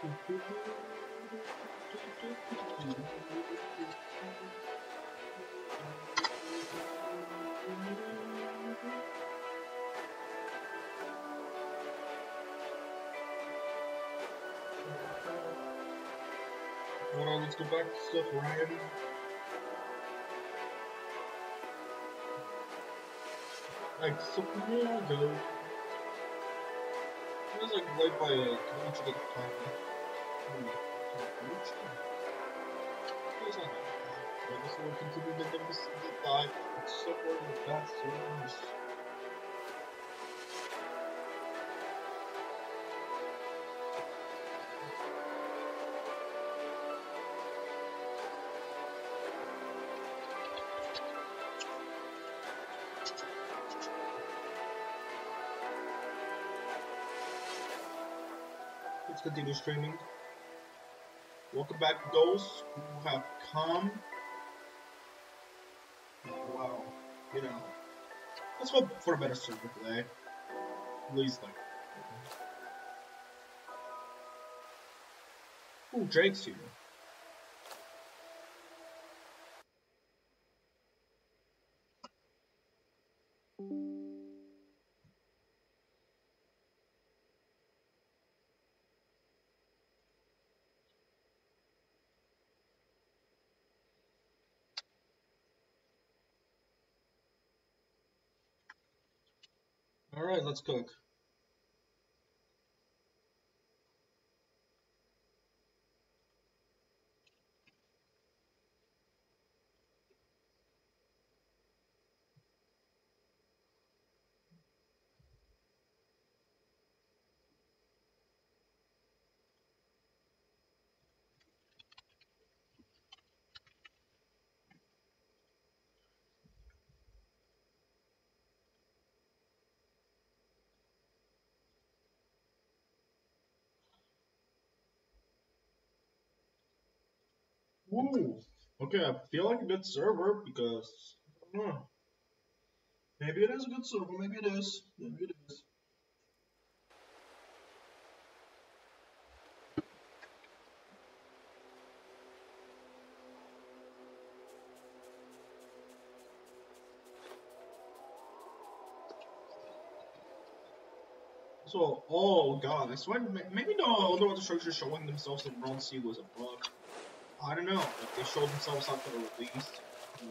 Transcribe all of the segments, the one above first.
Hold on, let's go back to stuff Ryan. Like Soprano. It was like right by a Kamucha at the time. Hmm, Kamucha? It was that bad. I guess continue to dive. It's somewhere in the servers. Let's continue streaming. Welcome back those who have come. Wow, you know, let's hope for a better server today. Please, like. Ooh, Drake's here. Let's cook. Ooh, okay, I feel like a good server because I. Maybe it is a good server, maybe it is, maybe it is. So, oh god, I swear, ma- maybe the underwater structure showing themselves in Bronze Sea was a bug. I don't know, like they showed themselves after the release,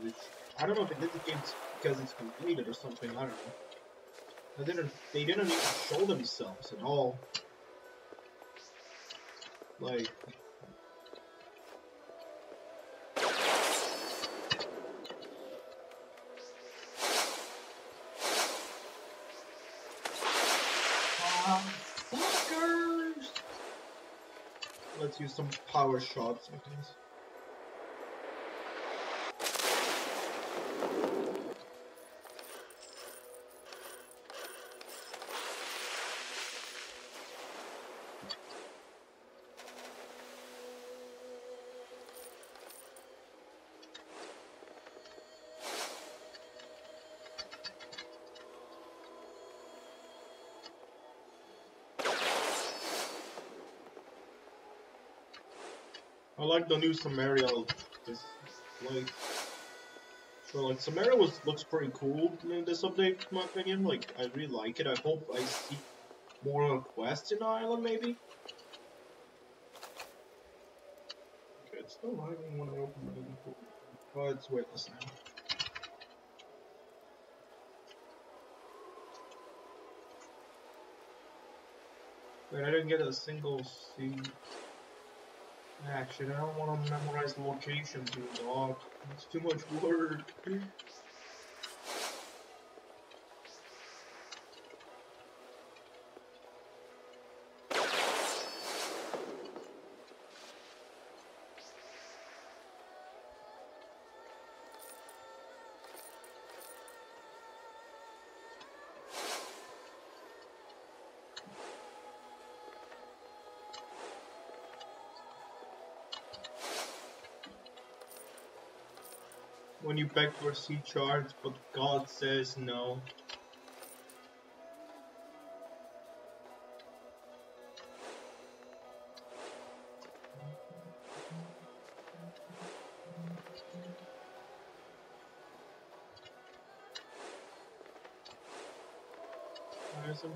which, I don't know if it did the game because it's completed or something, I don't know. They didn't, they didn't even show themselves at all. Like, use some power shots, I guess. Like the new Samaria. This like, so like Samaria was looks pretty cool in this update, in my opinion. Like I really like it. I hope I see more quests in Ireland, maybe. Okay, it's still lagging when I open info. Oh, it's weightless now. Wait, I didn't get a single seed. Actually, I don't want to memorize the location too, dog. It's too much work. respect for sea charts, but God says no.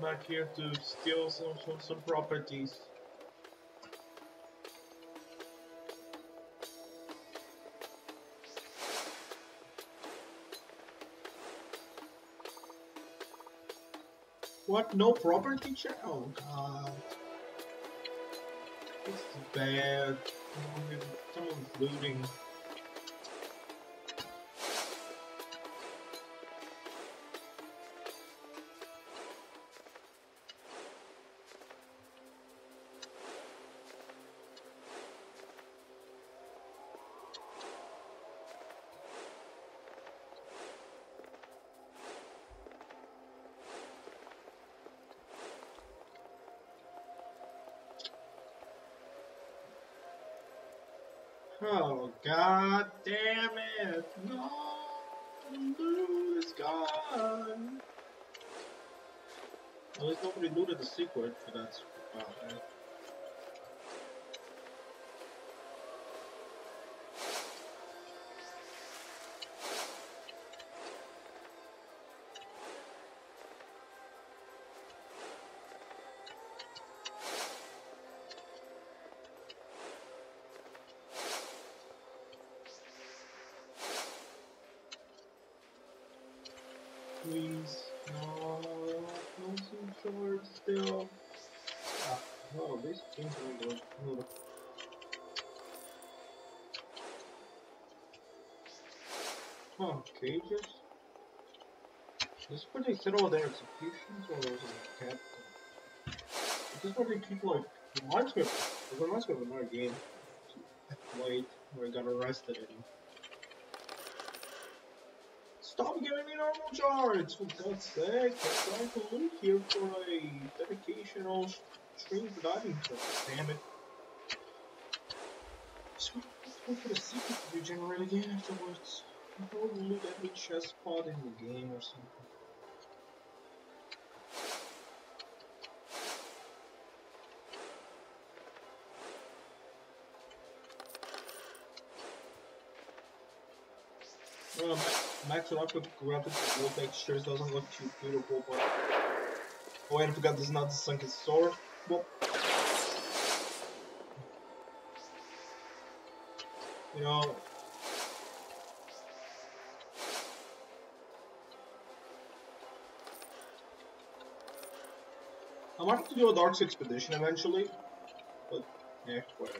Back here to steal some some, some properties. What? No property check? Oh god. This is bad. Someone's looting. Still. Ah, no, this thing's gonna go. no. Oh, cages? Is this set all their executions, or is it a? Is this they keep like? Me of. It reminds me of another game where I got arrested in. Stop charts, for God's sake. I'm trying to here for a dedicational stream diving stuff. Damn it. So, wait for the secret to regenerate again afterwards. Will loot every chest spot in the game or something. Max it up with graphics and textures doesn't look too beautiful, but... Oh, and I forgot this is not the sunken sword. Well... You know... I might have to do a Dark Sea Expedition eventually, but yeah, whatever.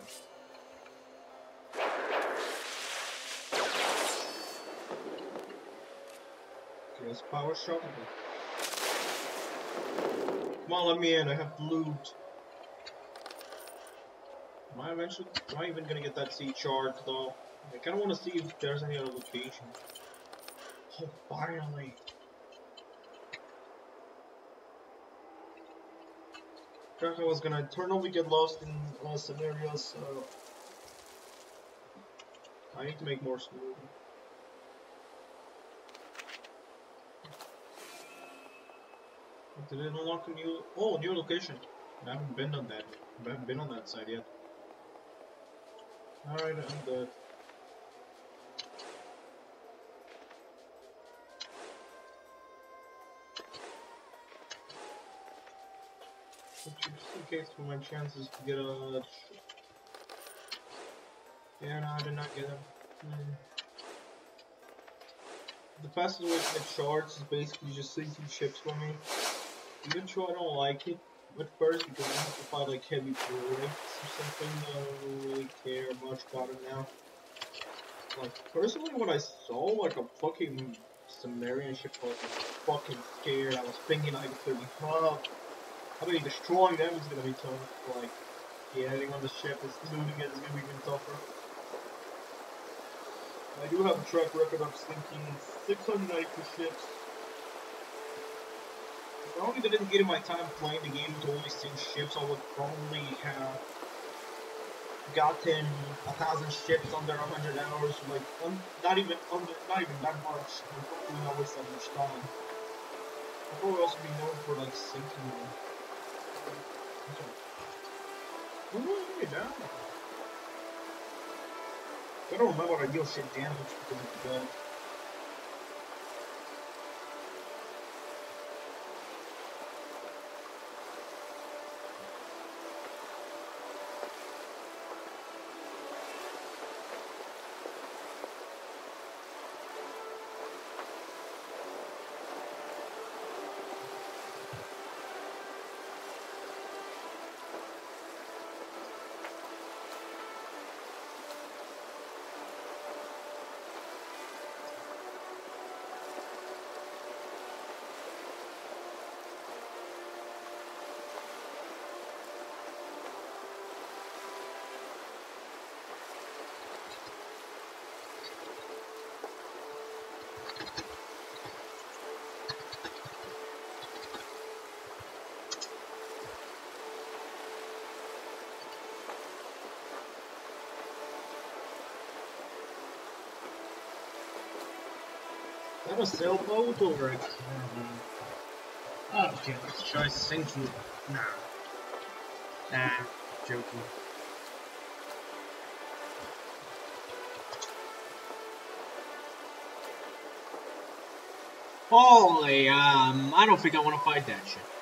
Yes, power shot. Come on, let me in. I have loot. Am I eventually? Am I even gonna get that sea chart though? I kind of want to see if there's any other location. Oh, finally! Thought I was gonna eternally get lost in uh, scenarios, so I need to make more smooth. Did it unlock a new? Oh, new location. I haven't been on that. I haven't been on that side yet. Alright, I'm good. Just in case for my chances to get a. Yeah, no, I did not get them. Hmm. The fastest way to get shards is basically just sinking ships for me. Even though I don't like it at first because I have to fight like heavy turrets or something, I don't really care much about it now. Like, personally, when I saw like a fucking Sumerian ship, I was like, fucking scared. I was thinking I could be tough. I mean, destroying them is gonna be tough. Like, getting on the ship is looting it is gonna be even tougher. I do have a track record of sinking 692 ships I only didn't get in my time playing the game to only sink ships, I would probably have gotten a thousand ships under a hundred hours, like un not even under, not even that much. I'm probably not waste that much time. I'd probably also be known for like sinking will I down? I don't remember what I deal shit damage because of that a sailboat or it's... Oh, okay, let's try sinking. Nah. Nah, joking. Holy, um, I don't think I want to fight that shit.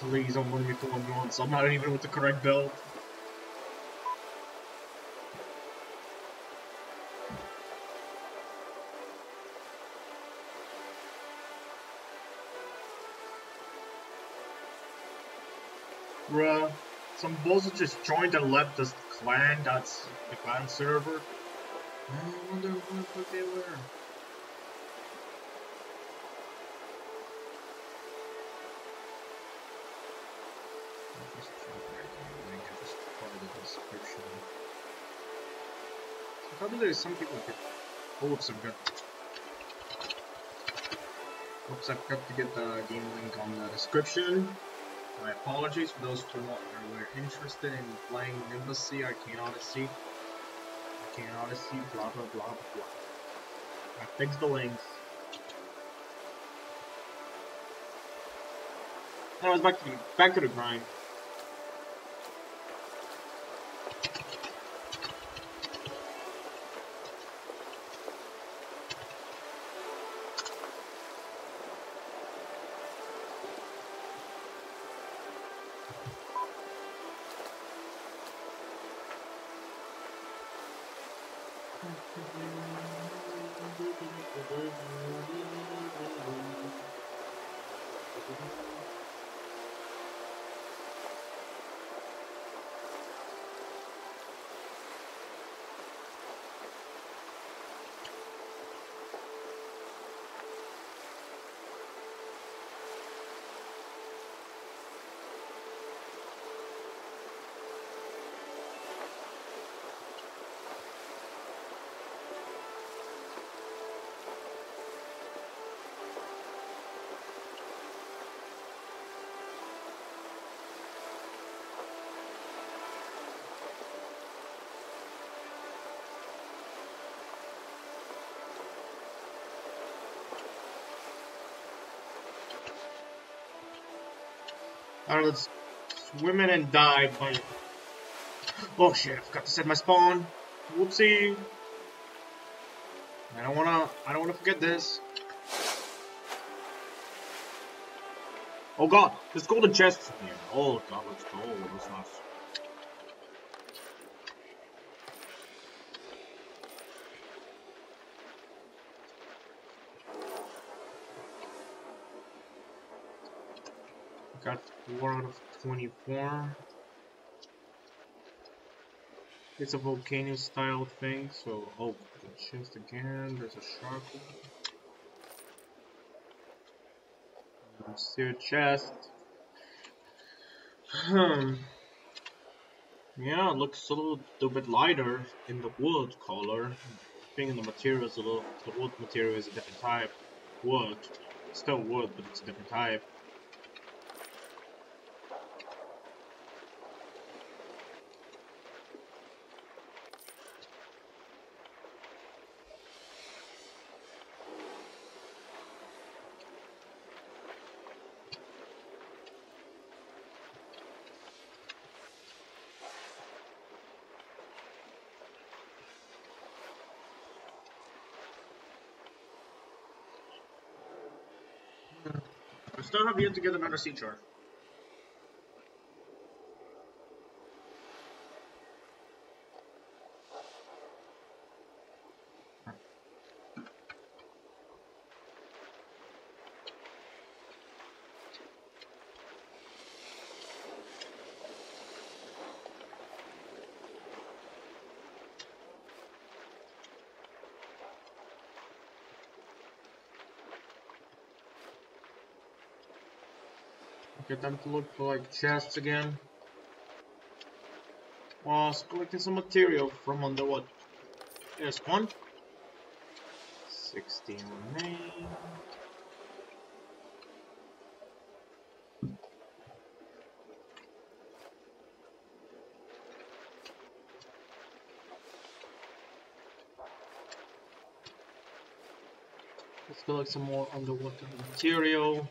Please don't let me for one once. I'm not even with the correct build. Bruh, some bullshit just joined and left this clan that's the clan server. I wonder what they were. Probably some people get. Oops, I've got. Oops, I've got to get the game link on the description. My apologies for those who are interested in playing Nimbus Sea, Arcane Odyssey, Arcane Odyssey, blah blah blah blah. I fixed the links. Anyways, back to the, back to the grind. Alright, let's swim in and dive. But... Oh shit, I forgot to set my spawn. Whoopsie. I don't wanna I don't wanna forget this. Oh god, there's golden chests in here. Oh god, let's go. That's nice. Got 4 out of 24. It's a volcano style thing, so oh, chest again. There's a shark. A chest. Hmm. Yeah, looks a little, bit lighter in the wood color. I think in the material is a little, the wood material is a different type. Wood, still wood, but it's a different type. Still have yet to get another sea chart. Get them to look like chests again. While collecting some material from underwater. yes one. 16 remain. Let's collect some more underwater material.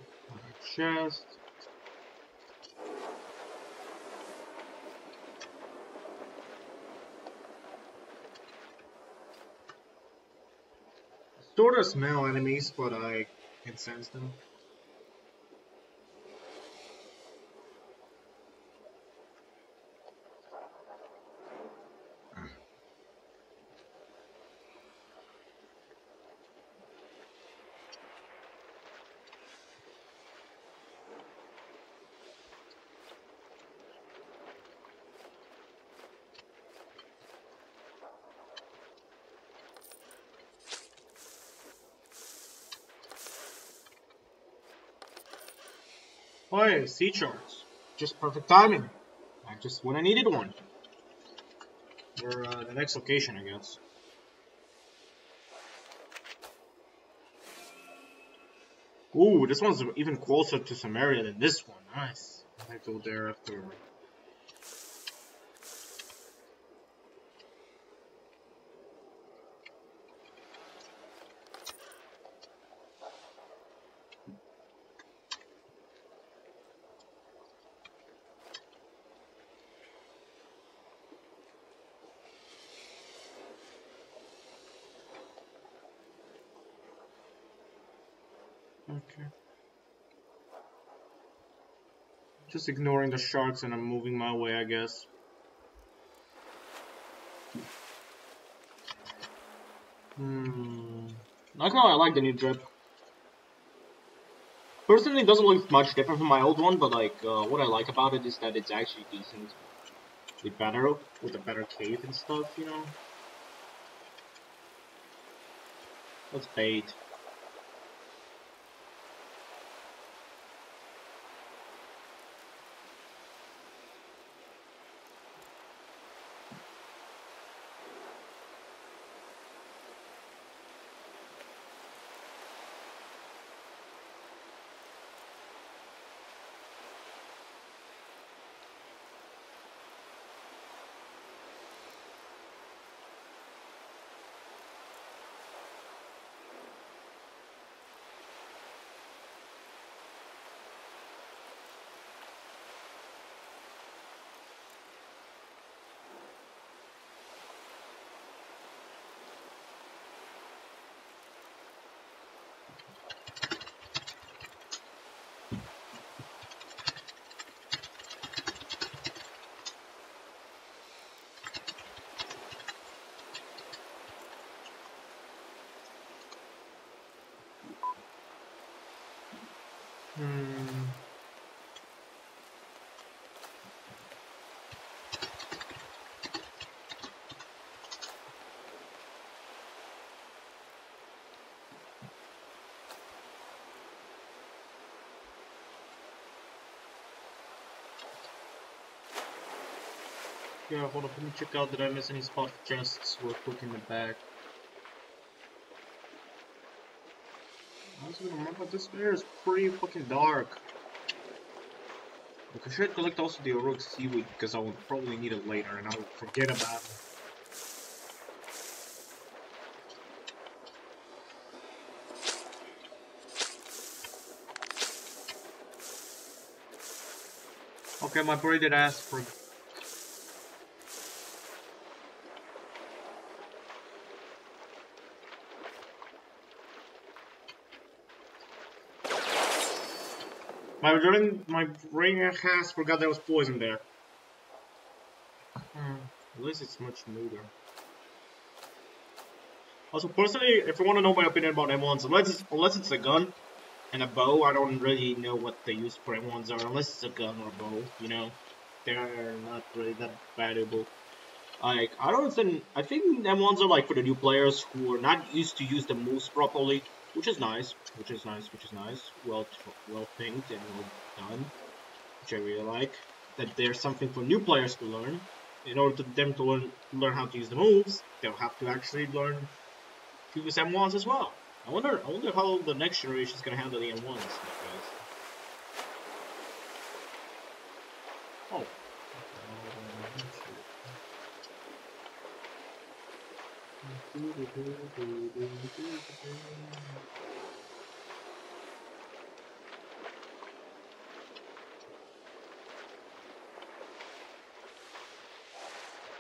Chest. Of smell enemies, but I can sense them. Sea charts. Just perfect timing. I just when I needed one. For uh, the next location, I guess. Ooh, this one's even closer to Samaria than this one. Nice. I go there after Okay. Just ignoring the sharks and I'm moving my way, I guess. Hmm. Gonna I like the new drip. Personally, it doesn't look much different from my old one, but like, uh, what I like about it is that it's actually decent. With better, with a better cave and stuff, you know? Let's bait. Hmm. Yeah, hold up, let me check out did I miss any spot chests or quick in the back. Remember this area is pretty fucking dark. I should collect also the heroic seaweed because I will probably need it later and I will forget about it. Okay, my braided ass My brain, my brain has forgot there was poison there. Hmm, at least it's much smoother. Also, personally, if you want to know my opinion about M1s, unless it's, unless it's a gun and a bow, I don't really know what they use for M1s are, unless it's a gun or a bow, you know? They're not really that valuable. Like, I don't think, I think M1s are like for the new players who are not used to use the moves properly which is nice, which is nice, which is nice. Well, well thinked and well done, which I really like. That there's something for new players to learn. In order for them to learn learn how to use the moves, they'll have to actually learn to use M1s as well. I wonder, I wonder how the next generation is gonna handle the M1s.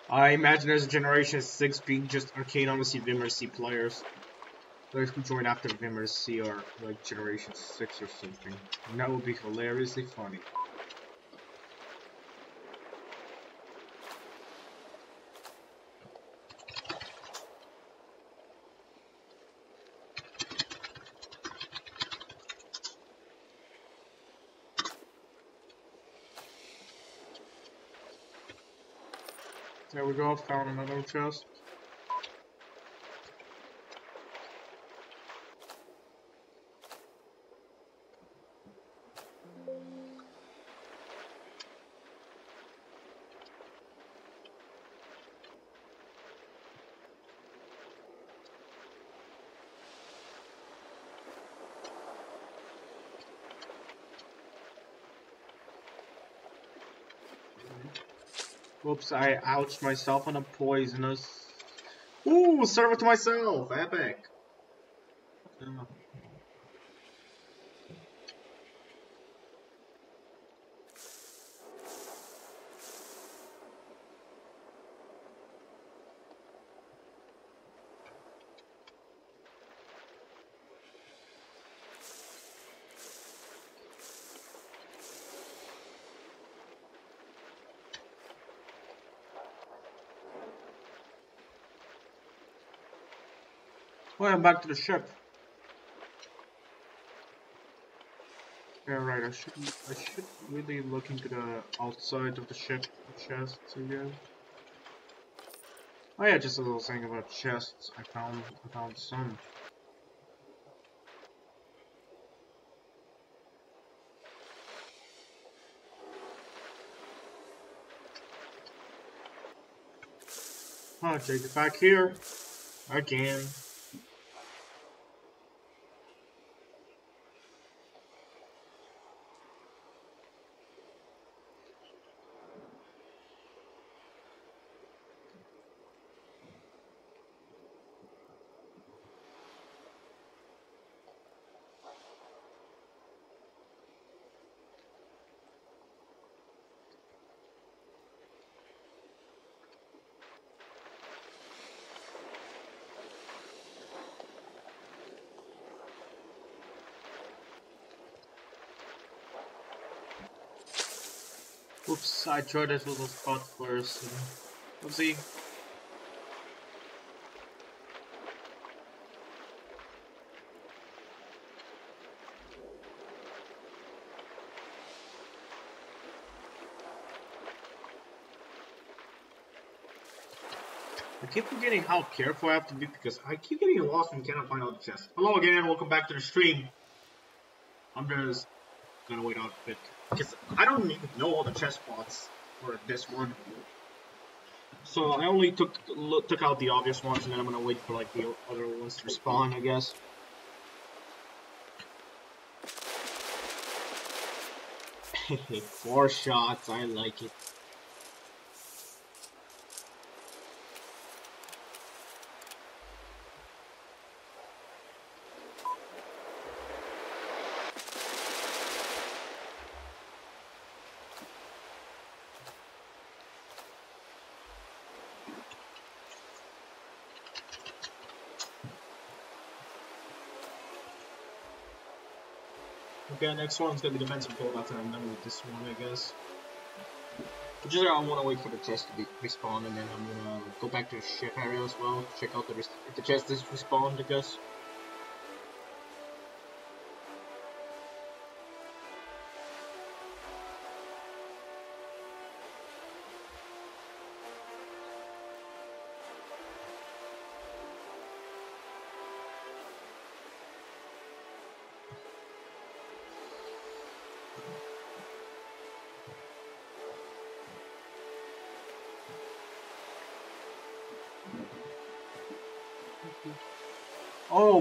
I imagine there's a generation 6 being just arcade Vimmer VMRC players. Players who join after VMRC are like generation 6 or something. And that would be hilariously funny. We go, found another chest. Whoops, I ouched myself on a poisonous. Ooh, serve it to myself! Epic! I'm back to the ship. Yeah, right. I should I should really look into the outside of the ship chests again. Oh yeah, just a little thing about chests. I found I found some. Oh, take it back here again. Oops, I tried this little spot first. Oopsie. I keep forgetting how careful I have to be because I keep getting lost and cannot find out the chest. Hello again welcome back to the stream. I'm just gonna wait out a bit. Because I don't even know all the chest spots for this one. So I only took took out the obvious ones, and then I'm gonna wait for like the other ones to respawn, I guess. Four shots, I like it. Okay, next one's gonna be defensive after I'm done with this one, I guess. But just I want to wait for the chest to be respawn, and then I'm gonna go back to the ship area as well, check out the if the chest is respawned, I guess.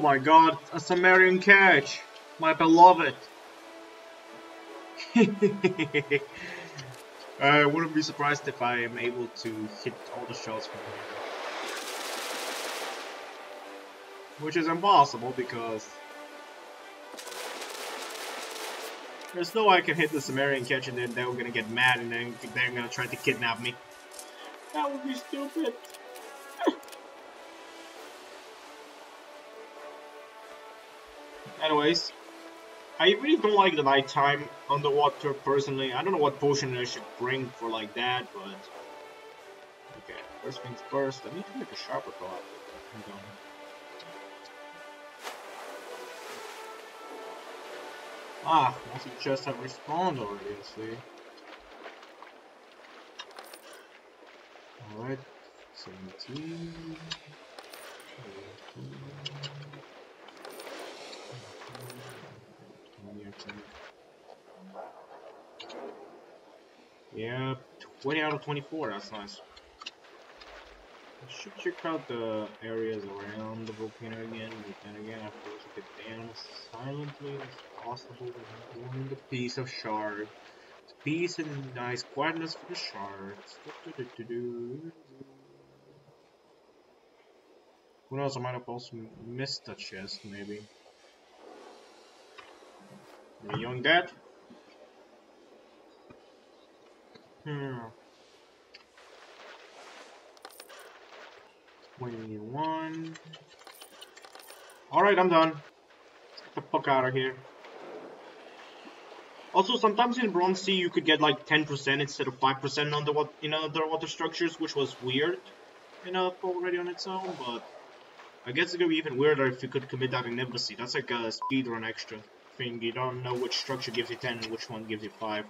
My god, a Sumerian catch! My beloved! I wouldn't be surprised if I am able to hit all the shots from here. Which is impossible because there's no way I can hit the Sumerian catch and then they're gonna get mad and then they're gonna try to kidnap me. That would be stupid. Anyways, I really don't like the nighttime underwater personally. I don't know what potion I should bring for like that, but okay. First things first. I need to make a sharper thought. Ah, most of the chests have respawned already, I see. Alright, 17. Yeah, 20 out of 24, that's nice. I should check out the areas around the volcano again, but then again, I have to it down silently as possible the piece of shard. Peace and nice quietness for the shards. Who knows, I might have also missed a chest, maybe. Young dad? Hmm. 21. Alright, I'm done. Let's get the fuck out of here. Also, sometimes in Bronze Sea you could get like 10% instead of 5% on the what in underwater structures, which was weird enough already on its own, but I guess it's gonna be even weirder if you could commit that in Nimbus Sea. That's like a speedrun extra thing. You don't know which structure gives you 10 and which one gives you 5.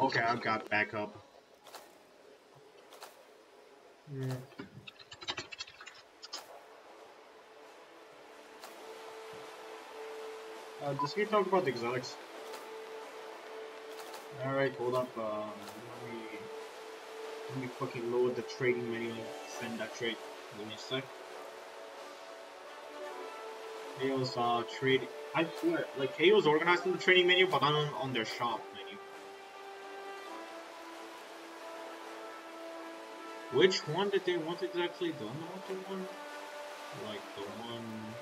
Okay, I've got backup. Yeah. Uh, does he talk about the exotics? Alright, hold up. Um, let me let me fucking load the trading menu. Send that trade. Give me a sec. Chaos uh trade. I swear, like Chaos organized in the trading menu, but not on, on their shop menu. Which one did they want exactly? The unwanted one? Like the one.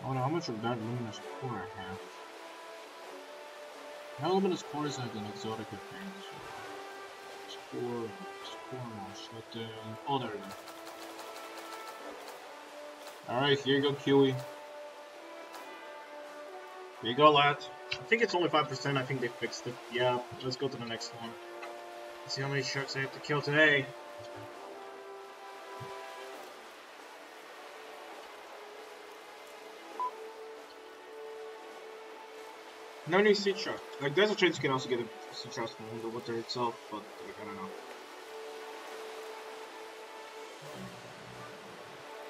I wonder how much of that luminous core I have. Luminous cores have an exotic effect. Score, score, shutdown. Oh, there we go. Alright, here you go, Kiwi. Here you go, lads. I think it's only 5%, I think they fixed it. Yeah, let's go to the next one. Let's see how many sharks I have to kill today. No new. Like, there's a chance you can also get a sea shark from the water itself, but like, I don't know.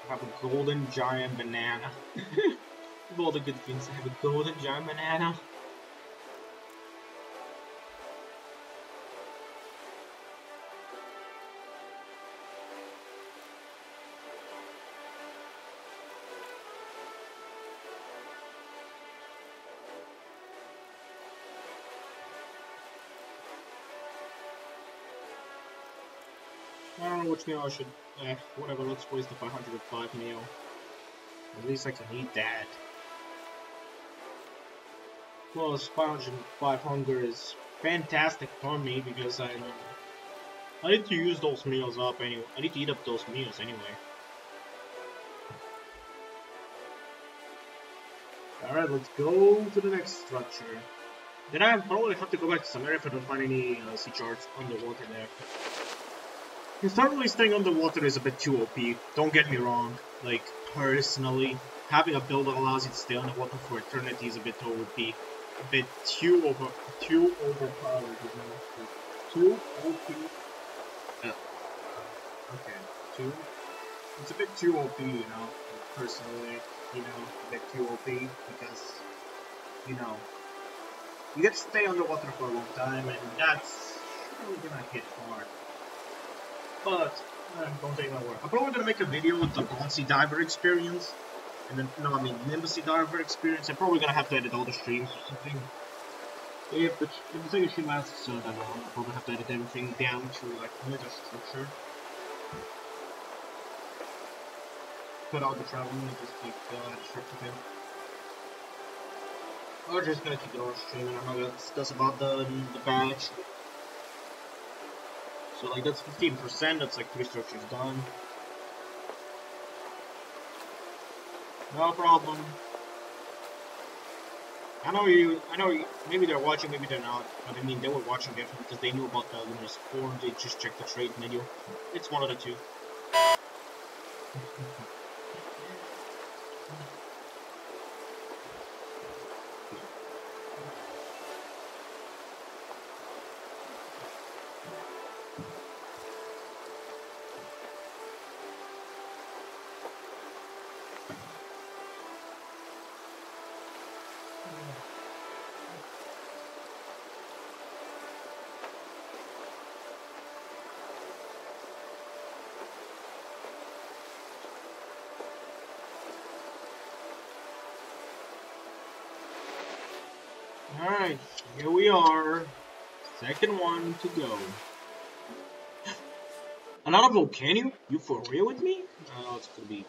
Have a golden giant banana. of all the good things, I have a golden giant banana. Meal I should... Eh, whatever, let's waste the 505 meal. At least I can eat that. Plus, 505 hunger is fantastic for me because I... Um, I need to use those meals up anyway. I need to eat up those meals anyway. Alright, let's go to the next structure. Then I probably have to go back to Samaria if I don't find any uh, sea charts underwater there. Thoroughly staying underwater is a bit too OP, don't get me wrong. Like, personally, having a build that allows you to stay underwater for eternity is a bit OP. A bit too over, too overpowered, you know? Too OP. Uh, okay, too? It's a bit too OP, you know? Personally, you know, a bit too OP, because, you know, you get to stay underwater for a long time, and that's really gonna hit hard. But, uh, don't take my word. I'm probably gonna make a video with the Sea Diver experience. And then, no, I mean, Sea Diver experience. I'm probably gonna have to edit all the streams or something. If the, if the second stream lasts so long, I'll probably have to edit everything down to, like, another structure. cut all the traveling and just keep uh, restricting him. We're just gonna keep it on stream and I'm not gonna discuss about the the badge. So like that's 15%, that's like three structures done. No problem. I know you, I know you, maybe they're watching, maybe they're not, but I mean they were watching definitely because they knew about the Luminous 4, they just checked the trade menu. It's one of the two. Alright, here we are. Second one to go. Another volcano? You for real with me? Oh, it's gonna be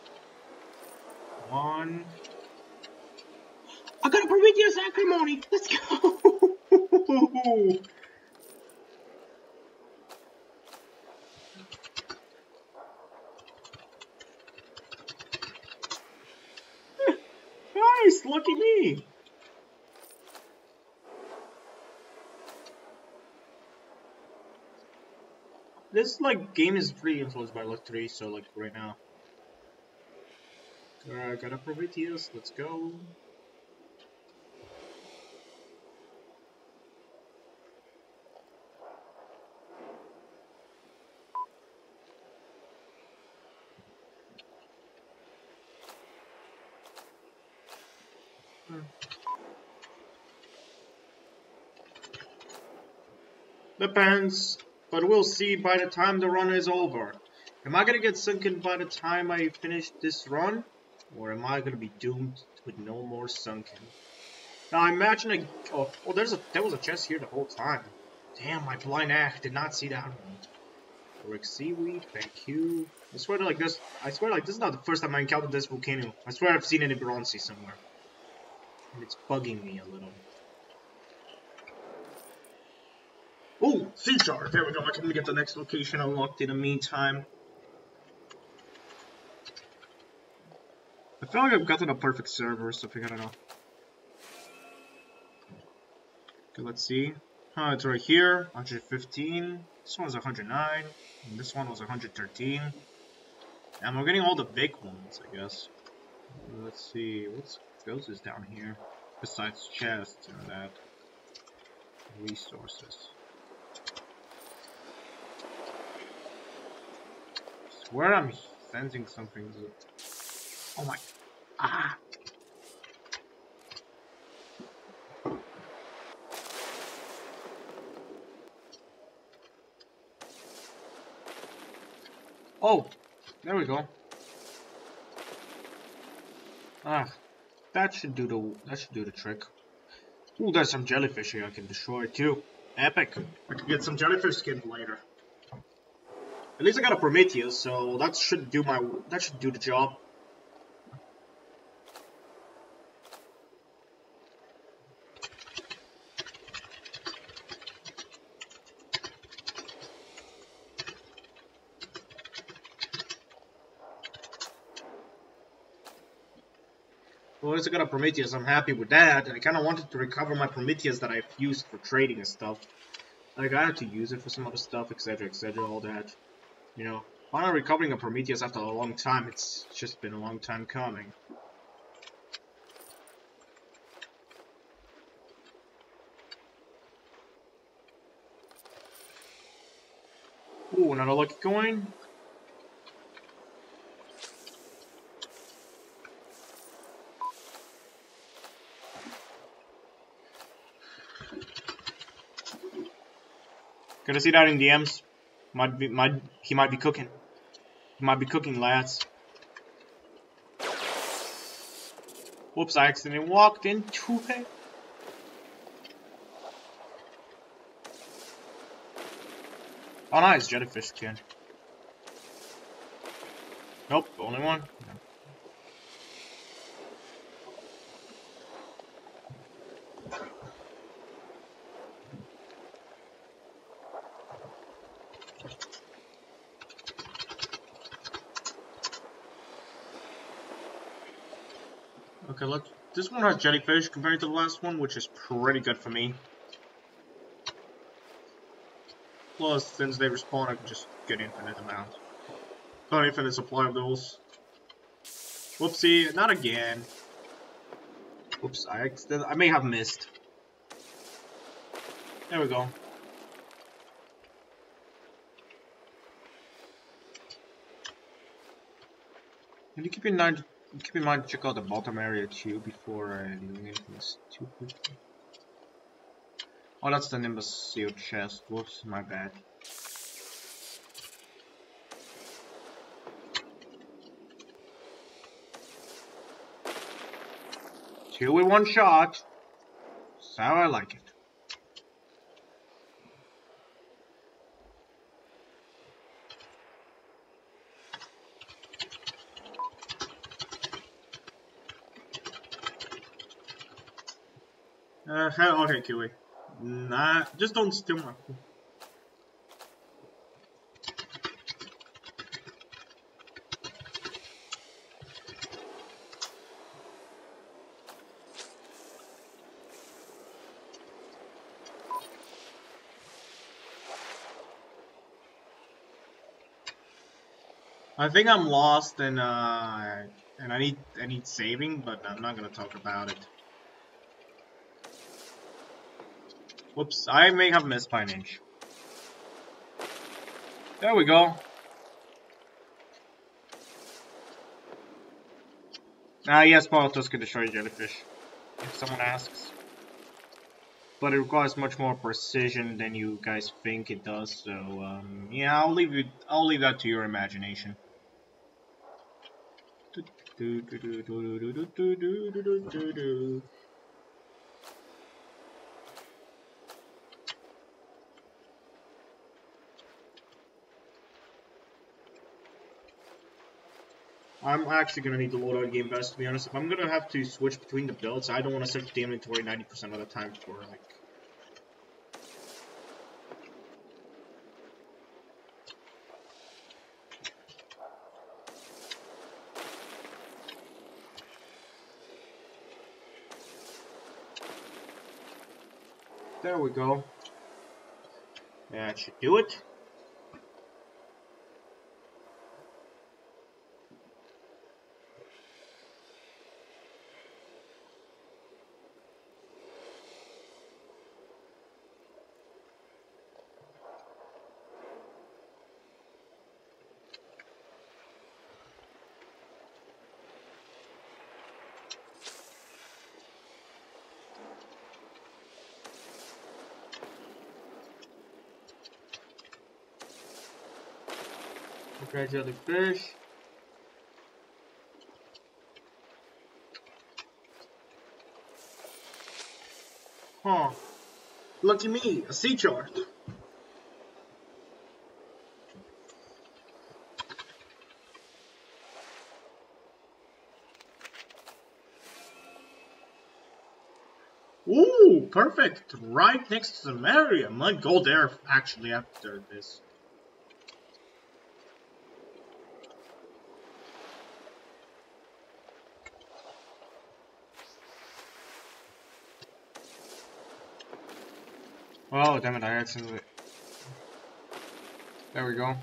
one. I got a Prometheus acrimony! Let's go! nice! Lucky me! Like game is pretty influenced by Luck 3, so like right now. Uh, got a Prometheus, let's go. Depends. But we'll see by the time the run is over. Am I gonna get sunken by the time I finish this run? Or am I gonna be doomed with no more sunken? Now I imagine a oh, oh there's a there was a chest here the whole time. Damn, my blind eye did not see that one. Rick Seaweed, thank you. I swear to like this I swear like this is not the first time I encountered this volcano. I swear I've seen it in Bronze Sea somewhere. And it's bugging me a little. Oh, sea jar. There we go. I can get the next location unlocked in the meantime. I feel like I've gotten a perfect server or something. I don't know. Okay, let's see. Huh, it's right here. 115. This one was 109. And this one was 113. And we're getting all the big ones, I guess. Let's see. What's else is down here? Besides chests and that. Resources. Where I'm sensing something. Oh my. Ah! Oh! There we go. Ah, that should do the that should do the trick. Ooh, there's some jellyfish here I can destroy too. Epic! I can get some jellyfish skin later. At least I got a Prometheus, so that should do my that should do the job. Well, I got a Prometheus, I'm happy with that. I kind of wanted to recover my Prometheus that I've used for trading and stuff. Like, I had to use it for some other stuff, etc, etc, all that. You know, finally recovering a Prometheus after a long time, it's just been a long time coming. Ooh, another lucky coin. Gonna see that in DMs. Might be, might, he might be cooking. He might be cooking, lads. Whoops, I accidentally walked into it. Oh, nice, jellyfish skin. Nope, only one look. This one has jellyfish compared to the last one, which is pretty good for me. Plus, since they respawn, I can just get infinite amount. Not infinite supply of those. Whoopsie, not again. Oops, I, I may have missed. There we go. And you keep in mind, keep in mind to check out the bottom area too before uh, doing anything stupid. Oh, that's the Nimbus Sea chest. Whoops, my bad. Two with one shot. How I like it. Uh, okay, Kiwi. Nah, just don't steal my I think I'm lost and uh and I need I need saving, but I'm not gonna talk about it. Whoops, I may have missed inch. There we go. Ah, yes, Politos can destroy jellyfish, if someone asks. But it requires much more precision than you guys think it does, so, um, yeah, I'll leave you, I'll leave that to your imagination. Do, do, do, do, do, do, do, do, do, do, do. I'm actually going to need to load out Game Pass, to be honest. If I'm going to have to switch between the builds, I don't want to search the inventory 90% of the time for, like... There we go. That should do it. The fish. Huh. Lucky me, a sea chart. Ooh, perfect. Right next to the area. Might go there actually after this. Oh, damn it, I accidentally... There we go.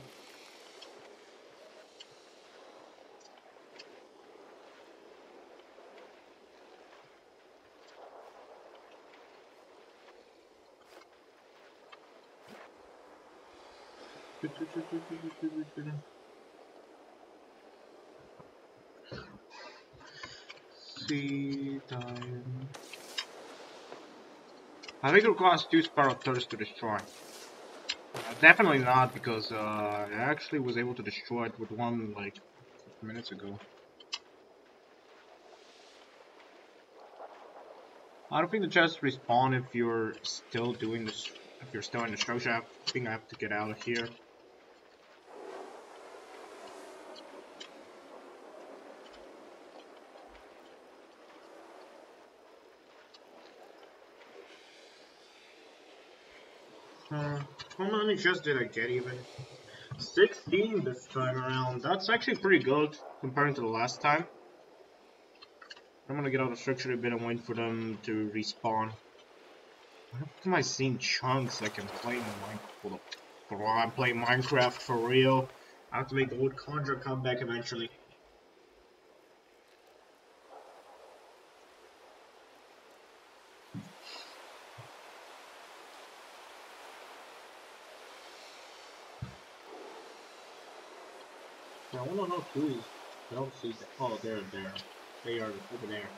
See, time. I think it requires two Sparrow Turtles to destroy. Uh, definitely not, because uh, I actually was able to destroy it with one, like, minutes ago. I don't think the chests respawn if you're still doing this, if you're still in the structure. I think I have to get out of here. Uh, how many chests did I get even? 16 this time around. That's actually pretty good compared to the last time. I'm gonna get out of structure a bit and wait for them to respawn. Why am I seeing chunks I can play Minecraft? I'm playing Minecraft for real. I have to make the old Conjure come back eventually. I wanna know don't see. Oh, they're there. They are over there.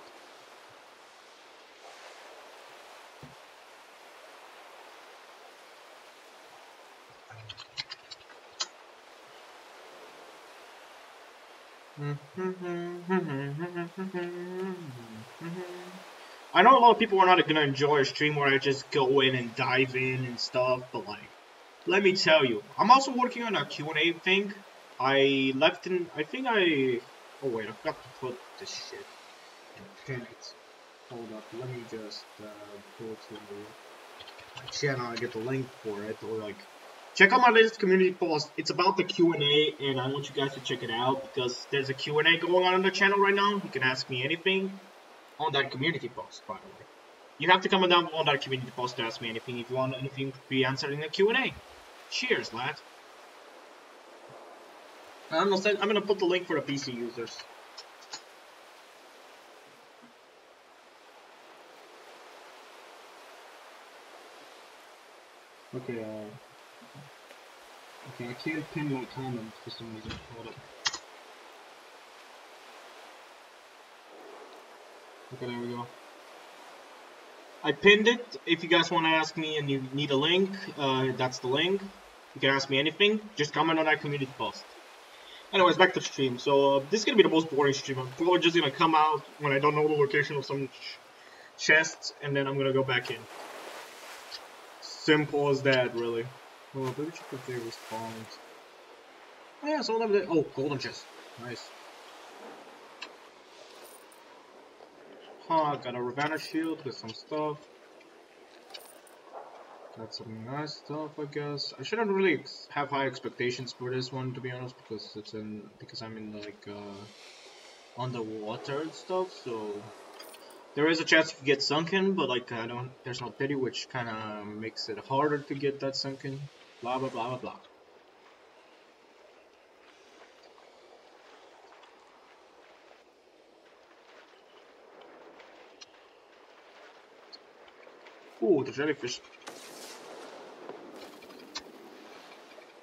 I know a lot of people are not gonna enjoy a stream where I just go in and dive in and stuff, but like, let me tell you, I'm also working on a Q&A thing. I left in, I think I, oh wait, I forgot to put this shit pin it. Hold up, let me just uh, go to my channel and get the link for it, or like, check out my latest community post. It's about the Q&A, and I want you guys to check it out, because there's a Q&A going on on the channel right now. You can ask me anything on that community post, by the way. You have to comment down on that community post to ask me anything if you want anything to be answered in the Q&A. Cheers, lad. I'm gonna, send, I'm gonna put the link for the PC users. Okay, uh... Okay, I can't pin my comment for some reason. Hold up. Okay, there we go. I pinned it. If you guys want to ask me and you need a link, uh, that's the link. You can ask me anything. Just comment on that community post. Anyways, back to stream. So, uh, this is to be the most boring stream. I'm probably just to come out when I don't know the location of some ch chests, and then I'm to go back in. Simple as that, really. Oh, maybe check if they respond. Oh, yeah, some of them Oh, golden chest. Nice. Huh, got a Ravana shield with some stuff. Got some nice stuff, I guess. I shouldn't really have high expectations for this one, to be honest, because it's in because I'm in like uh, underwater and stuff. So there is a chance you get sunken, but like I don't. There's no pity, which kind of makes it harder to get that sunken. Blah blah blah blah blah. Ooh, the jellyfish.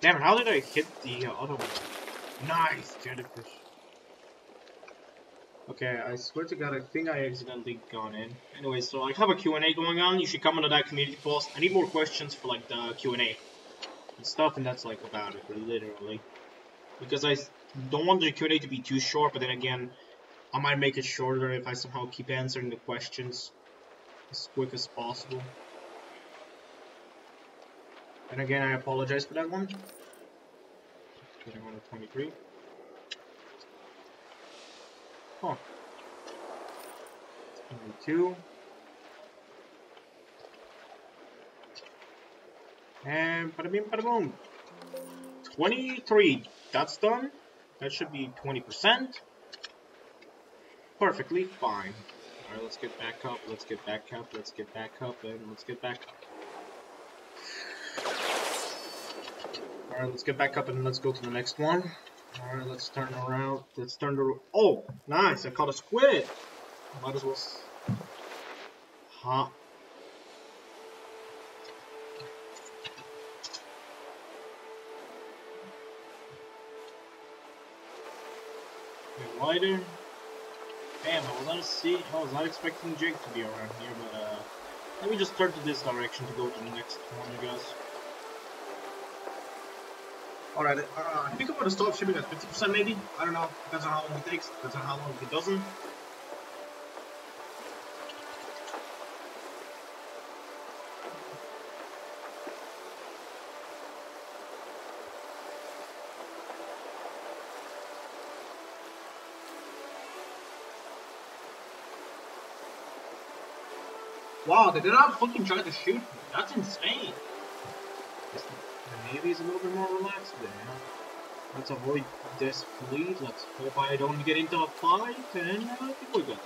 Damn it, how did I hit the uh, other one? Nice, jellyfish. Okay, I swear to god, I think I accidentally gone in. Anyway, so I have a Q&A going on. You should come into that community post. I need more questions for, like, the Q&A and stuff, and that's, like, about it, literally. Because I don't want the Q&A to be too short, but then again, I might make it shorter if I somehow keep answering the questions as quick as possible. And again, I apologize for that one. Getting on to 23. Huh. 22. And bada bing bada boom. 23. That's done. That should be 20%. Perfectly fine. Alright, let's get back up, let's get back up, let's get back up, and let's get back up. Alright, let's get back up and let's go to the next one. Alright, let's turn around. Let's turn the... Oh, nice! I caught a squid! Might as well... Huh. Okay, lighter. Damn, I was not see. I was not expecting Jake to be around here, but uh, let me just turn to this direction to go to the next one, I guess. Alright, uh, I think I'm gonna stop shipping at 50% maybe. I don't know. Depends on how long it takes. Depends on how long it doesn't. Wow, they did not fucking try to shoot me. That's insane. Navy is a little bit more relaxed there. Let's avoid this fleet. Let's hope I don't get into a fight, and I think we're good.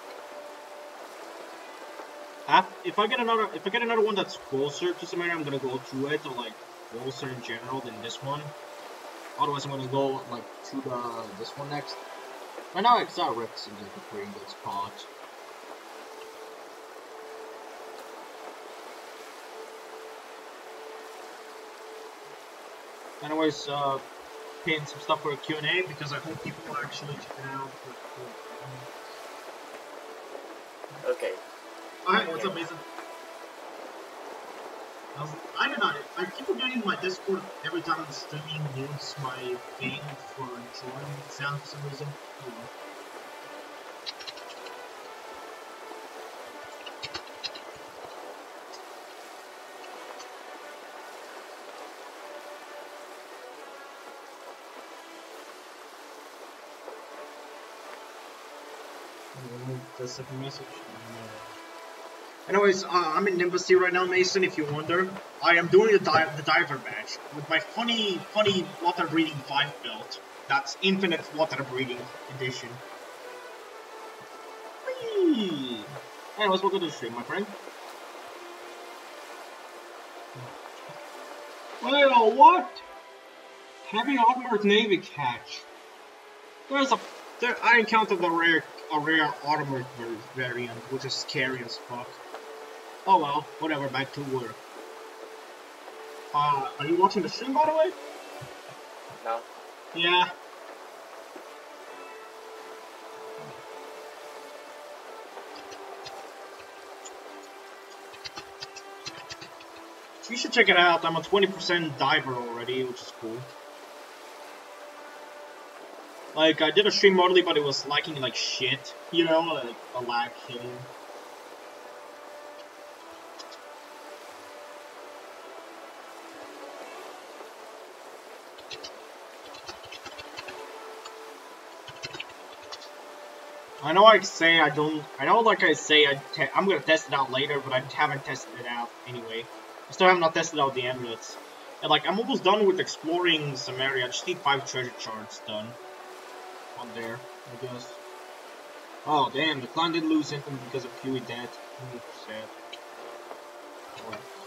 If I get another, if I get another one that's closer to Samaria, I'm gonna go to it, or like closer in general than this one. Otherwise, I'm gonna go like to the this one next. Right now, Exile Rift seems like a pretty good spot. Anyways, uh, pin some stuff for a Q&A because I hope people will actually check it out. Okay. Alright, what's up, Mason? I, I don't know, I keep forgetting my Discord every time I'm streaming mutes my thing for drawing sound for some reason. The second message. Anyways, uh, I'm in Nimbus right now, Mason, if you wonder. I am doing the, di the diver match with my funny, funny water breathing 5 build. That's infinite water breathing edition. Whee! Anyways, welcome to the stream, my friend. Well, what? Heavy armored navy catch. There's a there, I encountered a rare a rare armored variant, which is scary as fuck. Oh well, whatever, back to work. Uh, are you watching the stream, by the way? No. Yeah. You should check it out. I'm a 20% diver already, which is cool. Like, I did a stream modally, but it was lagging like shit. You know, like, a lag hitting. I know I say I don't, I know like I say I I'm gonna test it out later, but I haven't tested it out anyway. I still have not tested out the amulets. And like, I'm almost done with exploring Samaria, I just need 5 treasure charts done. On there, I guess. Oh damn, the clan did lose income because of Huey dead. Hmm, sad.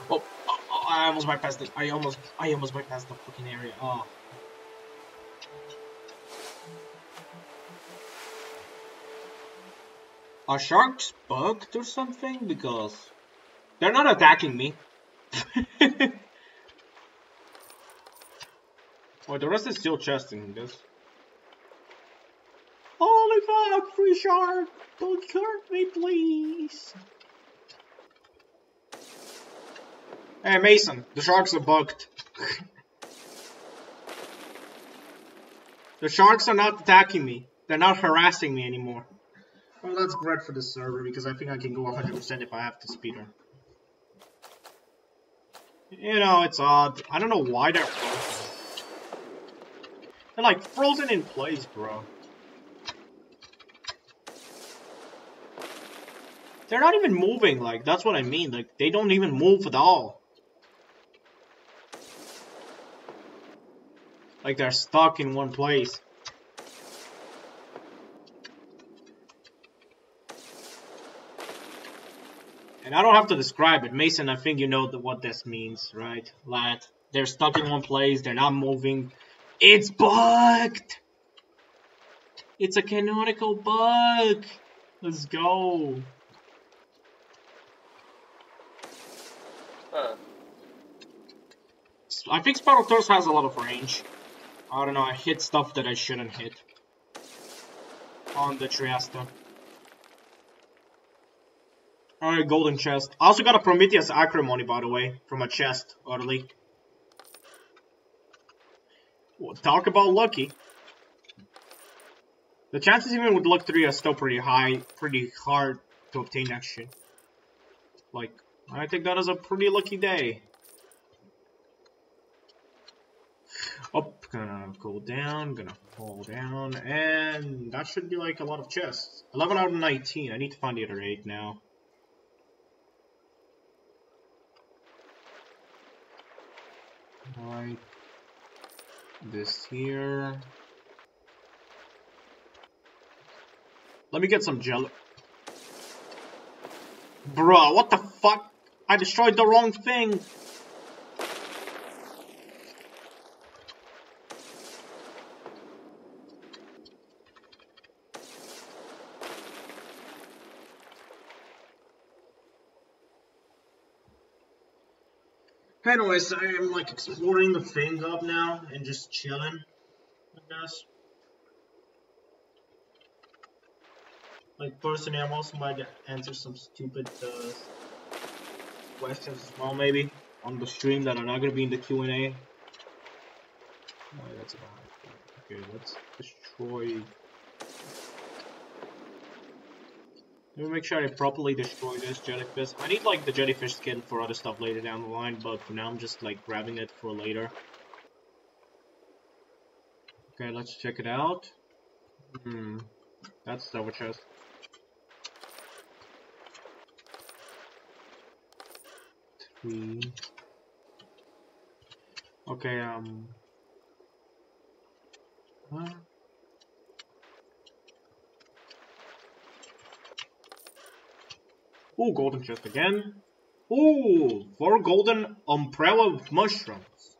Oh, oh, oh, I almost bypassed it. I almost, I almost bypassed the fucking area. Oh. Are sharks bugged or something? Because they're not attacking me. oh, the rest is still chesting this. Fuck, free shark! Don't hurt me, please! Hey, Mason, the sharks are bugged. the sharks are not attacking me. They're not harassing me anymore. Well, that's great for this server because I think I can go 100% if I have to speedrun. You know, it's odd. I don't know why they're. They're like frozen in place, bro. They're not even moving, like, that's what I mean. Like, they don't even move at all. Like, they're stuck in one place. And I don't have to describe it. Mason, I think you know the, what this means, right? Lad, they're stuck in one place, they're not moving. It's bugged! It's a canonical bug! Let's go! I think Spinotaurus has a lot of range. I don't know, I hit stuff that I shouldn't hit. On the Trieste. Alright, golden chest. I also got a Prometheus Acrimony, by the way, from a chest early. Well, talk about lucky. The chances even with luck 3 are still pretty high, pretty hard to obtain that shit. Like, I think that is a pretty lucky day. Up, gonna go down, gonna fall down, and that should be like a lot of chests. 11 out of 19, I need to find the other 8 now. Alright. This here. Let me get some jelly. Bruh, what the fuck? I destroyed the wrong thing! Anyways, I am like exploring the thing up now and just chilling, I guess. Like personally, I'm also might answer some stupid uh, questions as well, maybe on the stream that are not gonna be in the Q and A. Oh, that's about Okay, let's destroy. Let me make sure I properly destroy this jellyfish. I need like the jellyfish skin for other stuff later down the line, but for now I'm just like grabbing it for later. Okay, let's check it out. Hmm, that's double chest. Three. Okay, um. Huh? Ooh, golden chest again. Ooh, four golden umbrella mushrooms.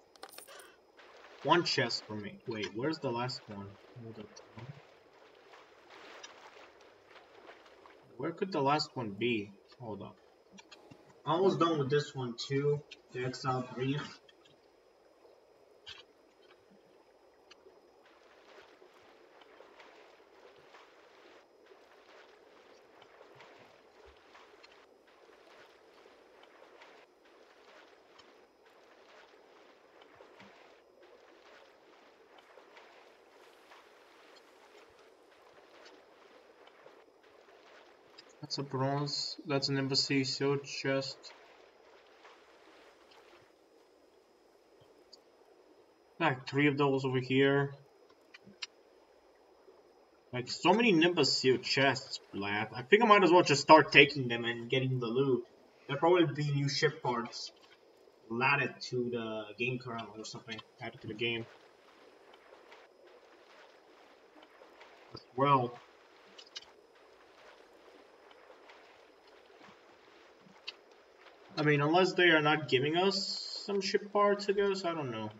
One chest for me. Wait, where's the last one? Where could the last one be? Hold up. Almost done with this one too. The Exile Rift. A bronze. That's an embassy shield chest. Like three of those over here. Like so many Nimbus Sea chests, lad. I think I might as well just start taking them and getting the loot. There'll probably be new ship parts added to the game kernel or something added to the game. As well. I mean, unless they are not giving us some ship parts, I guess, I don't know.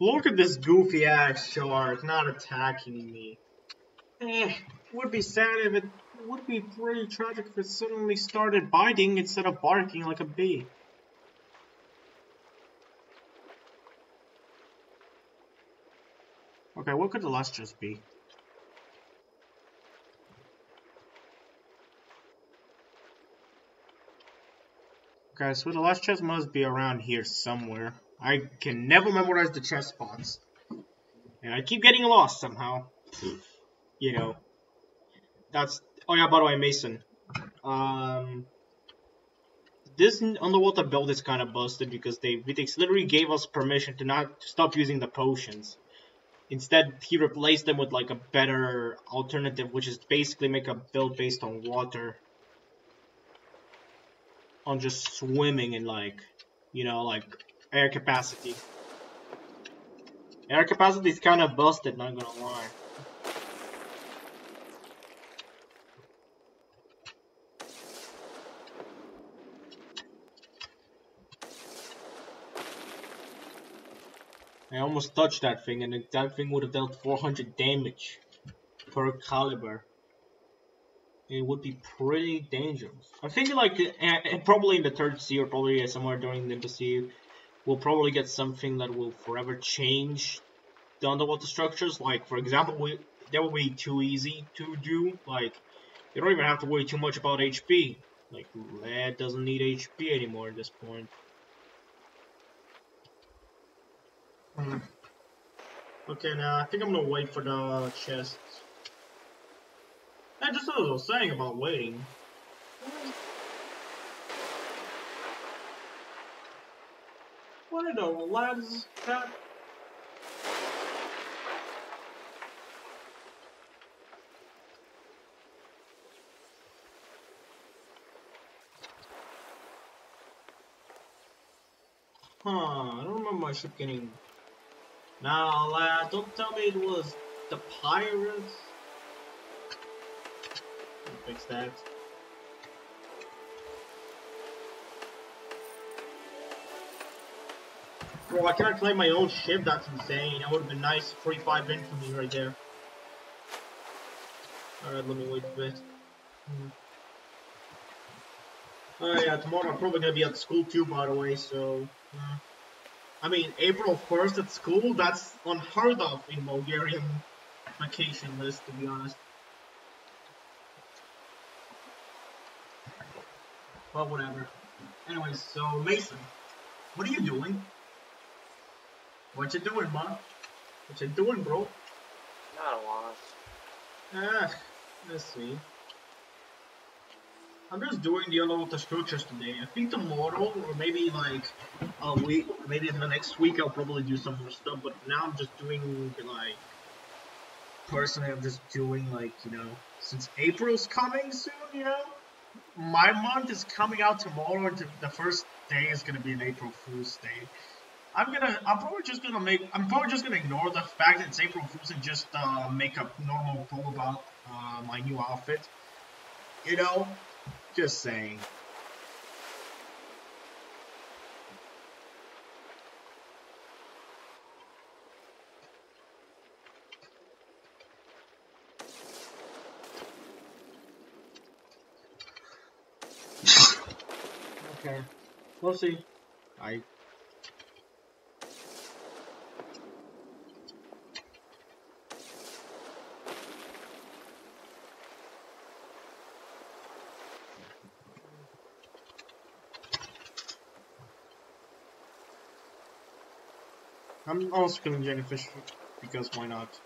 Look at this goofy ass shark not attacking me. Eh, would be sad if it would be pretty tragic if it suddenly started biting instead of barking like a bee. Okay, what could the last chest be? Okay, so the last chest must be around here somewhere. I can never memorize the chest spots. And I keep getting lost somehow. you know. That's... Oh yeah, by the way, Mason. Um... This underwater build is kind of busted because they, literally gave us permission to not to stop using the potions. Instead, he replaced them with like a better alternative, which is basically make a build based on water. On just swimming in like, you know, like air capacity. Air capacity is kind of busted, not gonna lie. I almost touched that thing and that thing would have dealt 400 damage per caliber. It would be pretty dangerous. I'm thinking like, uh, probably in the third sea or probably somewhere during the sea, we'll probably get something that will forever change the underwater structures. Like, for example, we, that would be too easy to do. Like, you don't even have to worry too much about HP. Like, lead doesn't need HP anymore at this point. Mm. Okay, now I think I'm gonna wait for the uh, chests. Hey, just as I was saying about waiting. What in the lads that? Huh, I don't remember my ship getting now, lad, don't tell me it was the pirates. Fix that. Bro, I cannot claim my own ship, that's insane. That would have been nice 45 in for me right there. Alright, let me wait a bit. Hmm. Oh yeah, tomorrow I'm probably gonna be at school too, by the way, so... Uh, I mean, April 1st at school, that's unheard of in Bulgarian vacation list, to be honest. But whatever. Anyways, so Mason, what are you doing? What you doing, man? What you doing, bro? Not a lot. Ah, let's see. I'm just doing the underwater structures today. I think tomorrow, or maybe like a week, maybe in the next week, I'll probably do some more stuff. But now I'm just doing like, personally, I'm just doing like, you know, since April's coming soon, you know, my month is coming out tomorrow, and the first day is gonna be an April Fool's Day. I'm gonna, I'm probably just gonna make, I'm probably just gonna ignore the fact that it's April Fool's and just uh, make a normal poll about uh, my new outfit. You know, just saying. okay, we'll see. I I'm also killing jellyfish because why not?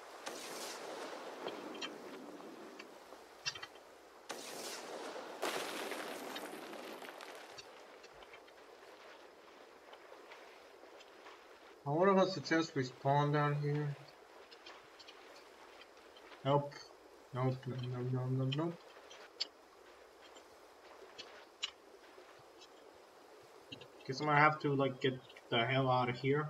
I wonder what's the chance we spawn down here. Nope. Nope. No, no, no, no, nope. Guess I'm gonna have to like get the hell out of here.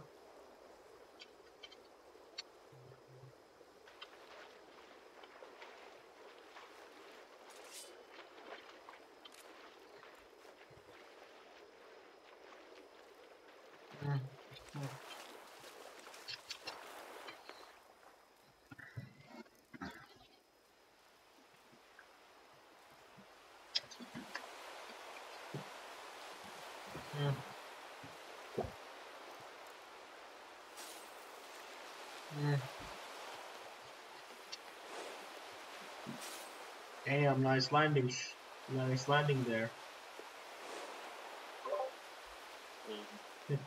Damn, nice landing. nice landing there.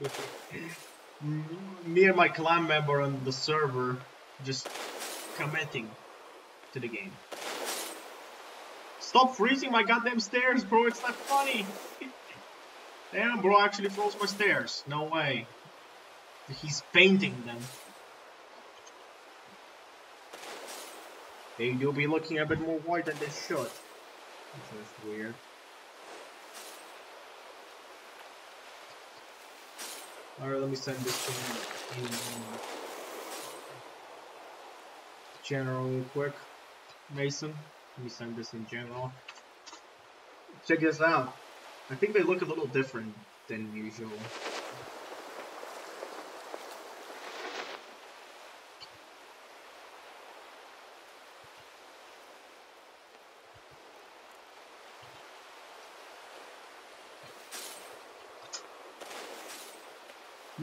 Me and my clan member on the server just committing to the game. Stop freezing my goddamn stairs, bro. It's not funny. Damn, bro actually froze my stairs. No way. He's painting them. They do be looking a bit more white than they should. Which is weird. Alright, let me send this thing in general real quick. Mason, let me send this in general. Check this out. I think they look a little different than usual.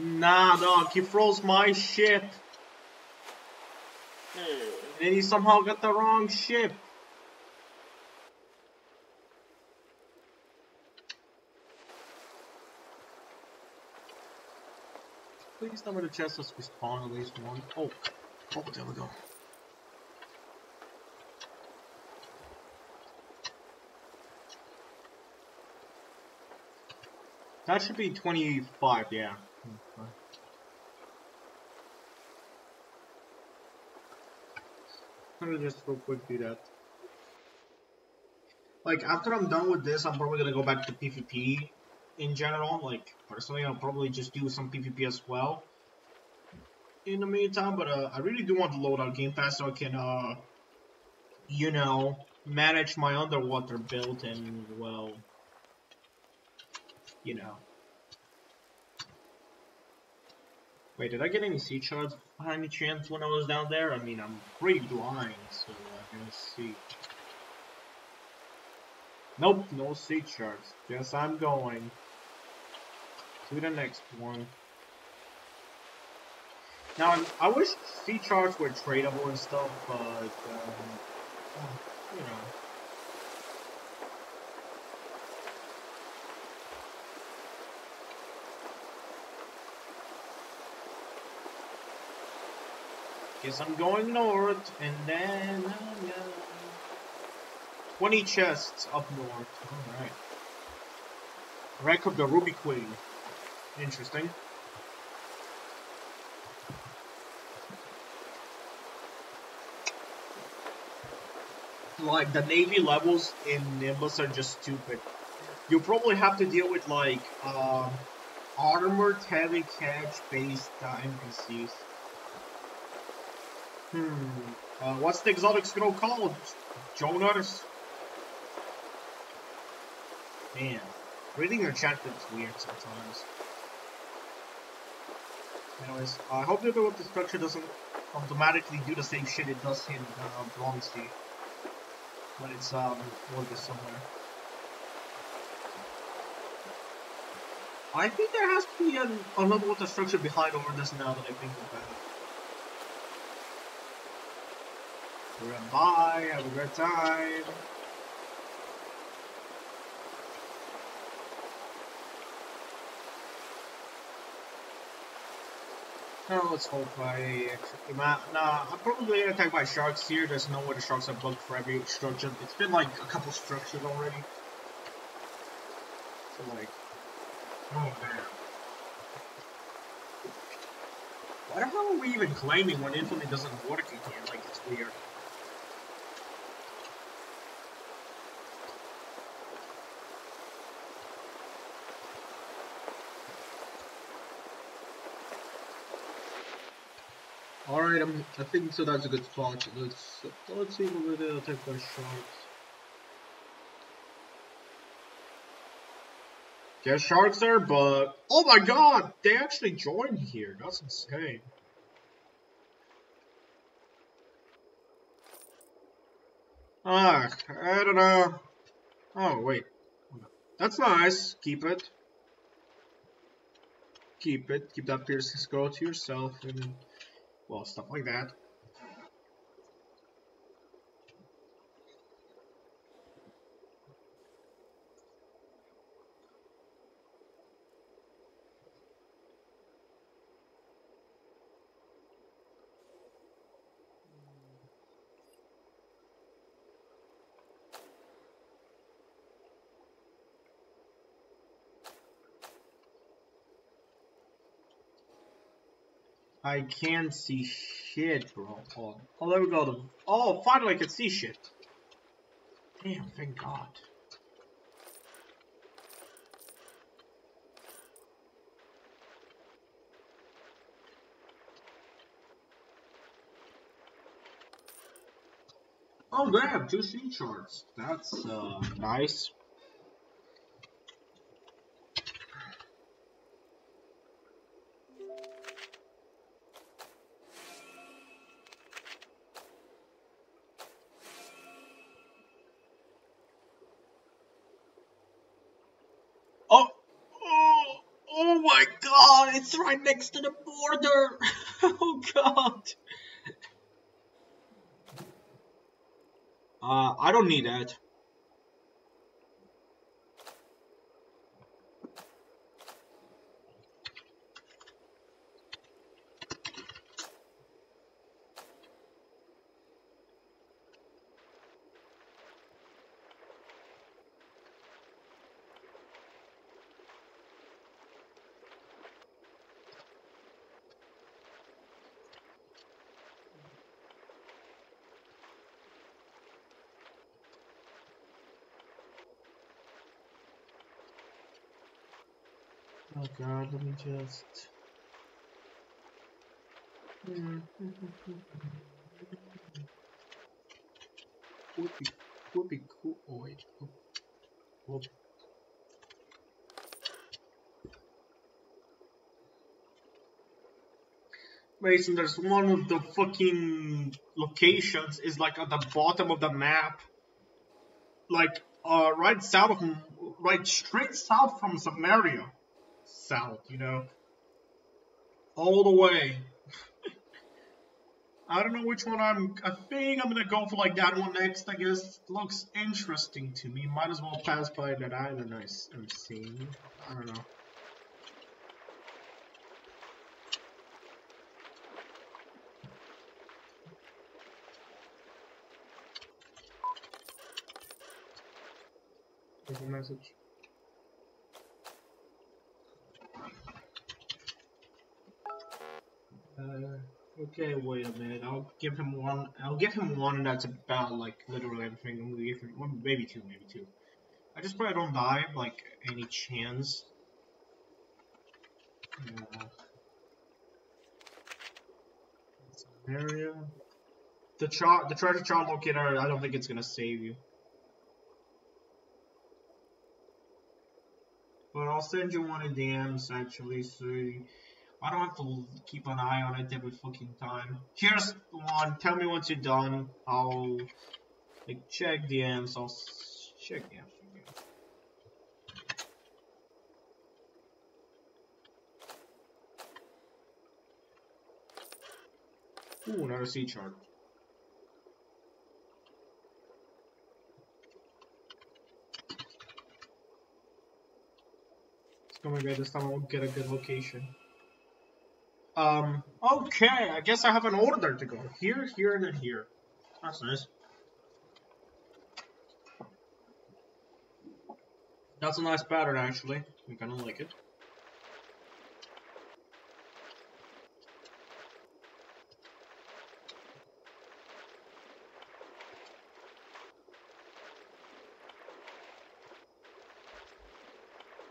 Nah, dog, he froze my ship. And he somehow got the wrong ship. Please me the chest has respawn at least one. Oh, oh, there we go. That should be 25, yeah. Me just real quick do that. Like, after I'm done with this, I'm probably gonna go back to PvP in general. Like personally, I'll probably just do some PvP as well. In the meantime, but uh, I really do want to load out Game Pass so I can, uh, you know, manage my underwater build and well, you know. Wait, did I get any sea shards by any chance when I was down there? I mean, I'm pretty blind, so I can see. Nope, no sea shards. Guess I'm going to the next one. Now, I wish sea shards were tradable and stuff, but, um, you know. Guess I'm going north, and then, uh, yeah. 20 chests up north. Alright. Wreck of the Ruby Queen. Interesting. Like, the Navy levels in Nimbus are just stupid. You'll probably have to deal with, like, um, armored heavy catch based uh, NPCs. Hmm. Uh, what's the exotic scroll called? Jonas? Man, reading your chat is weird sometimes. Anyways, I hope the structure doesn't automatically do the same shit it does in uh, Bronze. When it's um, Orcus somewhere. I think there has to be an, another water structure behind over this now that I think about it. Bye, have a great time. Oh, let's hope I actually. Nah, I'm probably gonna attack by sharks here. There's no way the sharks are bugged for every structure. It's been like a couple structures already. So, like. Oh, man. Why the hell are we even claiming when Infinite doesn't work again? Like, it's weird. Alright, I think so that's a good spot. Let's, let's see what we're gonna take by sharks. Guess sharks there, but... Oh my god! They actually joined here. That's insane. Ah, I don't know. Oh, wait. That's nice. Keep it. Keep it. Keep that piercing scroll to yourself and well, stuff like that. I can't see shit, bro. Oh, there we go. Oh, finally I can see shit. Damn, thank God. Oh, have two sea charts. That's uh, nice. Right next to the border. oh god. Uh, I don't need that. Me just. would be would be cool. Oh wait. Whoop. Mason, there's one of the fucking locations is like at the bottom of the map. Like uh right south of right straight south from Sameria. South, you know. All the way. I don't know which one I'm. I think I'm gonna go for like that one next. I guess looks interesting to me. Might as well pass by that island I, I'm seeing. I don't know. Message. Uh. Okay, wait a minute. I'll give him one. I'll give him one that's about like literally everything. I'm gonna give him one, maybe two, maybe two. I just pray I don't die, like any chance. Yeah. Area. The chart, the treasure chart locator. I don't think it's gonna save you. But I'll send you one in DMs actually, so. You, I don't have to keep an eye on it every fucking time. Here's one. Tell me once you're done. I'll like check DMs. I'll check DMs. Ooh, another sea chart. It's going good. This time I'll get a good location. Um, okay, I guess I have an order to go. Here, here, and then here. That's nice. That's a nice pattern, actually. I kind of like it.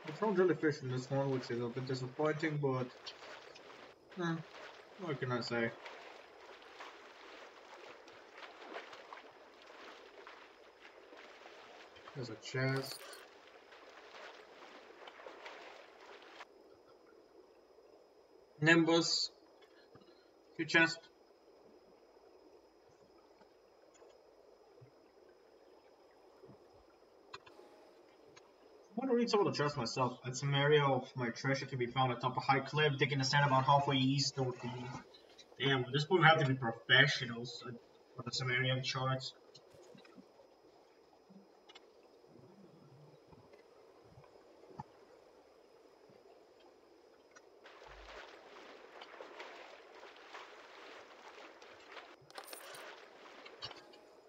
I found jellyfish in this one, which is a bit disappointing, but What can I say? There's a chest. Nimbus. Your chest. I want to the chests myself. At some area of my treasure can be found atop a high cliff, digging the sand about halfway east northeast. Damn, this point we have to be professionals uh, for the Sumerian charts.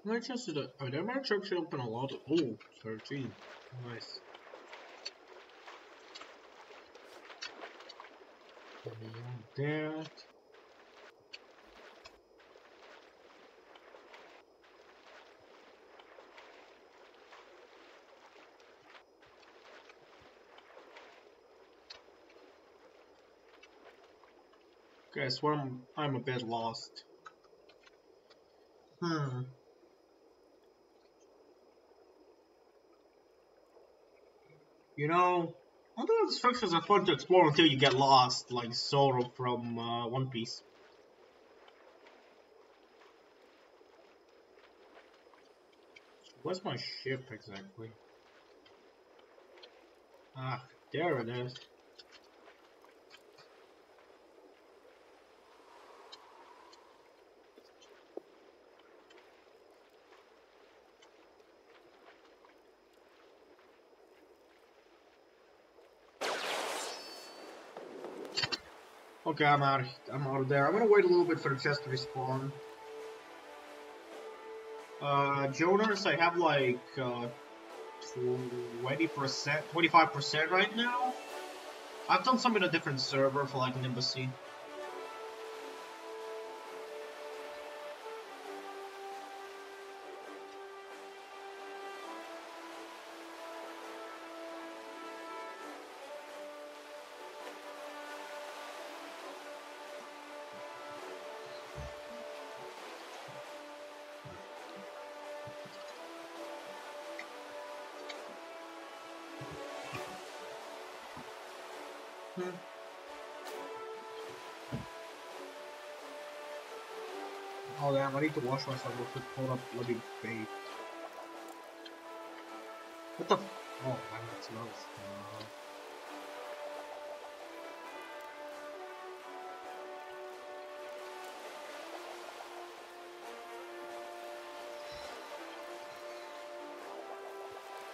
My chest is uh, a, oh, that my truck should open a lot of, oh, 13. Nice. That. Okay, swear I'm, I'm a bit lost. Hmm. You know, Although the structures are fun to explore until you get lost, like Zoro from uh, One Piece. Where's my ship exactly? Ah, there it is. Okay, I'm out. I'm out of there. I'm gonna wait a little bit for the chest to respawn. Uh, Jonas, I have like uh, 20%, 25% right now. I've done some in a different server for like an embassy. Need to wash myself real quick. Hold up, let me. What the Oh, man, that smells. Uh,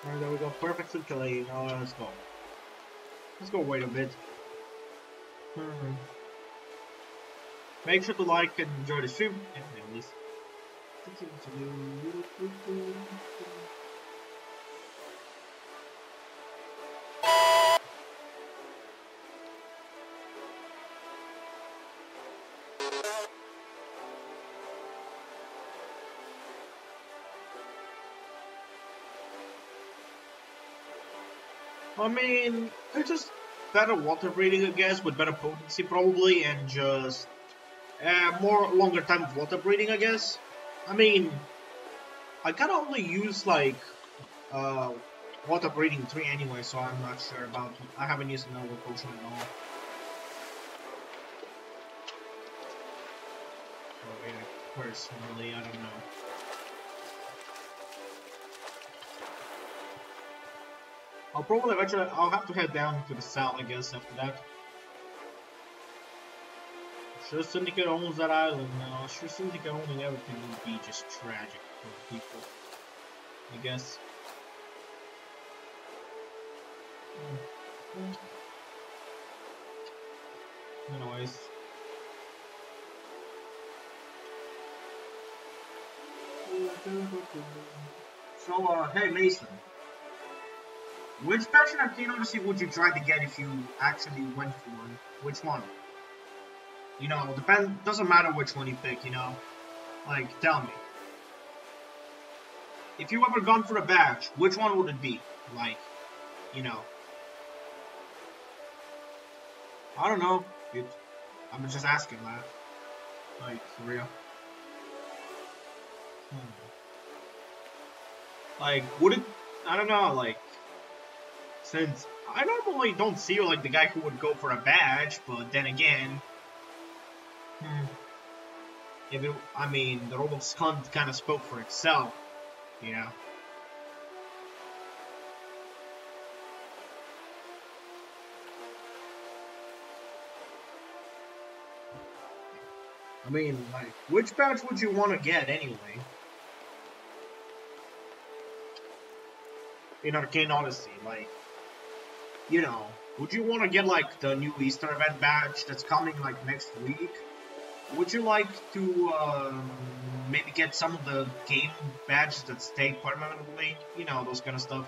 Alright, there we go. Perfect circulating. Now let's go. Let's go wait a bit. Hmm. Make sure to like and enjoy the stream. Yeah, at least. I mean, it's just better water breathing, I guess, with better potency probably, and just uh, more longer time of water breathing, I guess. I mean, I can only use like uh, water breathing 3 anyway, so I'm not sure about I haven't used another potion at all. Personally, I don't know. I'll probably eventually, I'll have to head down to the south, I guess, after that. Sure Syndicate owns that island now. Sure Syndicate owning everything would be just tragic for people. I guess. Anyways. So, uh, hey Mason. Which passion Keen Odyssey would you try to get if you actually went for one? Which one? You know, depend doesn't matter which one you pick, you know? Like, tell me. If you ever gone for a badge, which one would it be? Like, you know. I don't know. It, I'm just asking that. Like, for real. Hmm. Like, would it I don't know, like since I normally don't see like the guy who would go for a badge, but then again, Hmm. it, I mean, the Roblox hunt kind of spoke for itself, you know. I mean, like, which badge would you want to get anyway? In Arcane Odyssey, like, you know, would you want to get like the new Easter event badge that's coming like next week? Would you like to um, maybe get some of the game badges that stay permanently? You know, those kind of stuff.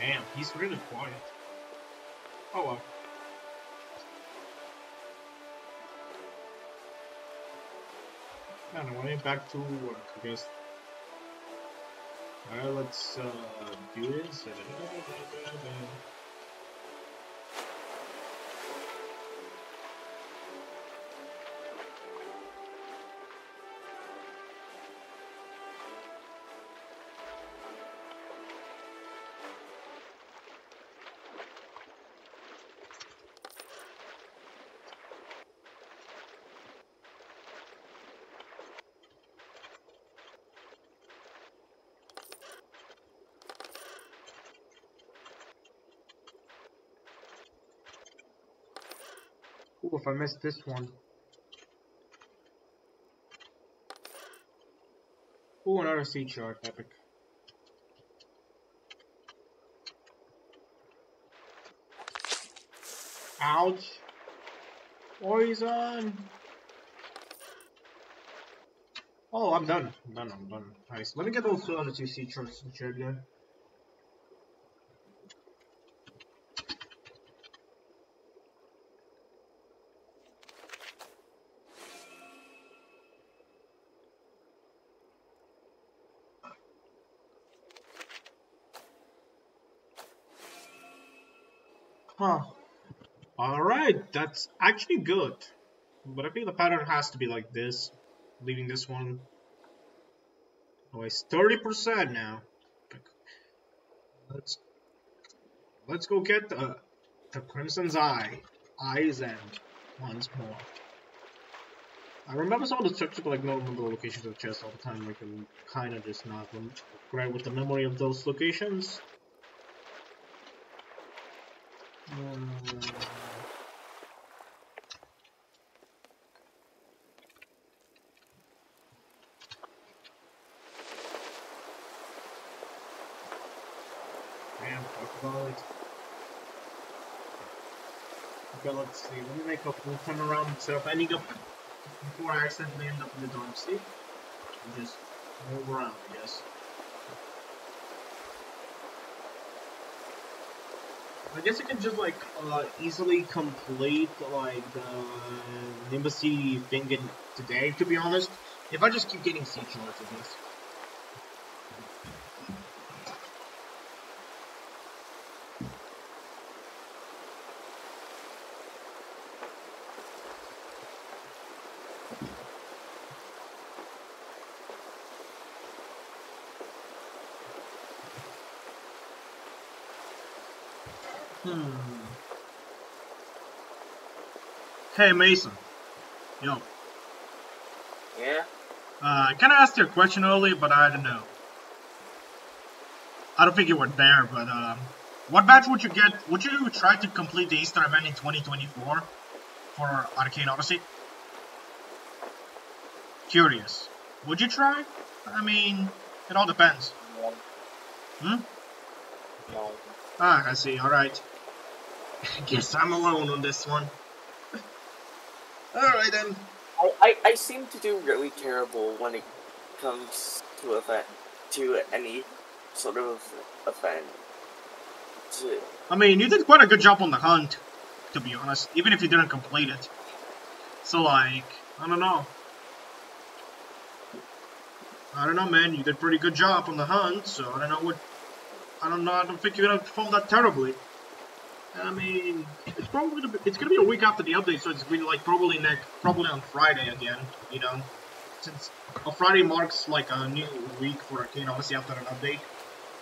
Damn, he's really quiet. Oh well. Anyway, back to work, I guess. Alright, let's uh, do this. If I missed this one. Ooh, another sea chart, epic. Ouch. Poison. Oh, I'm done. I'm done, I'm done. Nice. Let me get those uh, other two sea charts in. Huh. Alright, that's actually good. But I think the pattern has to be like this. Leaving this one. Oh, it's 30% now. Let's let's go get the the Crimson's Eye, Eyes End once more. I remember some of the structures, but like not remember the locations of the chest all the time. Like I'm kind of just not right with the memory of those locations. Um, Damn, talk about it. Let's see. Let me make a full turn around instead ending up before I accidentally end up in the dark. And just move around, I guess. I guess I can just like uh, easily complete like the Nimbus City thing in today, to be honest. If I just keep getting sea charts, Hey Mason. Yo. Yeah? Uh, I kinda asked you a question earlier, but I don't know. I don't think you were there, but um, what badge would you get? Would you try to complete the Easter event in 2024 for Arcane Odyssey? Curious. Would you try? I mean, it all depends. No. Hmm? No. Ah, I see. All right. Guess I'm alone on this one. All right then. I, I, I seem to do really terrible when it comes to event to any sort of event. To, I mean, you did quite a good job on the hunt, to be honest, even if you didn't complete it. So, like, I don't know. I don't know, man. You did pretty good job on the hunt, so I don't know what. I don't know. I don't think you're gonna perform that terribly. I mean, it's probably gonna be, it's gonna be a week after the update, so it's really like probably next, probably on Friday again. You know, since a Friday marks like a new week for Arcane Odyssey after an update.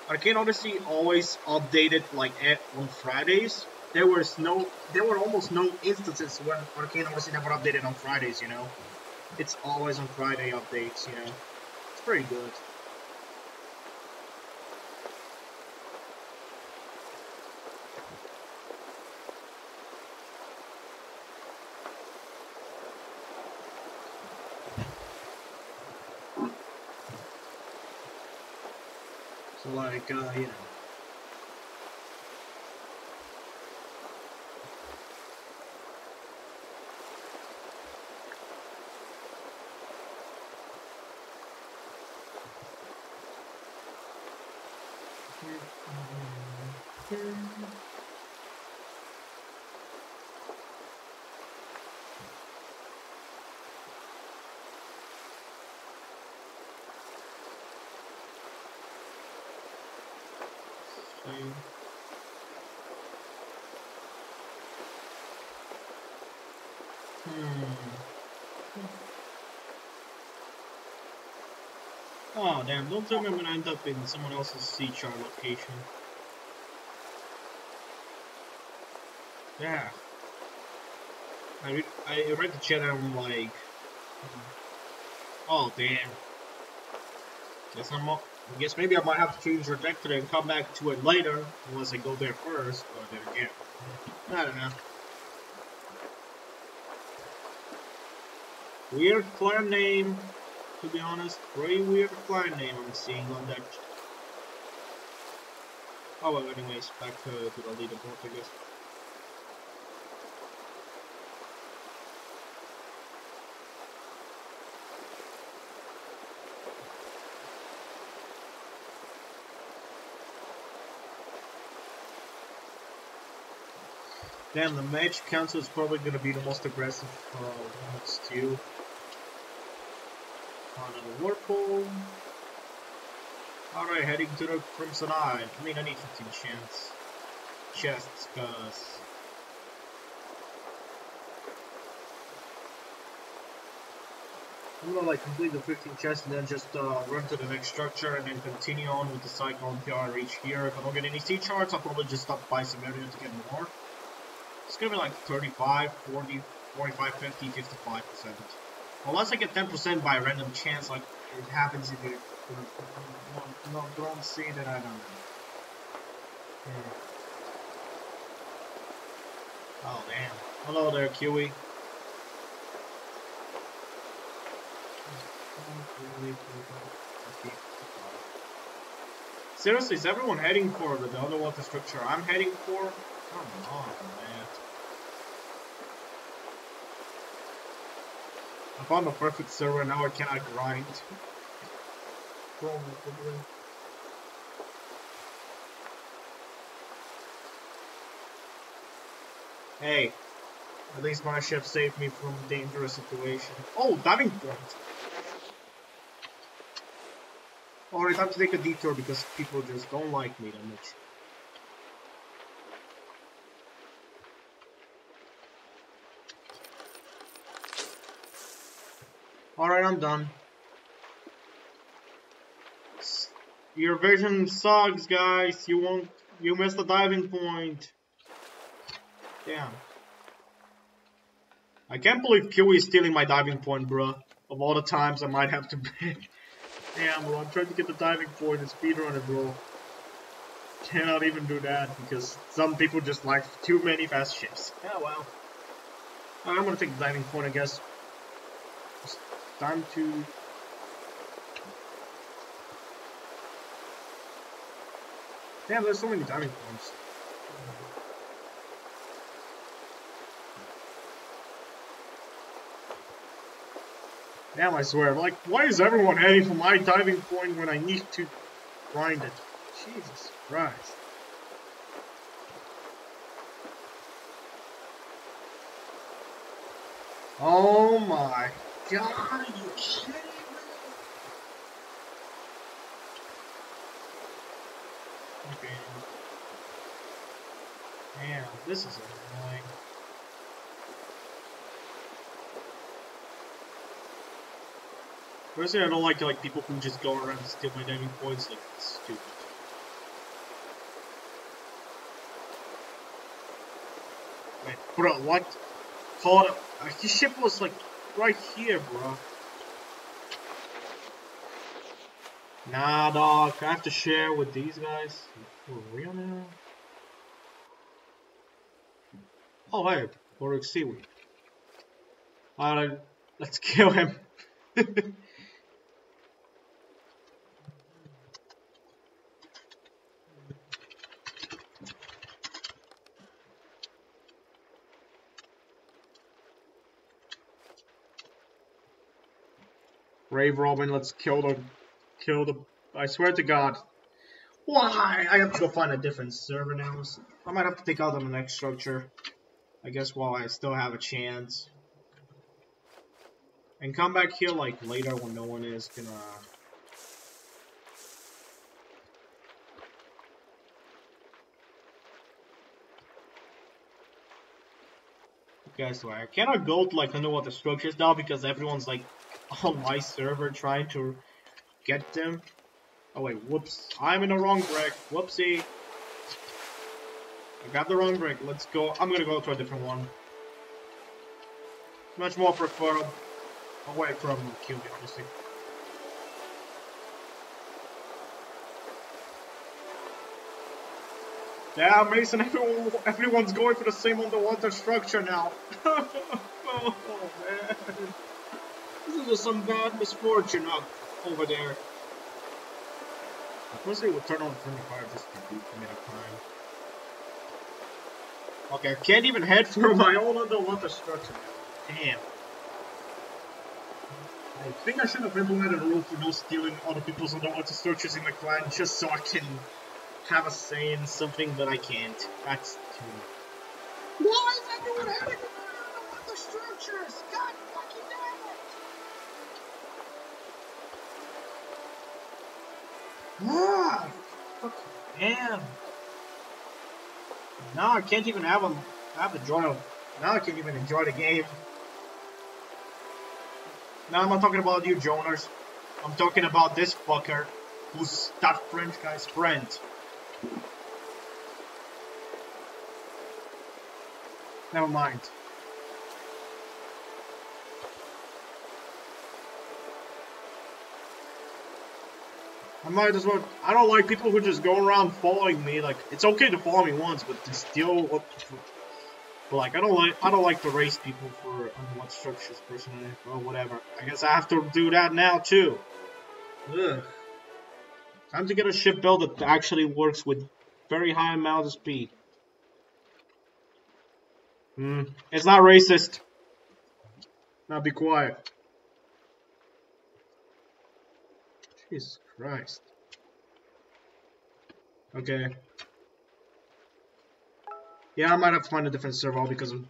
Arcane Odyssey always updated like at, on Fridays. There was no, there were almost no instances when Arcane Odyssey never updated on Fridays. You know, it's always on Friday updates. You know, it's pretty good. So like, uh, you know. See. Hmm. Oh damn, don't tell me I'm gonna end up in someone else's sea chart location. Yeah. I read, I read the chat and I'm like, oh damn. Guess I'm, I guess maybe I might have to change trajectory and come back to it later, unless I go there first, but then again, I don't know. Weird clan name, to be honest. Very weird clan name I'm seeing on that. Oh well, anyways, back to, to the leaderboard, I guess. Damn, the match council is probably going to be the most aggressive uh, next to on the Whirlpool. Alright, heading to the Crimson Eye. I mean, I need 15 chance. Chests, cause. I'm gonna like complete the 15 chests and then just uh, run to the next structure and then continue on with the cycle until I reach here. If I don't get any sea charts, I'll probably just stop by some area to get more. It's gonna be like 35, 40, 45, 50, 55 percent. Unless I get 10 percent by random chance, like it happens if you no, don't see that I don't know. Yeah. Oh damn. Hello there, Kiwi. Seriously, is everyone heading for the underwater structure I'm heading for? Come on, man. I found the perfect server, now I cannot grind. Hey, at least my ship saved me from a dangerous situation. Oh, diving point! Alright, time to take a detour because people just don't like me that much. Alright, I'm done. Your vision sucks, guys. You won't. You missed the diving point. Damn. I can't believe Kiwi is stealing my diving point, bruh. Of all the times I might have to beg. Damn, bro, I'm trying to get the diving point and speedrun it, bro. Cannot even do that because some people just like too many fast ships. Yeah, well. I'm gonna take the diving point, I guess. Time to... Damn, there's so many diving points. Damn, I swear. Like, why is everyone heading for my diving point when I need to grind it? Jesus Christ. Oh my god, are you kidding me? Okay. Damn, this is annoying. Personally, I don't like like people who just go around and steal my diving points. Like, stupid. Wait, bro, what? Call it. Uh, his ship was like right here, bro. Nah, dog. I have to share with these guys. For real now? Oh, hey, Borik Seaweed. Alright, let's kill him. Brave Robin, let's kill the, kill the, I swear to God. Why? I have to go find a different server now. I might have to take out the next structure. I guess while I still have a chance. And come back here like later when no one is gonna... Okay, so I cannot go to like underwater structures now because everyone's like on my server trying to get them. Oh wait, whoops. I'm in the wrong brick. Whoopsie. I got the wrong brick. Let's go. I'm gonna go to a different one. Much more preferable away from Cube, obviously. Yeah, Mason, everyone, everyone's going for the same underwater structure now. oh, man. This is some bad misfortune up over there. I suppose they would turn on friendly fire just to commit a crime. Okay, I can't even head for my own underwater structure. Damn. I think I should have implemented a rule for no stealing other people's underwater structures in the clan just so I can have a say in something that I can't. That's too. Why is everyone having underwater structures? God fucking damn Damn! Now I can't even have them. Have joy. Now I can't even enjoy the game. Now I'm not talking about you, Joners. I'm talking about this fucker who's that French guy's friend. Never mind. I might as well. I don't like people who just go around following me. Like, it's okay to follow me once, but to steal what. But like, I don't like. I don't like to race people for unlocked structures personally, or whatever. I guess I have to do that now too. Ugh. Time to get a ship built that actually works with very high amount of speed. Hmm. It's not racist. Now be quiet. Jesus Christ. Okay. Yeah, I might have to find a different server because of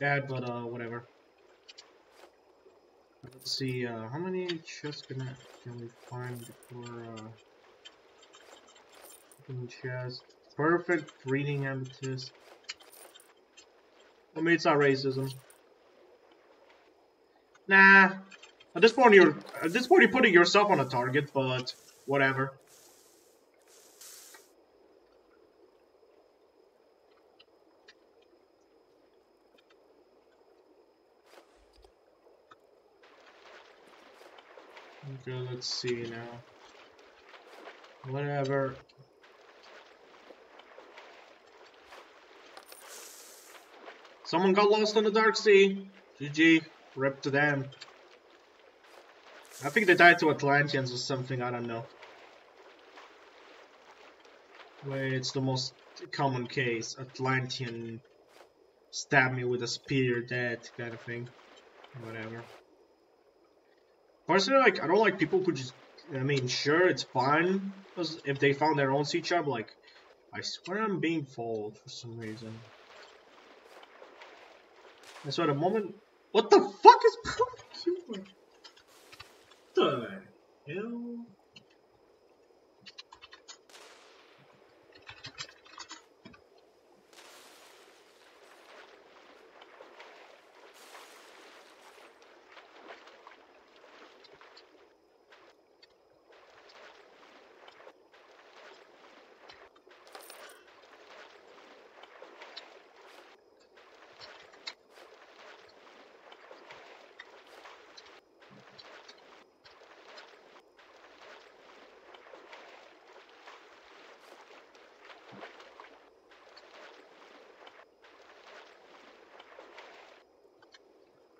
that, but uh, whatever. Let's see, uh, how many chests can, I, can we find before, uh, chest? Perfect breeding amethyst. I mean, it's not racism. Nah. At this point, you're at this point you're putting yourself on a target, but whatever. Okay, let's see now. Whatever. Someone got lost in the dark sea. GG. Rip to them. I think they died to Atlanteans or something, I don't know. Wait, it's the most common case. Atlantean stab me with a spear, dead kind of thing. Whatever. Personally, like, I don't like people who just, I mean, sure, it's fine if they found their own sea tribe, like, I swear I'm being followed for some reason. I swear the moment, what the fuck is the hell?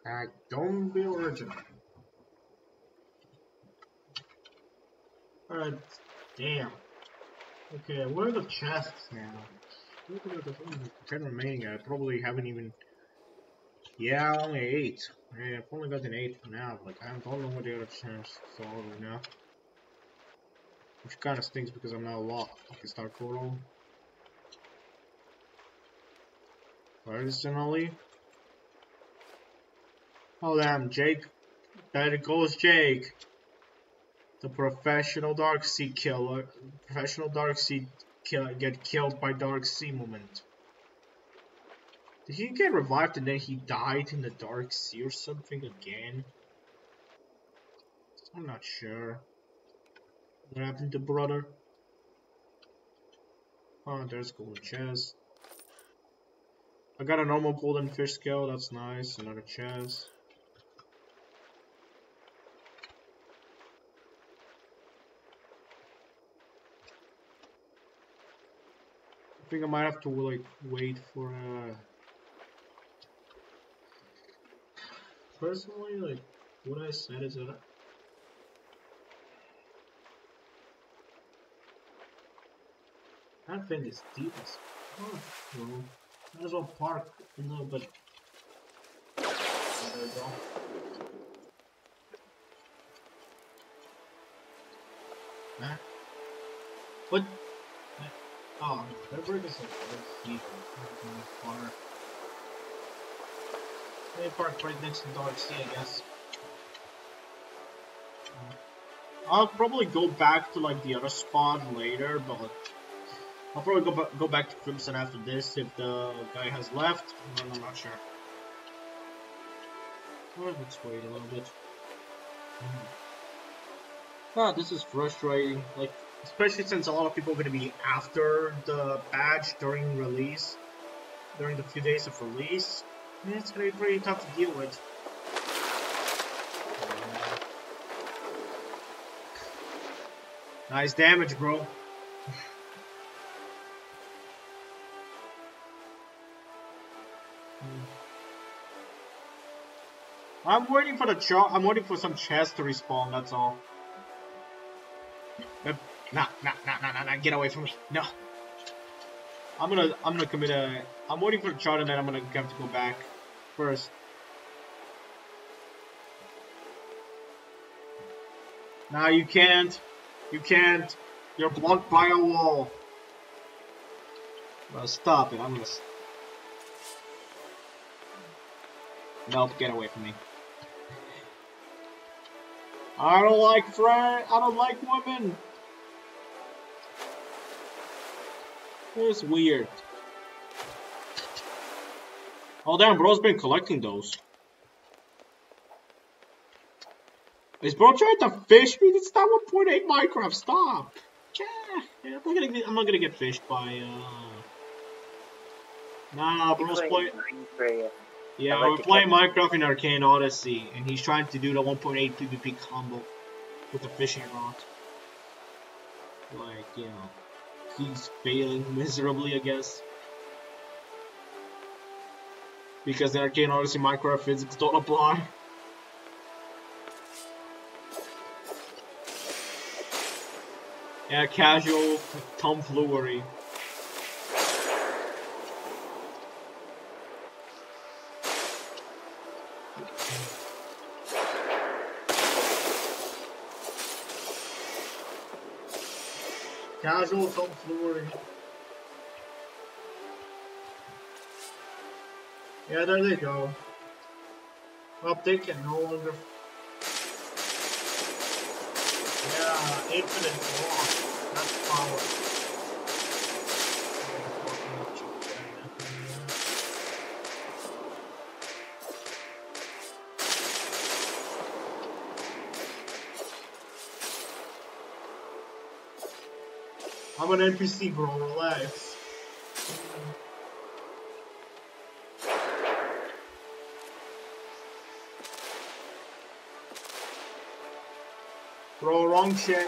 Uh, Alright, damn. Okay, where are the chests now? Looking at the 10 remaining, I probably haven't even... Yeah, only 8. Yeah, I've only got an 8 for now, like, I don't know what the other chests are right now. Which kind of stinks because I'm not a lot. Okay, start coral. Personally, Oh damn, Jake. There it goes Jake. The professional Dark Sea killer. Professional Dark Sea killer get killed by Dark Sea moment. Did he get revived and then he died in the Dark Sea or something again? I'm not sure. What happened to brother? Oh, there's golden chest. I got a normal golden fish scale, that's nice. Another chest. Think I might have to like wait for uh personally like what I said is that that thing is deep as fuck, bro. Might as well park a little bit. There we go. What? Oh, that bridge is very steep. Far. They park right next to Dark Sea, I guess. Uh, I'll probably go back to like the other spot later, but I'll probably go, go back to Crimson after this if the guy has left. I'm not sure. Let's wait a little bit. Hmm. Ah, this is frustrating. Like, especially since a lot of people are going to be after the badge during release, during the few days of release. It's going to be pretty tough to deal with. Nice damage, bro. I'm waiting for the. I'm waiting for some chests to respawn. That's all. Nah, nah, nah, nah, nah, nah, get away from me. No. I'm gonna, I'm gonna commit a. I'm waiting for the chart, and then I'm gonna have to go back first. Nah, you can't. You can't. You're blocked by a wall. Well, stop it. I'm gonna. Nope, get away from me. I don't like friend. I don't like women. It's weird. Oh damn, bro's been collecting those. Is bro trying to fish me? It's not 1.8 Minecraft. Stop. Yeah, I'm not gonna. Get, I'm not gonna get fished by. uh... Nah, bro's playing. Yeah, like we're playing Minecraft in Arcane Odyssey, and he's trying to do the 1.8 PvP combo with the fishing rod. Like, you know, he's failing miserably, I guess. Because in Arcane Odyssey, Minecraft physics don't apply. Yeah, casual tomfoolery. Casual tomfoolery. Yeah, there they go. Well, they can no longer. Yeah, infinite block. That's power. I'm an NPC, bro. Relax. Bro, wrong shit.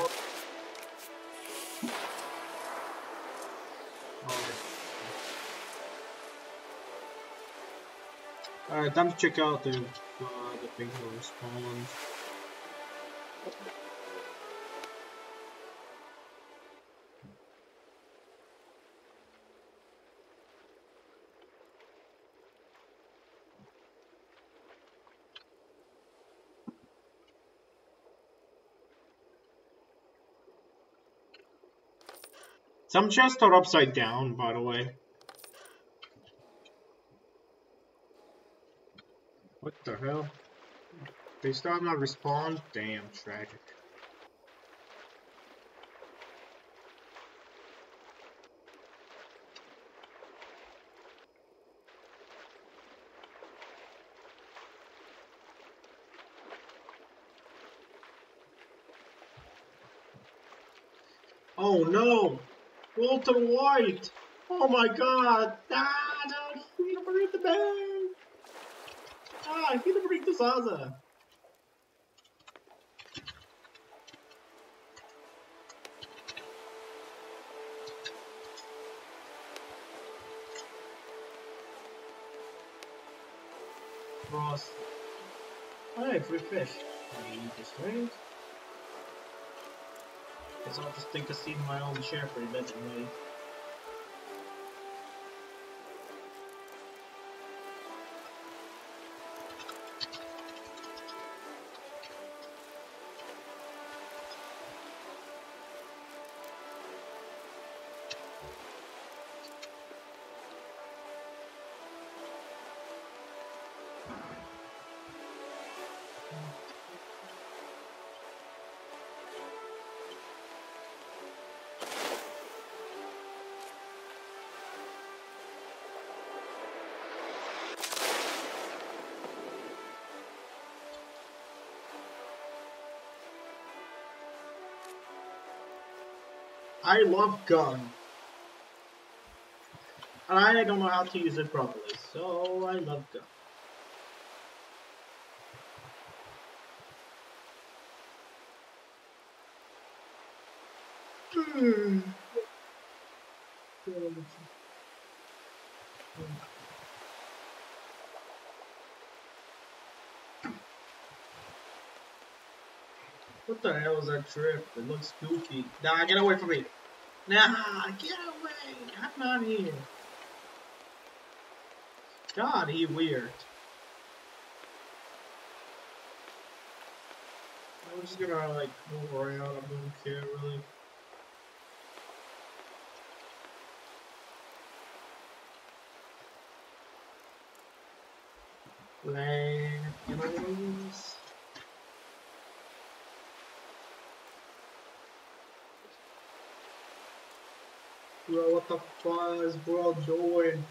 Alright, time to check out the uh, the thing that respawned. Some chests are upside down, by the way. What the hell? They still have not respawned? Damn, tragic. Oh no! Walter White! Oh my god! Ah, no, he never hit the bang! Ah, he never break the Zaza! Ross. Hey, free fish. I drink. Guess I'll just a seat in my own chair for a bit anyway. I love gun. And I don't know how to use it properly, so I love gun. Hmm. What the hell is that trip? It looks goofy. Nah, get away from me. Nah, get away. I'm not here. God, he weird. I'm just gonna like move around. I don't care really. Land, you Bro, what the fuck is bro doing?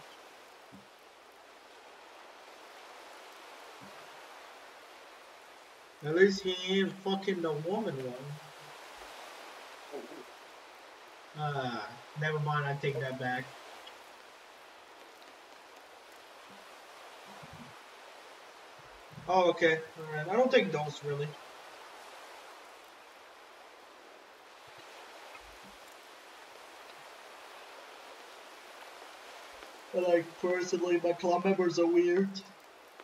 At least he ain't fucking the woman one. Ah, never mind, I take that back. Oh, okay. Alright, I don't take those really. Like personally, my club members are weird,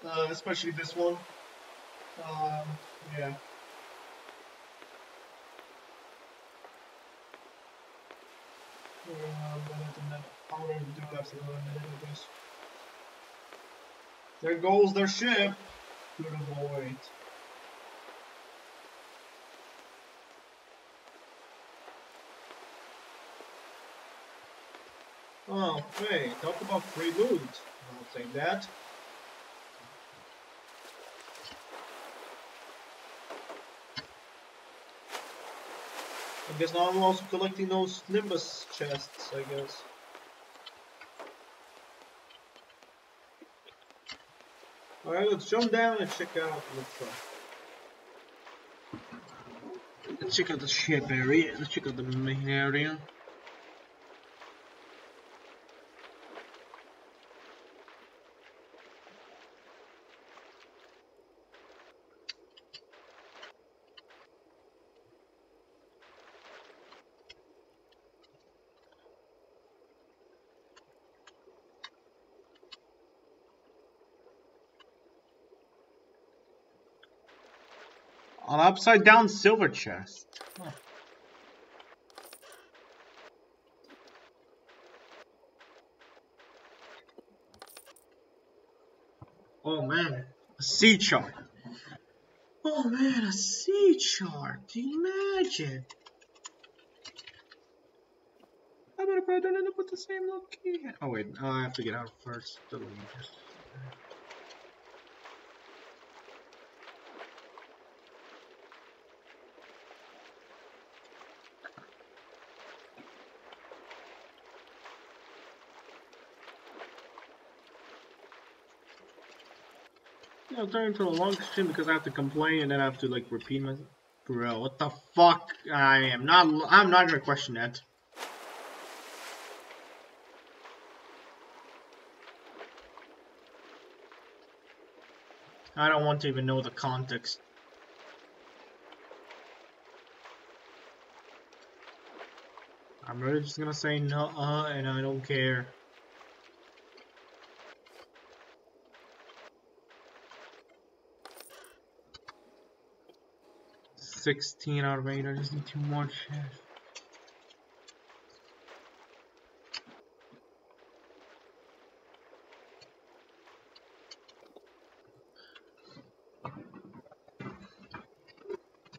uh, especially this one. Um, yeah. There goes their ship. Hey, talk about free loot. I'll take that. I guess now I'm also collecting those Nimbus chests, I guess. Alright, let's jump down and check out the. Let's check out the ship area. Let's check out the main area. An upside down silver chest. Huh. Oh man, a sea chart. Oh man, a sea chart. Imagine. How about if I don't end up with the same location? Oh wait, I have to get out first. I'll turn into a long stream because I have to complain and then I have to like repeat myself. Bro, what the fuck? I am not. I'm not gonna question that. I don't want to even know the context. I'm really just gonna say no, uh, and I don't care. 16 out of 8. I just need two more chests.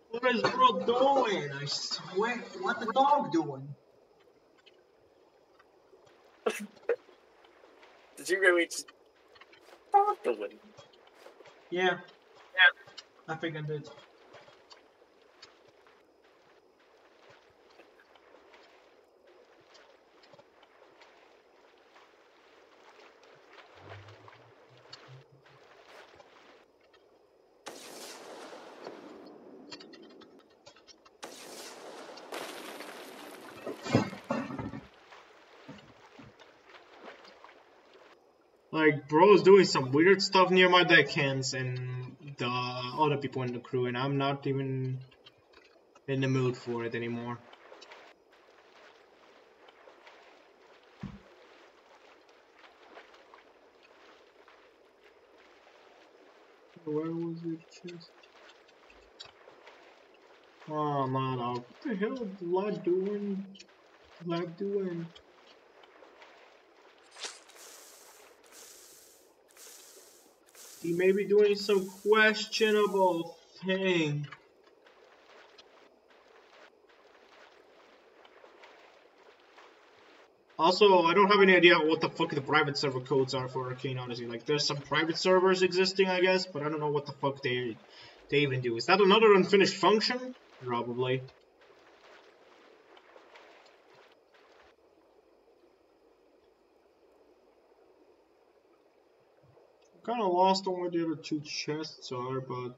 What is bro doing? I swear, what the dog doing? Did you really just dog doing? Yeah. Yeah. I think I did. Bro's doing some weird stuff near my deckhands and the other people in the crew, and I'm not even in the mood for it anymore. Where was it? Chest? Oh ah, man, uh, what the hell is lad doing? Lad doing? He may be doing some questionable thing. Also, I don't have any idea what the fuck the private server codes are for Arcane Odyssey. Like, there's some private servers existing, I guess, but I don't know what the fuck they they even do. Is that another unfinished function? Probably. Kinda lost on where the other two chests are, but...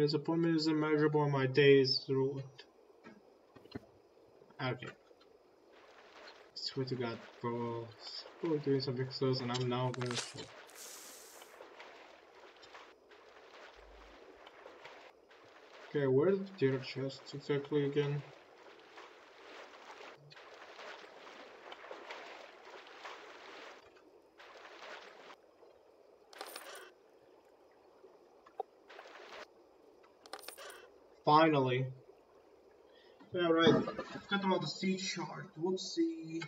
My disappointment is immeasurable and my days ruined. Okay. Swear to God, bro. We're doing something close and I'm now gonna. Okay, where's the chest exactly again? Finally. Alright, got all the sea chart. Whoopsie.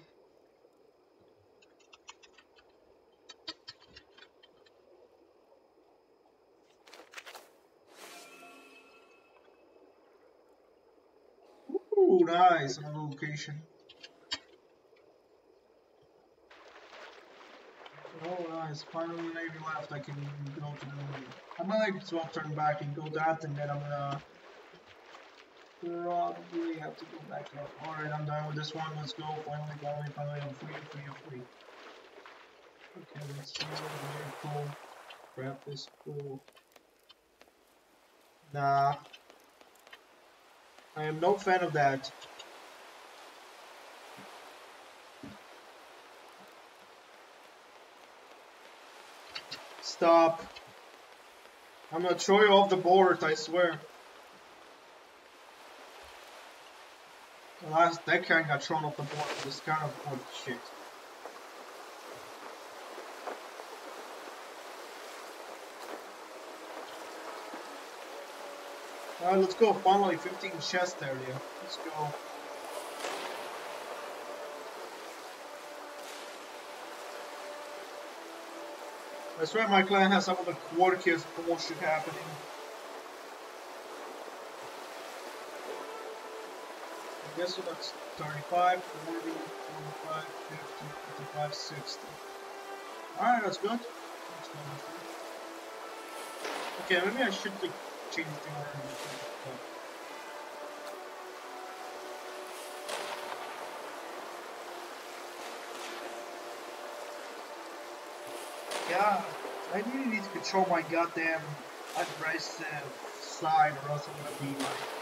Ooh, nice, another location. Oh, nice. Finally, Navy left. I can go to the. I might as well turn back and go that, and then I'm gonna probably have to go back up. Alright, I'm done with this one. Let's go. Finally, finally, finally, I'm free, I'm free, I'm free. Okay, let's see. Very cool. Grab this cool. Nah. I am no fan of that. Stop. I'm gonna throw you off the board, I swear. Last decade got thrown off the board this kind of good shit. Alright, let's go. Finally, 15 chest area. Let's go. That's right, my clan has some of the quirkiest bullshit happening. So that's 35, 40, 45, 50, 55, 60. Alright, that's good. That's good. Okay, maybe I should like, change the order. Yeah, I really need to control my goddamn aggressive side or else I'm gonna be like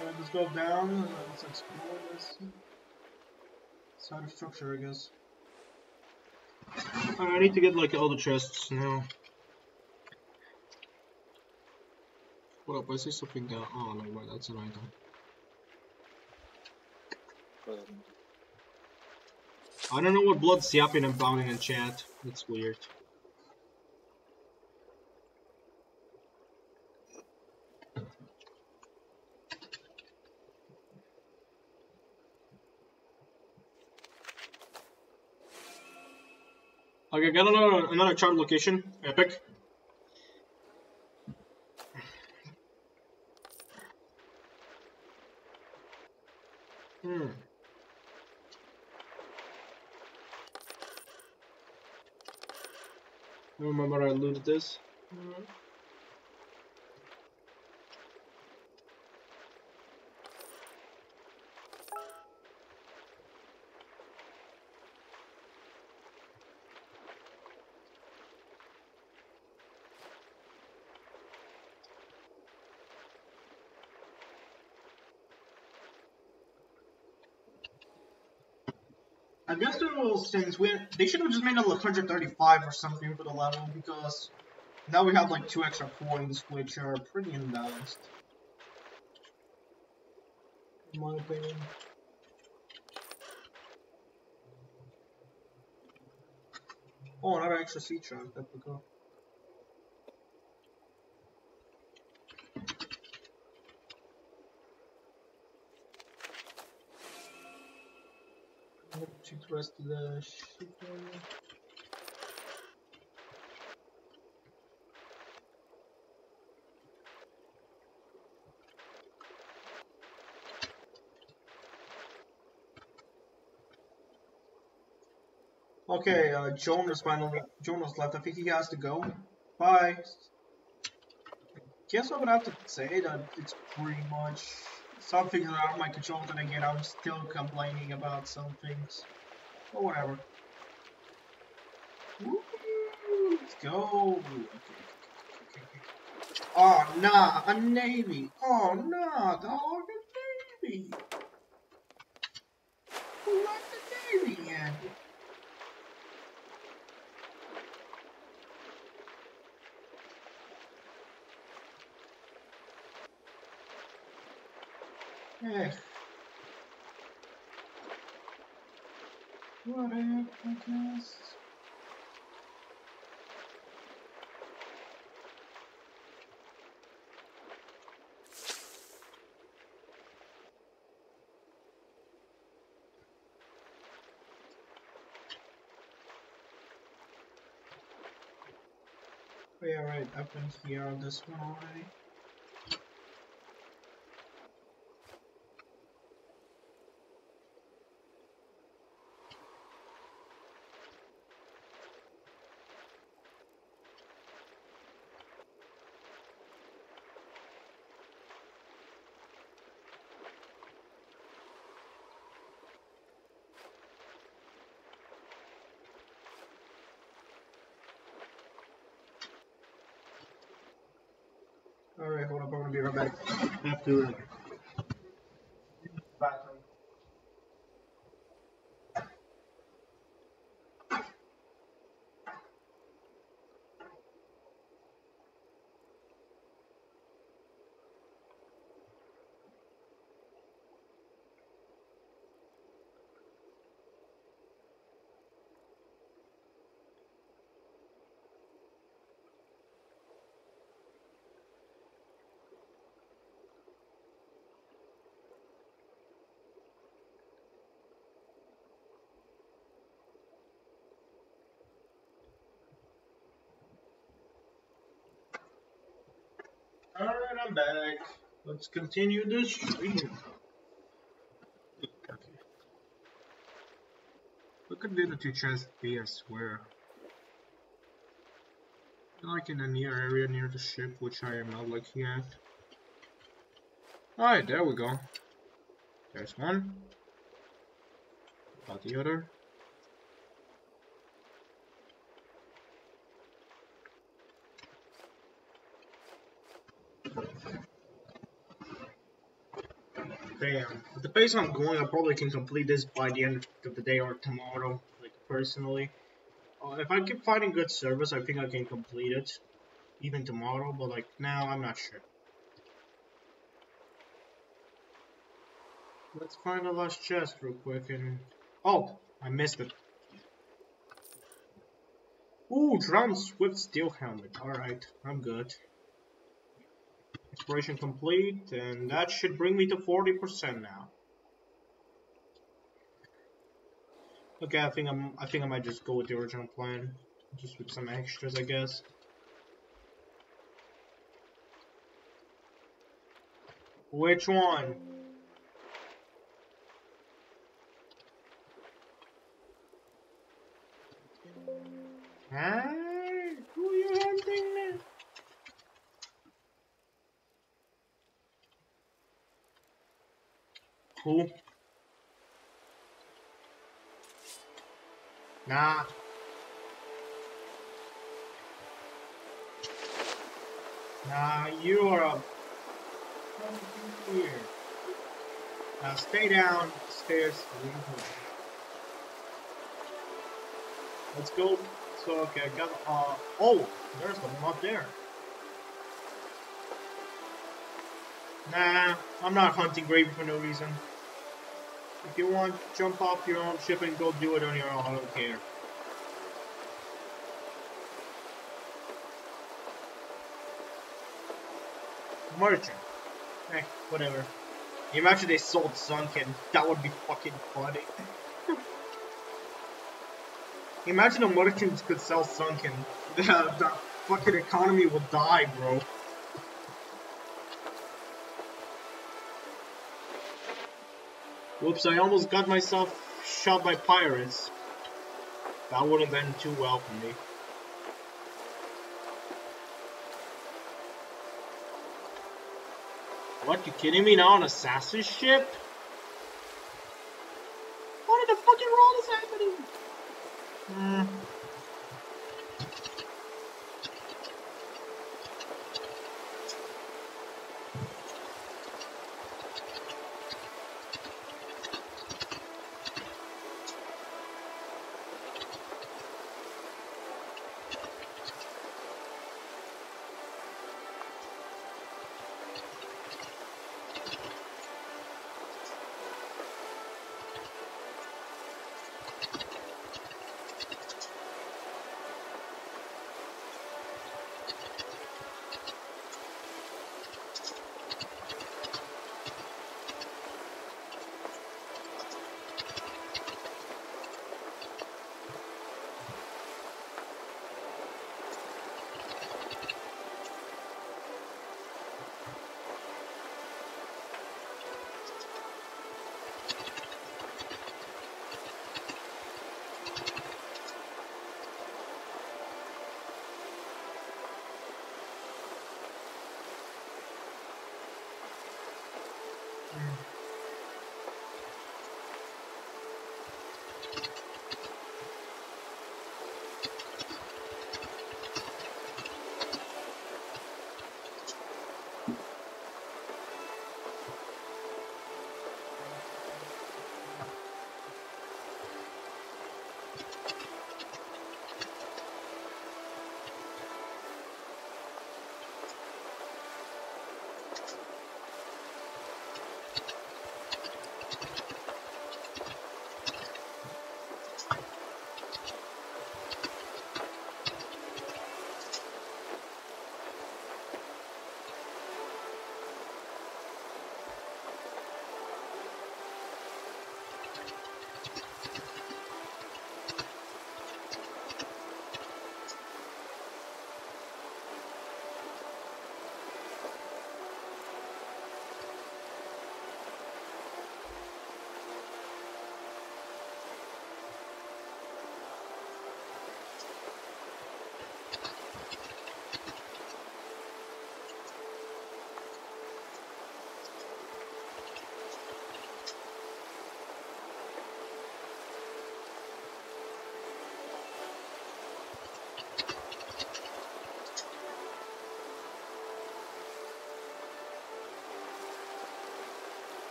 Alright, let's go down. Let's explore this side of structure, I guess. Alright, I need to get like all the chests now. What up? I see something down. Oh, no, wait, that's an item. Um. I don't know what Blood's yapping and bounding in chat. It's weird. Okay, got another another chart location. Epic. Hmm. I remember I looted this. Mm. I we they should have just made it like 135 or something for the level because now we have like two extra points which are pretty imbalanced. In my opinion. Oh, another extra sea trap, there we go. check the rest of the area. Okay, uh, Jonas finally, Jonas left. I think he has to go. Bye. Guess I would have to say that it's pretty much something out of my control. Then again, I'm still complaining about some things. Or whatever. Woo, let's go. Okay. Oh, nah, a Navy. Oh, nah, dog, a Navy. Who let the Navy in? Eh. Eh. Whatever, I guess. Oh yeah, right, I've been here on this one already. Alright, hold up, I'm gonna be right back. I have to. Uh, bathroom. I'm back. Let's continue this stream. Look at the two be, I swear. Like in a near area near the ship, which I am not looking at. Alright, there we go. There's one. About the other. Damn. At the pace I'm going, I probably can complete this by the end of the day or tomorrow, like, personally. Uh, if I keep finding good service, I think I can complete it. Even tomorrow, but, like, now, I'm not sure. Let's find the last chest real quick and... Oh! I missed it. Ooh, Drown Swift Steel Helmet. Alright, I'm good. Exploration complete, and that should bring me to 40% now. Okay, I think I'm I think I might just go with the original plan. Just with some extras, I guess. Which one? Hey, who are you hunting now? Who? Nah. Nah, you are a here. Now stay down, stairs, Let's go. So okay, I got uh oh, there's one up there. Nah, I'm not hunting gravy for no reason. If you want, jump off your own ship and go do it on your own. I don't care. Merchant. Eh, whatever. Imagine they sold Sunken. That would be fucking funny. Imagine a merchant could sell Sunken. The, the fucking economy would die, bro. Whoops, I almost got myself shot by pirates. That wouldn't end too well for me. What, you kidding me now on assassin ship?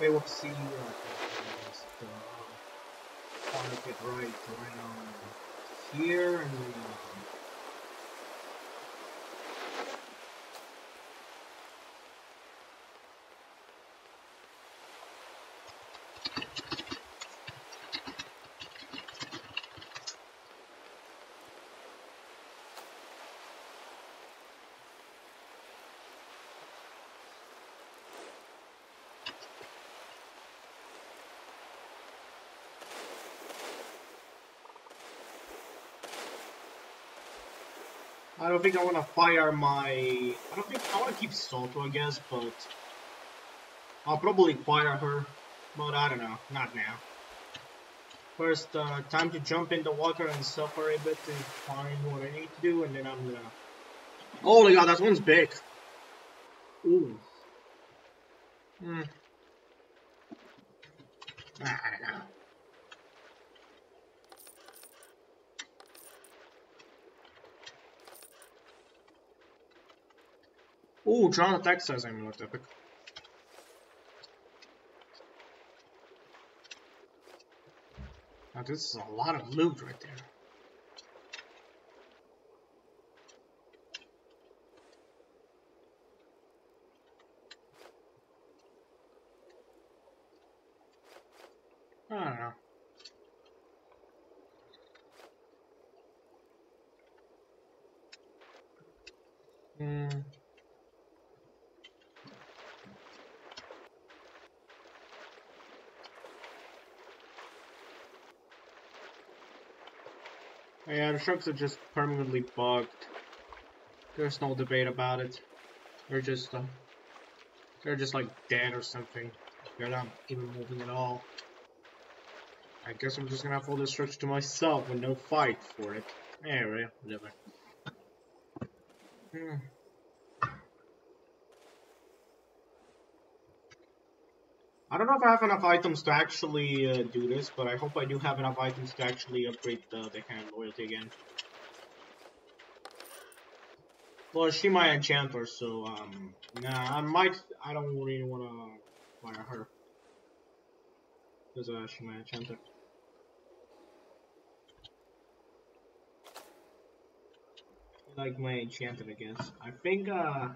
We will see you at the, the, it right, on here, and then, uh, I don't think I want to fire my... I don't think... I want to keep Salto, I guess, but... I'll probably fire her, but I don't know. Not now. First, uh, time to jump in the water and suffer a bit to find what I need to do, and then I'm gonna... Holy god, that one's big! Ooh. Hmm. I don't know. Ooh, Drawn attack size I'm not epic. Now this is a lot of loot right there. I don't know. Hmm. Sharks are just permanently bugged. There's no debate about it. They're just, uh, they're just like dead or something. They're not even moving at all. I guess I'm just gonna have all this structure to myself with no fight for it. Anyway, whatever. Hmm. I don't know if I have enough items to actually uh, do this, but I hope I do have enough items to actually upgrade the, the hand loyalty again. Well, she my enchanter, so, um, nah, I might, I don't really want to fire her. Because, uh, she my enchanter. Like my enchanter, I guess. I think, uh,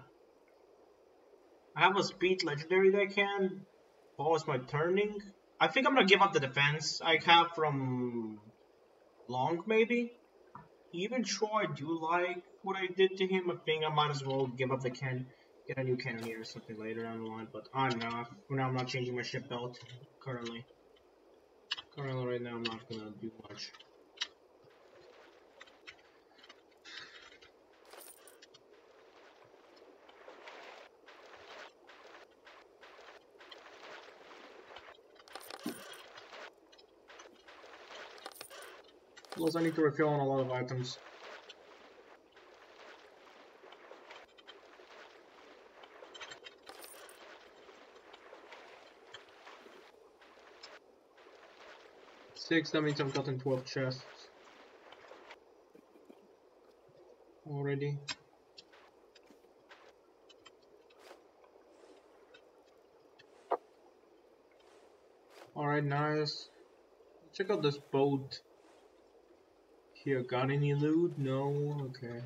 I have a speed legendary that can what my turning? I think I'm gonna give up the defense I have from Long, maybe? Even though I do like what I did to him, I think I might as well give up the can, get a new cannoneer or something later down the line, but I don't know. For now, I'm not changing my ship belt currently. Currently, right now, I'm not gonna do much. Plus I need to refill on a lot of items. Six, that means I've gotten 12 chests. Already. Alright, nice. Check out this boat. Here, got any loot? No? Okay.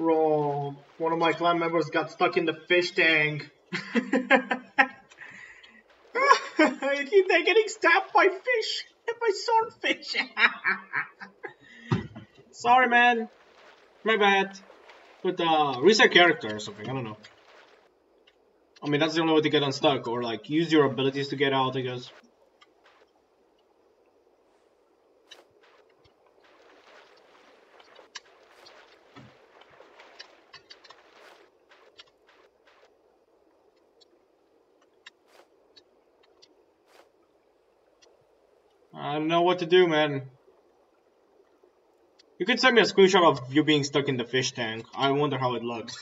Bro, one of my clan members got stuck in the fish tank. He's getting stabbed by fish, and by swordfish. Sorry, man. My bad. But uh, reset character or something. I don't know. I mean, that's the only way to get unstuck, or like use your abilities to get out. I guess. To do, man. You could send me a screenshot of you being stuck in the fish tank. I wonder how it looks.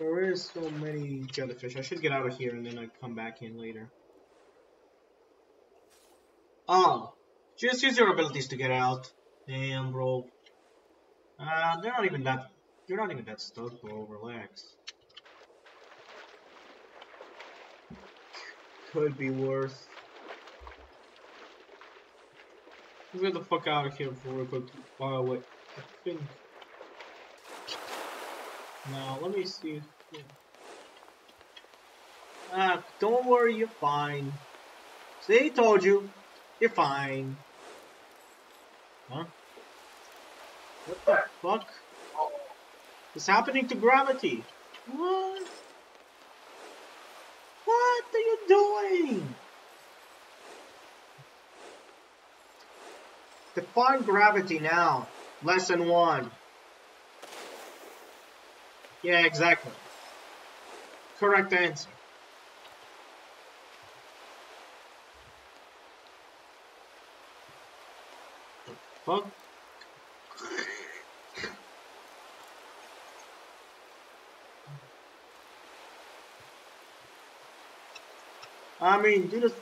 There is so many jellyfish. I should get out of here and then I come back in later. Oh, just use your abilities to get out. Damn, bro. Uh, they're not even that. You're not even that stuck, bro. Relax. Could be worse. Let's get the fuck out of here before we. Uh, wait. I think. Now, let me see. Don't worry, you're fine. See, told you. You're fine. Huh? What the fuck? What's happening to gravity? What? What are you doing? Define gravity now. Lesson one. Yeah, exactly. Correct answer. The fuck? I mean, do this.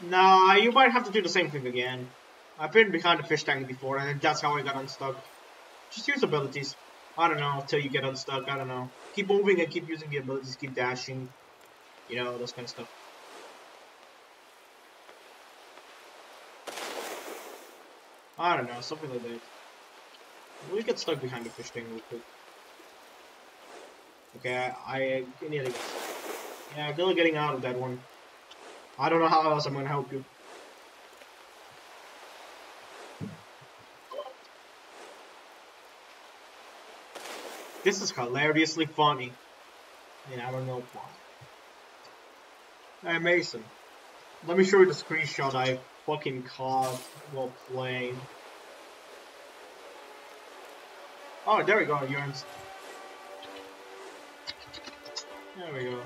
Nah, you might have to do the same thing again. I've been behind the fish tank before, and that's how I got unstuck. Just use abilities. I don't know, until you get unstuck, I don't know. Keep moving and keep using the abilities, keep dashing. You know, those kind of stuff. I don't know, something like that. We get stuck behind the fish tank real quick. Okay, I, I need to get Yeah, good getting out of that one. I don't know how else I'm gonna help you. This is hilariously funny. And I don't know why. Hey Mason, let me show you the screenshot I fucking caught while playing. Oh, there we go, Yearns. There we go.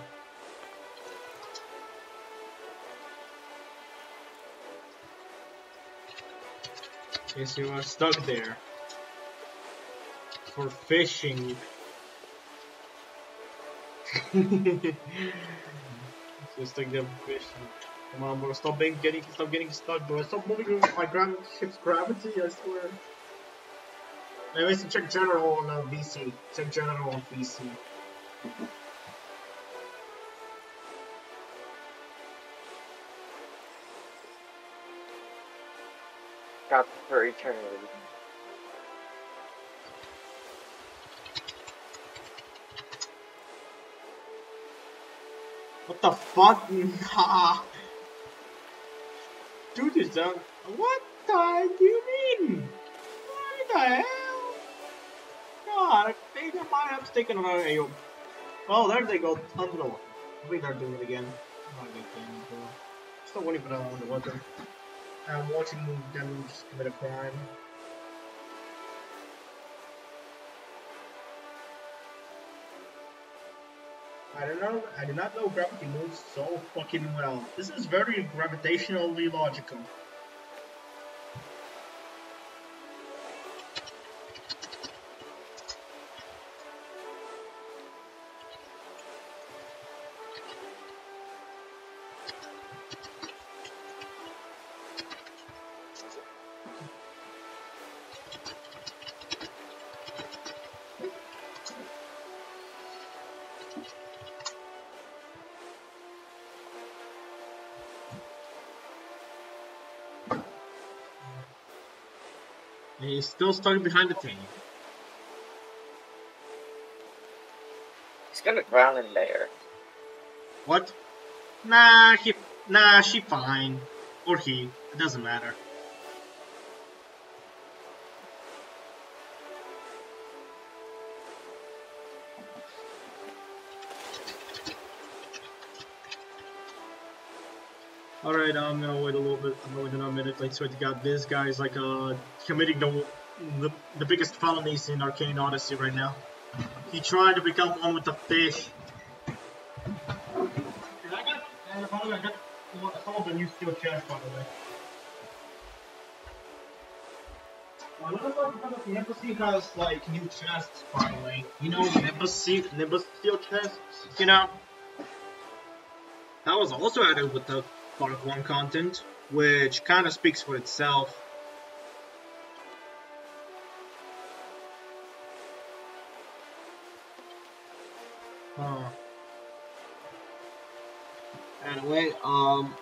Yes, you are stuck there for fishing. Just like them fishing. Come on, bro. Stop being getting stop getting stuck, bro. Stop moving my gra ship's gravity, I swear. Anyways, check general on uh, VC. Check general on VC. Got for eternity. What the fuck? Nah. What the do you mean? What the hell? God, they might have taken another AO. Oh, there they go. I think they're doing it again. Still waiting for that one to weapon. I'm watching them commit a crime. I don't know. I do not know gravity moves so fucking well. This is very gravitationally logical. He's still stuck behind the tank. He's gonna drown in there. What? Nah, he, nah, she fine. Or he. It doesn't matter. Alright, I'm gonna wait a little bit. I'm gonna wait a minute. Like, swear to God, this guy's like uh committing the, the the biggest felonies in Arcane Odyssey right now. He tried to become one with the fish. And I got, and by the way, I got some of the new steel chest, by the way. I don't know because the embassy has like new chests finally. You know, embassy, embassy steel chests. You know, that was also added with the part 1 content, which kind of speaks for itself. Uh, anyway, um,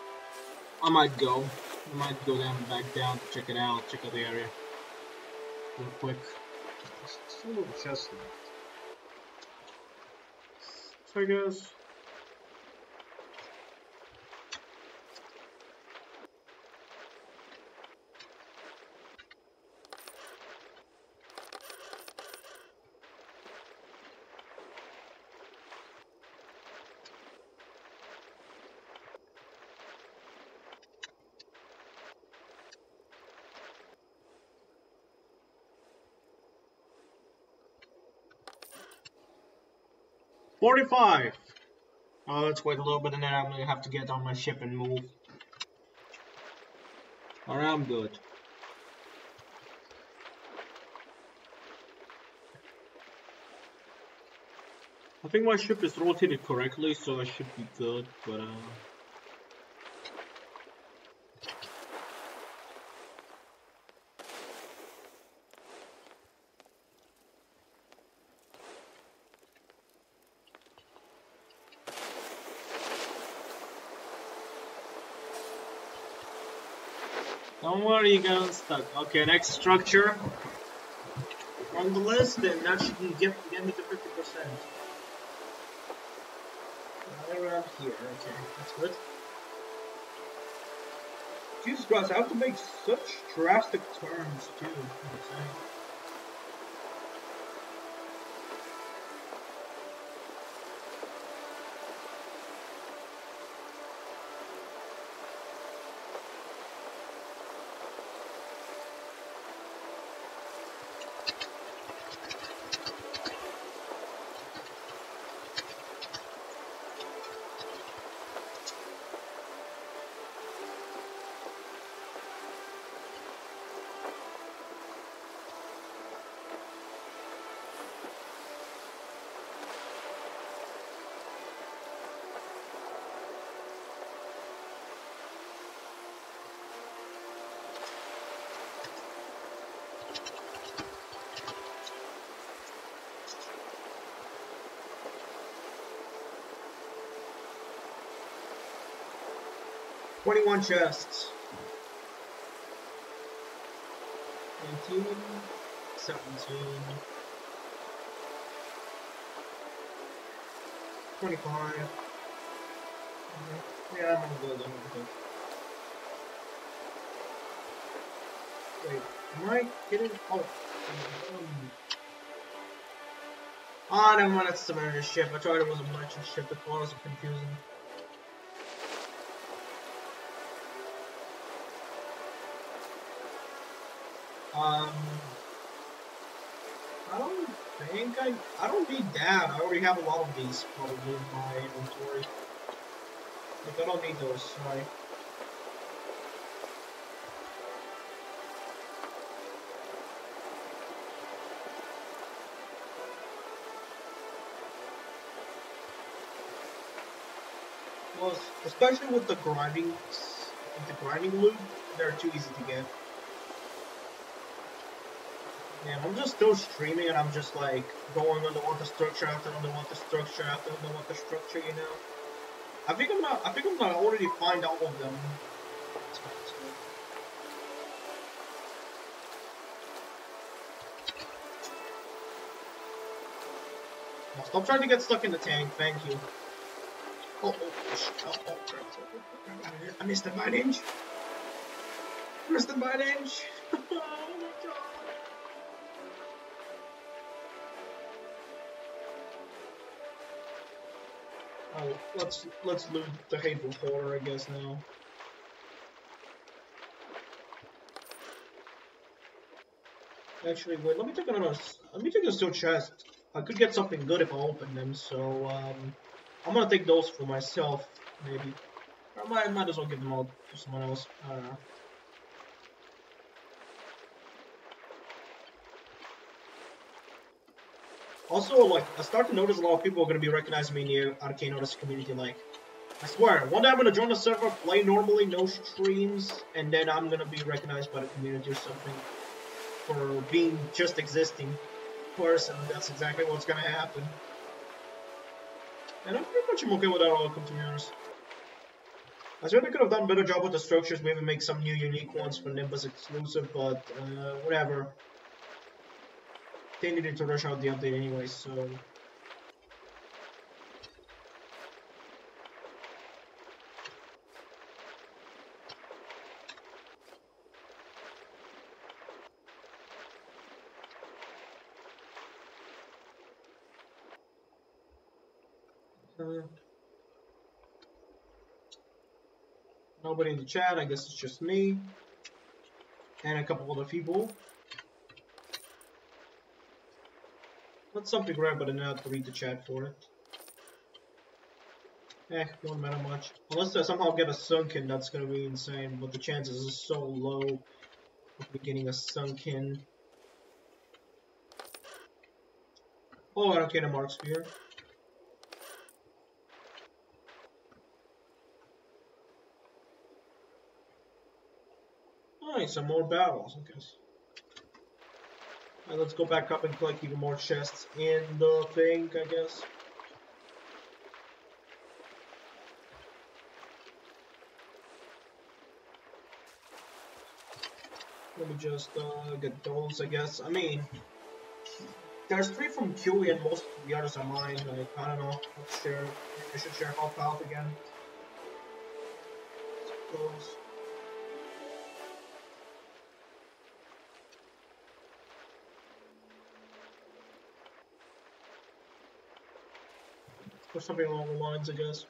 I might go. I might go down back down, to check it out, check out the area. Real quick. Just a little chest. 45! Oh, let's wait a little bit and then I'm gonna have to get on my ship and move. Alright, I'm good. I think my ship is rotated correctly, so I should be good, but uh... Worry, you got unstuck. Okay, next structure on the list, and that should get, get me to 50%. Right around here, okay, that's good. Jesus Christ, I have to make such drastic turns too. Twenty-one chests. 19, 17, 25. Yeah, I'm good. I'm good. Wait, am I getting? Oh, um, never mind. It's the Submariner ship. I thought it was a merchant ship. The are confusing. Um, I don't think I. I don't need that. I already have a lot of these probably in my inventory. Like I don't need those. Sorry. Especially with the grinding, with the grinding loop, they're too easy to get. Man, I'm just still streaming and I'm just like going underwater structure after underwater structure after underwater structure, you know? I think I'm not I think I'm gonna already find all of them. Stop trying to get stuck in the tank, thank you. Oh, oh, oh, oh, crap. I missed the bite missed the bite. Let's let's loot the hateful horror, I guess now. Actually, wait. Let me take another. Let me take a steel chest. I could get something good if I open them. So um, I'm gonna take those for myself, maybe. I might, might as well give them all to someone else. I don't know. Also, like, I start to notice a lot of people are going to be recognizing me in the Arcane Odyssey community. Like, I swear, one day I'm going to join the server, play normally, no streams, and then I'm going to be recognized by the community or something for being just existing person. That's exactly what's going to happen. And I'm pretty much okay with that outcome, to be honest. I certainly could have done a better job with the structures, maybe make some new unique ones for Nimbus exclusive, but uh, whatever they needed to rush out the update anyway, so... Uh, nobody in the chat, I guess it's just me and a couple other people. That's something rare, but I know to read the chat for it. Eh, won't matter much. Unless I somehow get a sunken, that's gonna be insane, but the chances are so low of getting a sunken. Oh, I don't get a mark spear. Nice, some more barrels, I guess. And let's go back up and collect even more chests in the thing, I guess. Let me just uh, get those, I guess. I mean, there's three from QE and most of the others are mine. Like, I don't know. Let's share. I should share half out again. Or something along the lines, I guess.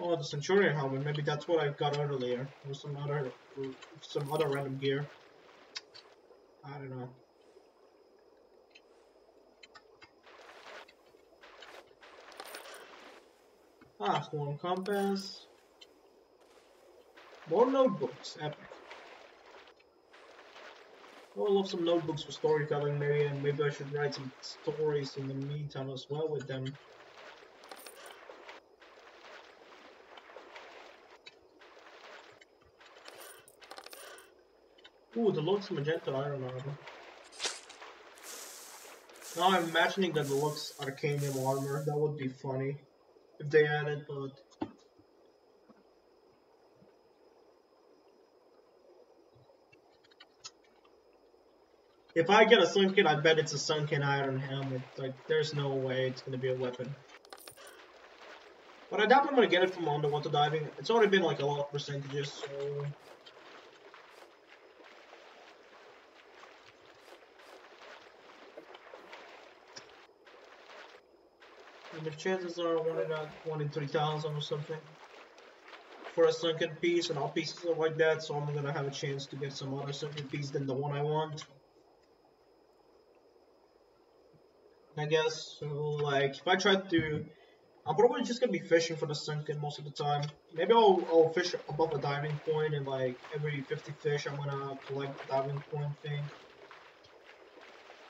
Oh, the Centurion helmet. Maybe that's what I got earlier, or some other, or some other random gear. I don't know. Ah, one compass. More notebooks, epic. Oh, I love some notebooks for storytelling, maybe, and maybe I should write some stories in the meantime as well with them. Ooh, the looks magenta iron armor. Now I'm imagining that the looks arcanium armor. That would be funny if they added, but If I get a sunken, I bet it's a sunken iron helmet. Like, there's no way it's gonna be a weapon. But I doubt I'm gonna get it from underwater diving. It's already been like a lot of percentages, so... And the chances are one in, a, one in 3,000 or something. For a sunken piece, and all pieces are like that, so I'm gonna have a chance to get some other sunken piece than the one I want. I guess. So, like, if I try to... I'm probably just gonna be fishing for the sunken most of the time. Maybe I'll, I'll fish above a diving point and like every 50 fish I'm gonna collect the diving point thing.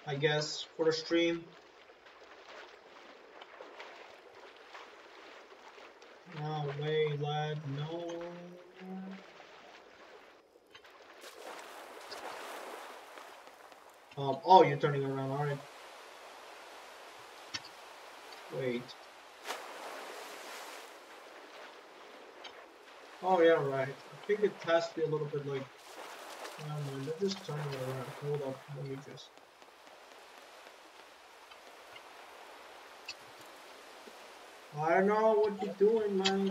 I guess, for the stream. No way, lad, no. Um, oh, you're turning around, alright. Wait. Oh yeah, right. I think it has to be a little bit like. No, man, let's just turn it around. Hold up, let me just. I don't know what you're doing, man.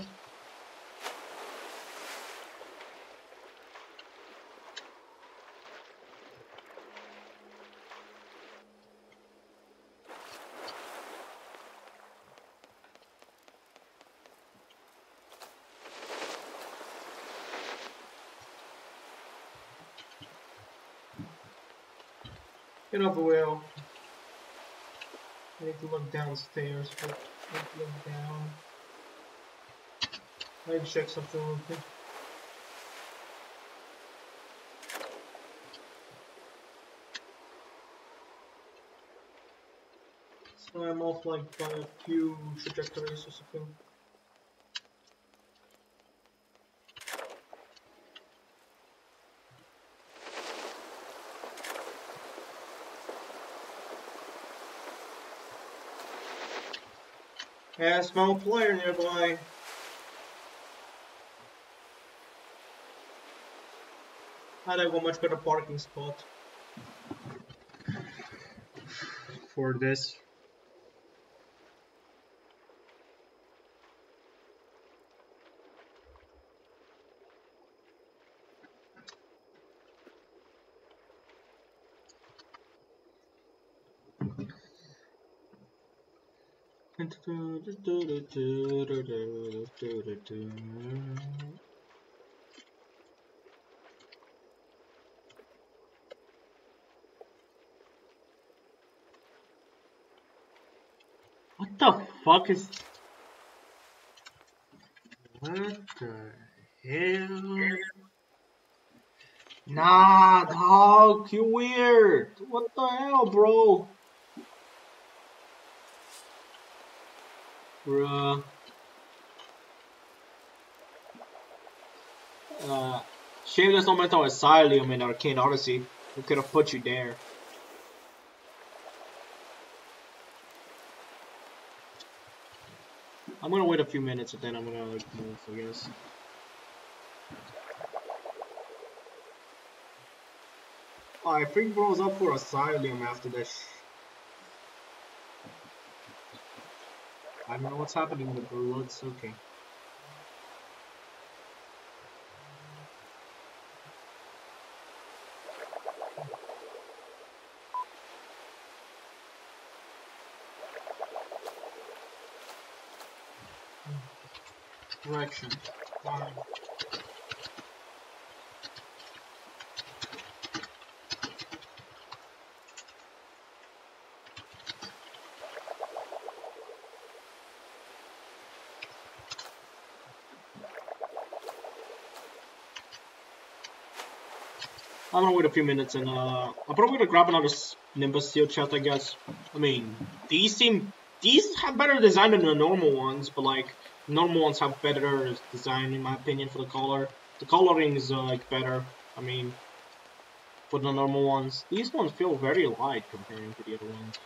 Get the wheel. I need to look downstairs. But I need to look down. I need to check something real quick. So I'm off like by a few trajectories or something. Yeah, small player nearby. I'd have a much better parking spot for this. What the fuck is... What the hell? Nah, dog, you weird. What the hell, bro? Bruh. Uh, shame there's no mental asylum in Arcane Odyssey. We could have put you there. I'm gonna wait a few minutes and then I'm gonna like move, I guess. I think bro's up for asylum after this. I don't know what's happening but bro, it's okay. Direction. Fine. I'm gonna wait a few minutes and uh, I'm probably gonna grab another Nimbus Steel chest, I guess. I mean, these seem these have better design than the normal ones, but like normal ones have better design in my opinion for the color. The coloring is uh, like better. I mean, for the normal ones, these ones feel very light comparing to the other ones.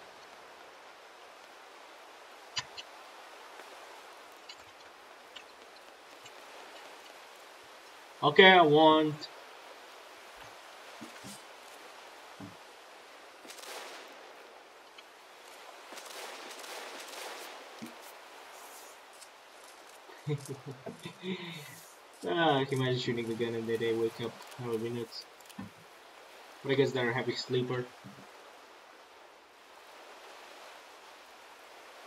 Okay, I want ah, I can imagine shooting the gun and then they wake up. That would be nuts. But I guess they're a heavy sleeper.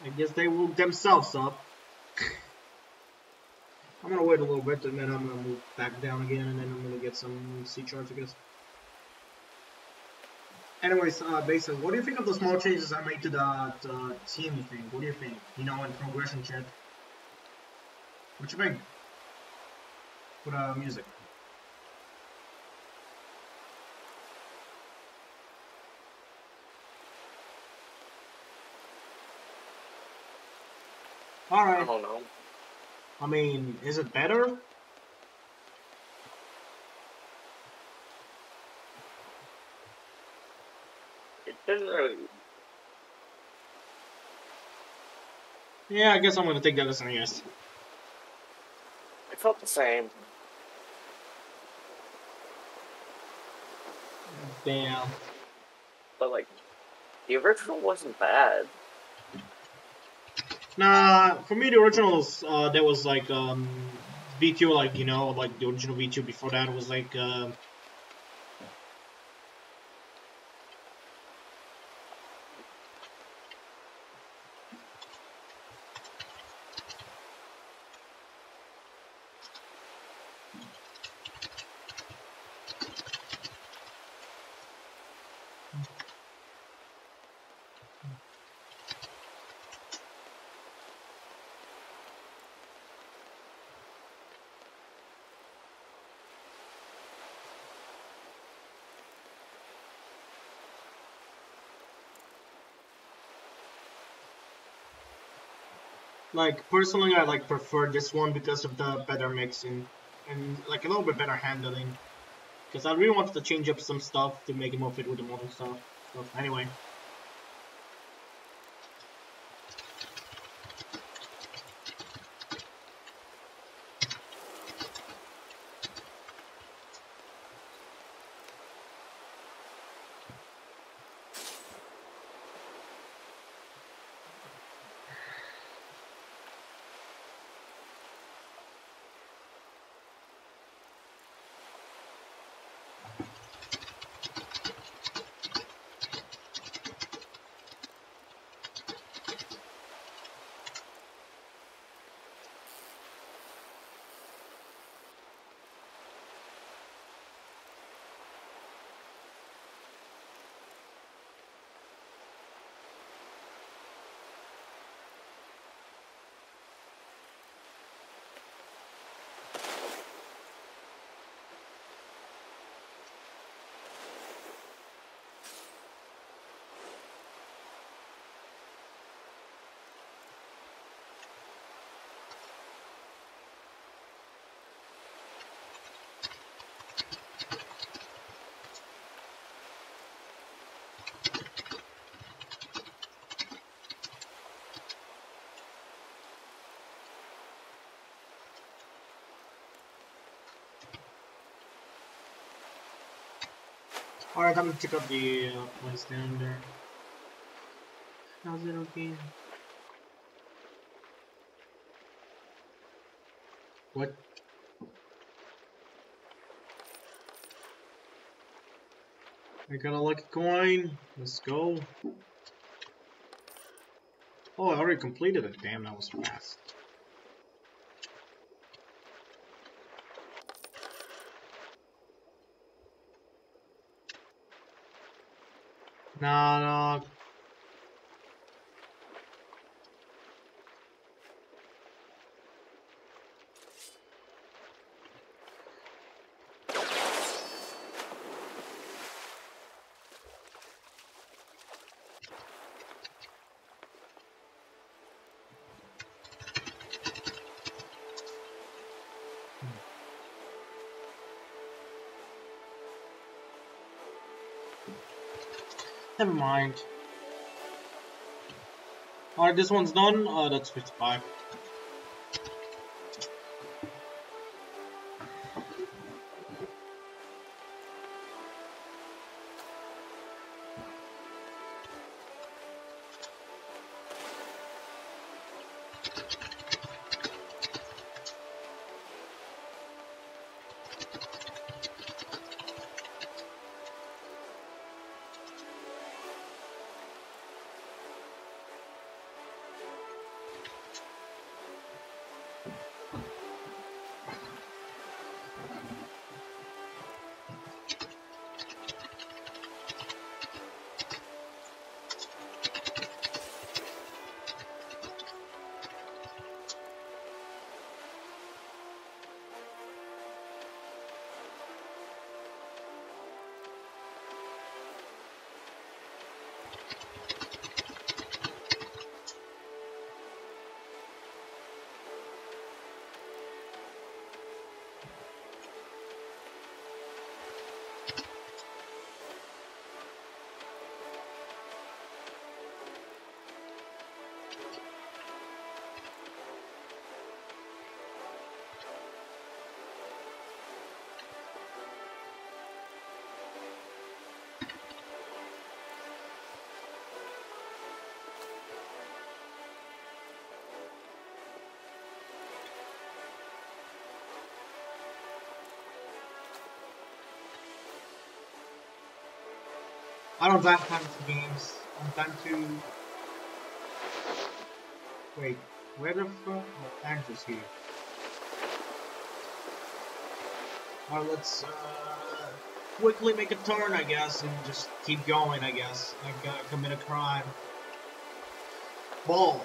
I guess they woke themselves up. I'm gonna wait a little bit and then I'm gonna move back down again and then I'm gonna get some charts, I guess. Anyways, uh, what do you think of the small changes I made to the, team thing? What do you think? You know, in progression chat. What you mean? Put uh, music. Alright. I don't know. I mean, is it better? It didn't really. Yeah, I guess I'm gonna take that as an yes. Felt the same. Damn. But like, the original wasn't bad. Nah, for me the originals, uh, that was like um, V2, like you know, like the original V2 before that was like. Uh, Like personally, I like prefer this one because of the better mixing and like a little bit better handling. Because I really wanted to change up some stuff to make it more fit with the modern stuff. So anyway. Alright, I'm gonna check out the uh, place down there. How's it okay? What? I got a lucky coin. Let's go. Oh, I already completed it. Damn, that was fast. No, no. Never mind. Alright, this one's done. Uh, that's 55. I don't have time for games. I'm time to. Wait, where the fuck? Oh, Andrew's here. Alright, let's uh, quickly make a turn, I guess, and just keep going, I guess. I gotta commit a crime. Ball.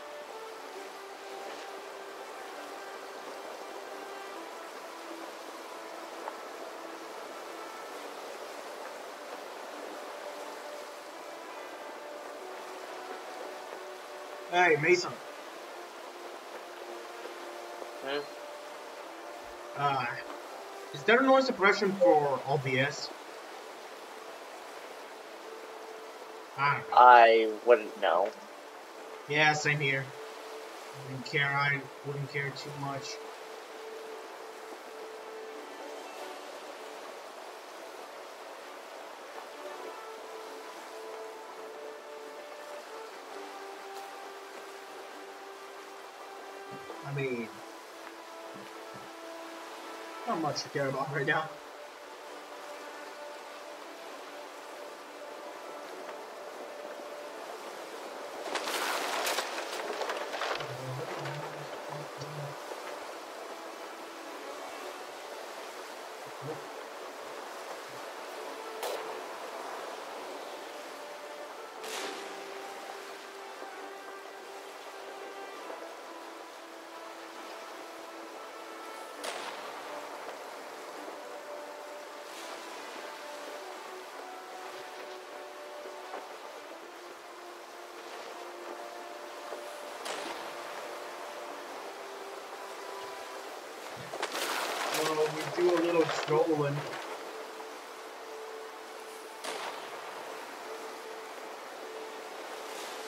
Hey, Mason. Hmm? Uh, is there noise suppression for OBS? I don't know. I wouldn't know. Yeah, same here. I Wouldn't care. I wouldn't care too much. Much to care about right now. Do a little trolling.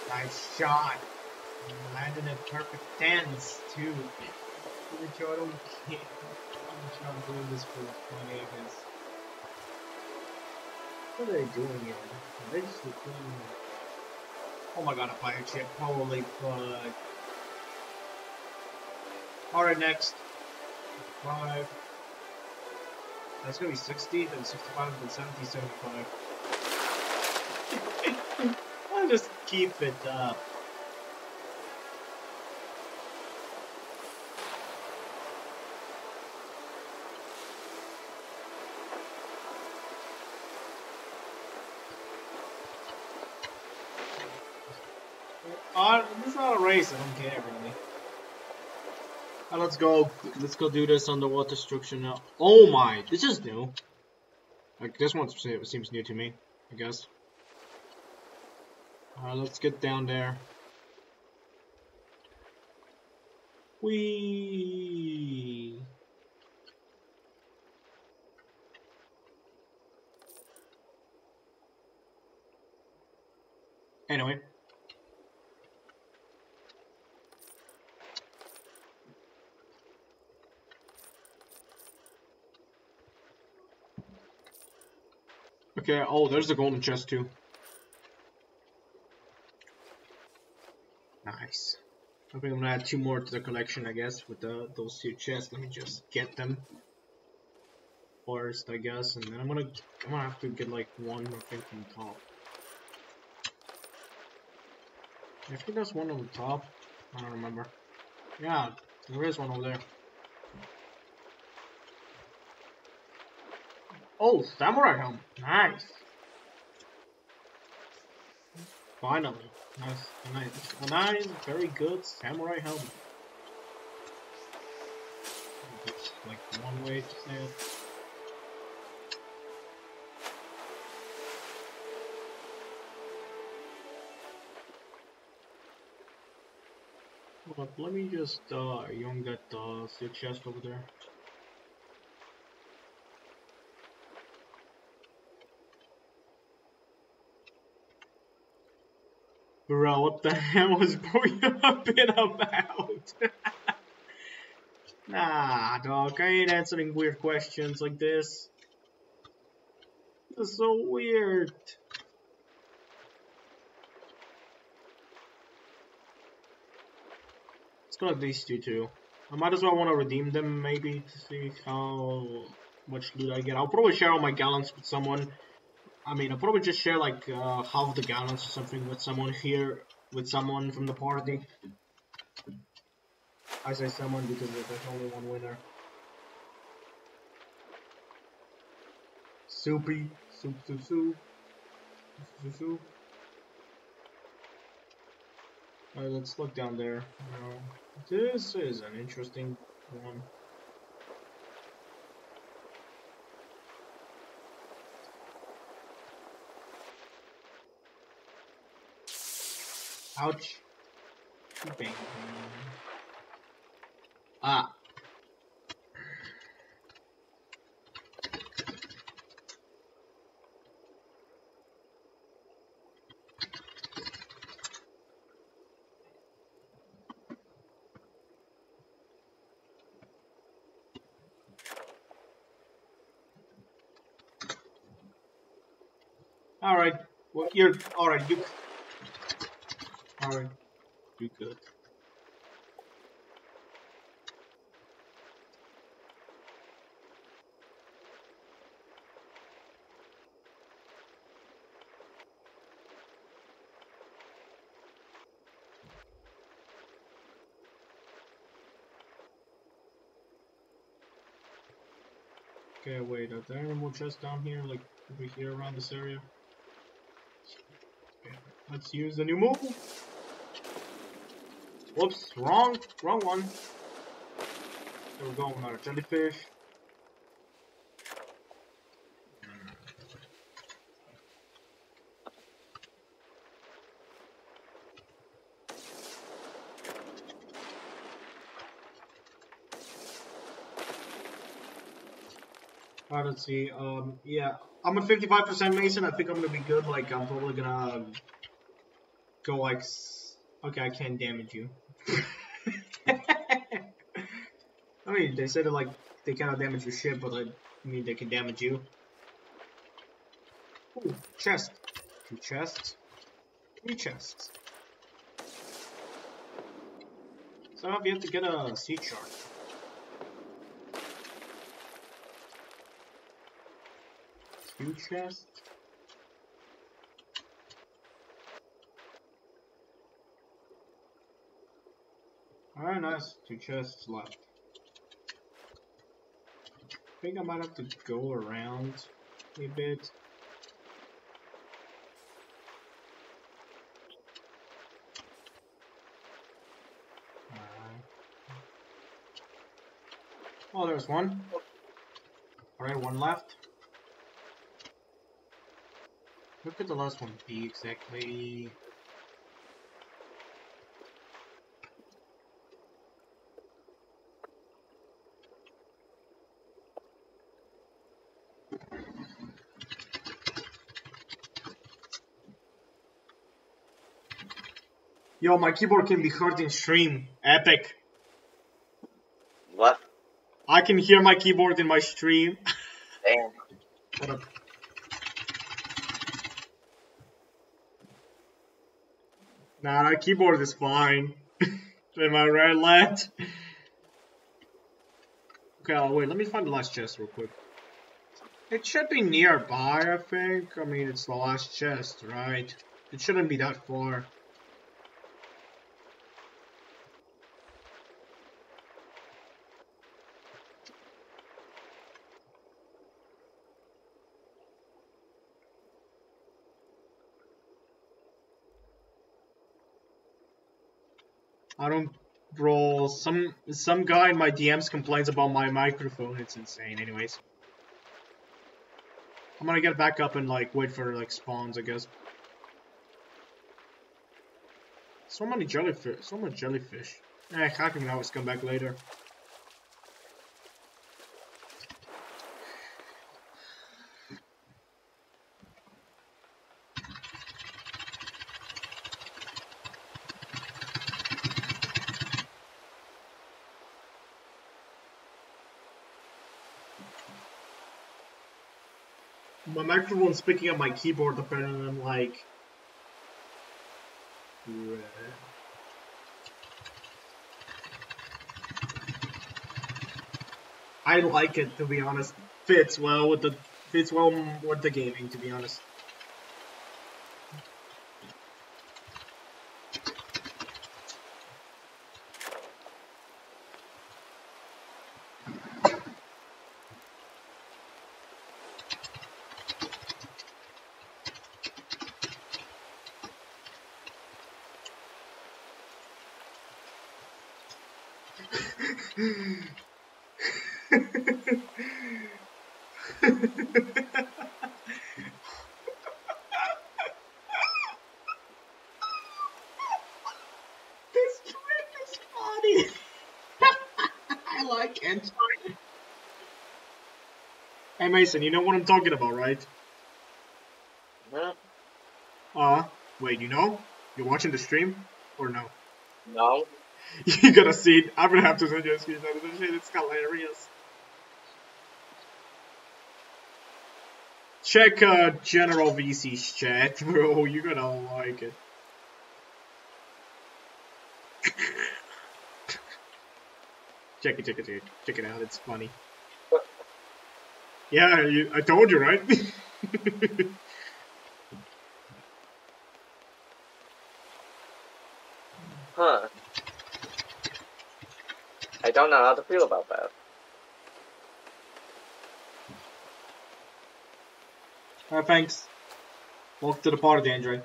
Nice shot. Landed at perfect tens, too. Which I don't care. I'm trying to doing this for funny, I guess. What are they doing here? They just doing... Oh my god, a fire chip. Holy fuck. Alright, next. Five. That's gonna be 60, then 65, then 70, 75. I'll just keep it up. Uh, this is not a race, I don't care let's go. Let's go do this underwater structure now. Oh my, this is new. Like this one seems new to me, I guess. Alright, let's get down there. Whee! Anyway. Okay, oh, there's the golden chest too. Nice. I think I'm gonna add two more to the collection, I guess, with the, those two chests. Let me just get them first, I guess, and then I'm gonna I'm gonna have to get like one more thing from the top. I think there's one on the top. I don't remember. Yeah, there is one over there. Oh, samurai helm. Nice. Finally. Nice, nice, a nice, very good samurai helmet. That's like one way to say it. But let me just uh, young that uh, chest over there. Bro, what the hell was been about? nah, dog, I ain't answering weird questions like this. This is so weird. Let's go like these two too. I might as well want to redeem them maybe to see how much loot I get. I'll probably share all my gallons with someone I mean, I'll probably just share like uh, half the gallons or something with someone here, with someone from the party. I say someone because there's only one winner. Soupy, soup, soup, soup, soup, soup. Alright, let's look down there. this is an interesting one. Ouch. Bang. Ah. All right. Well, you're all right. You Alright, you good. Okay, wait, are there any more chests down here, like over here around this area? Okay, let's use the new move. Whoops, wrong, wrong one. There we go, another jellyfish. Alright, let's see. Um, yeah, I'm at 55% Mason. I think I'm gonna be good. Like, I'm probably gonna go like. Okay, I can't damage you. I mean, they said it like they cannot damage your ship, but I mean they can damage you. Ooh, chest. Two chests. Three chests. So have yet to get a sea chart. Two chests. Alright, nice. Two chests left. I think I might have to go around a bit. Oh, there's one. Alright, one left. Look at the last one be exactly? Yo, my keyboard can be heard in stream. Epic. What? I can hear my keyboard in my stream. Damn. what up? Nah, that keyboard is fine. Am I right, lad? Okay, oh, wait, let me find the last chest real quick. It should be nearby, I think. I mean, it's the last chest, right? It shouldn't be that far. I don't, bro. Some some guy in my DMs complains about my microphone. It's insane. Anyways, I'm gonna get back up and like wait for like spawns, I guess. So many jellyfish. So much jellyfish. Eh, I can always come back later. Microphone's picking up my keyboard apparently I'm like I like it to be honest. Fits well with the fits well with the gaming to be honest. this trick is funny. I like it. Mason, you know what I'm talking about, right? Huh? Uh, wait, you know? You're watching the stream? Or no? No. you gotta see it. I'm gonna have to send you a screenshot of this shit. It's hilarious. Check uh, General VC's chat, bro. You're gonna like it. check it, check it, check it, check it out. It's funny. Yeah, you, I told you, right? Huh. I don't know how to feel about that. Alright, thanks. Welcome to the party, Andre.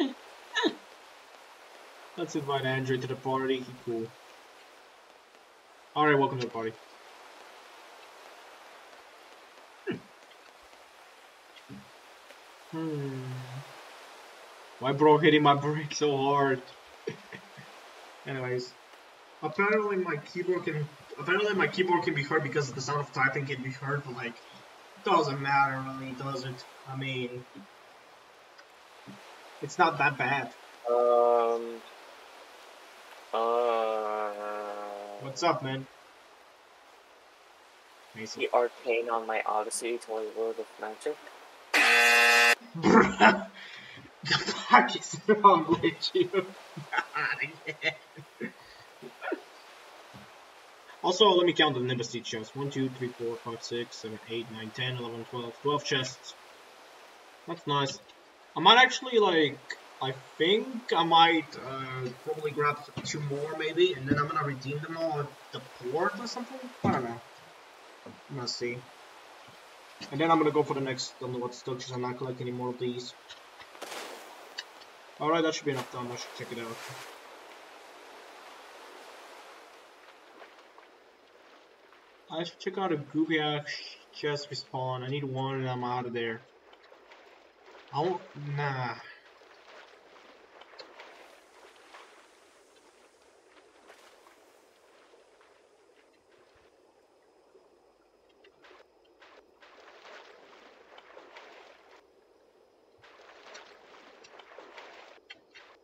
Let's invite Andre to the party. He cool. Alright, welcome to the party. Hmm. Why bro hitting my brake so hard? Anyways. Apparently my keyboard can apparently my keyboard can be heard because the sound of typing can be heard, but like doesn't matter really, does it? I mean it's not that bad. Um. Uh. What's up, man? Mason. The arcane on my Odyssey Toy World of Magic. Bruh. The fuck is wrong with you? Also, let me count the Nimbus chests. 1, 2, 3, 4, 5, 6, 7, 8, 9, 10, 11, 12, 12 chests. That's nice. I might actually, like, I think I might uh, probably grab two more, maybe, and then I'm gonna redeem them all at the port or something? I don't know. I'm gonna see. And then I'm gonna go for the next Underwater Structures. I'm not collecting any more of these. Alright, that should be enough time. I should check it out. I should check out a goopy chest respawn. I need one and I'm out of there. I won't. Nah.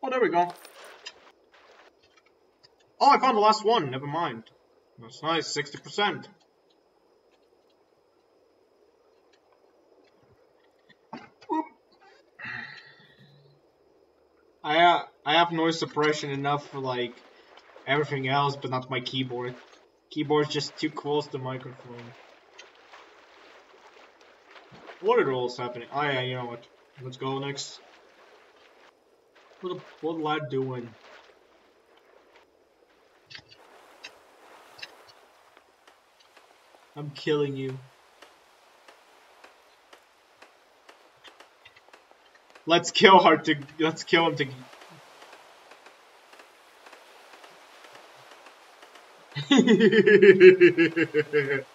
Oh, there we go. Oh, I found the last one. Never mind. That's nice. 60%. Whoop. I uh, I have noise suppression enough for like everything else, but not my keyboard. Keyboard's just too close to the microphone. What are all happening? Oh yeah, you know what? Let's go next. What the, what lad doing? I'm killing you. Let's kill her to let's kill him to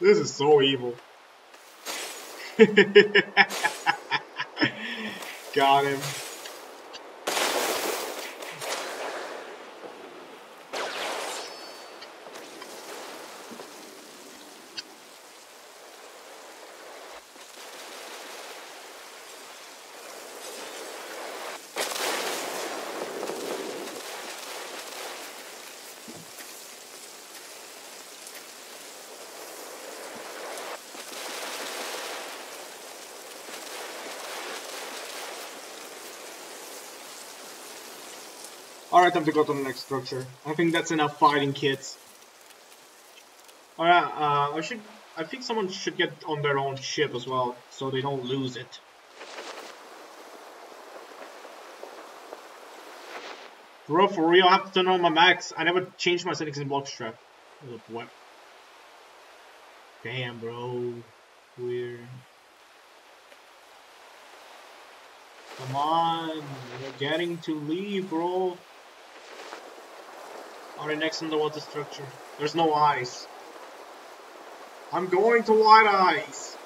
this is so evil. Got him. Time to go to the next structure. I think that's enough fighting kids. Alright, uh, I should... I think someone should get on their own ship as well, so they don't lose it. Bro, for real, I have to turn on my max. I never changed my settings in Bloxstrap. What? Damn, bro. Weird. Come on, we're getting to leave, bro. Alright, next underwater structure. There's no ice. I'm going to white ice.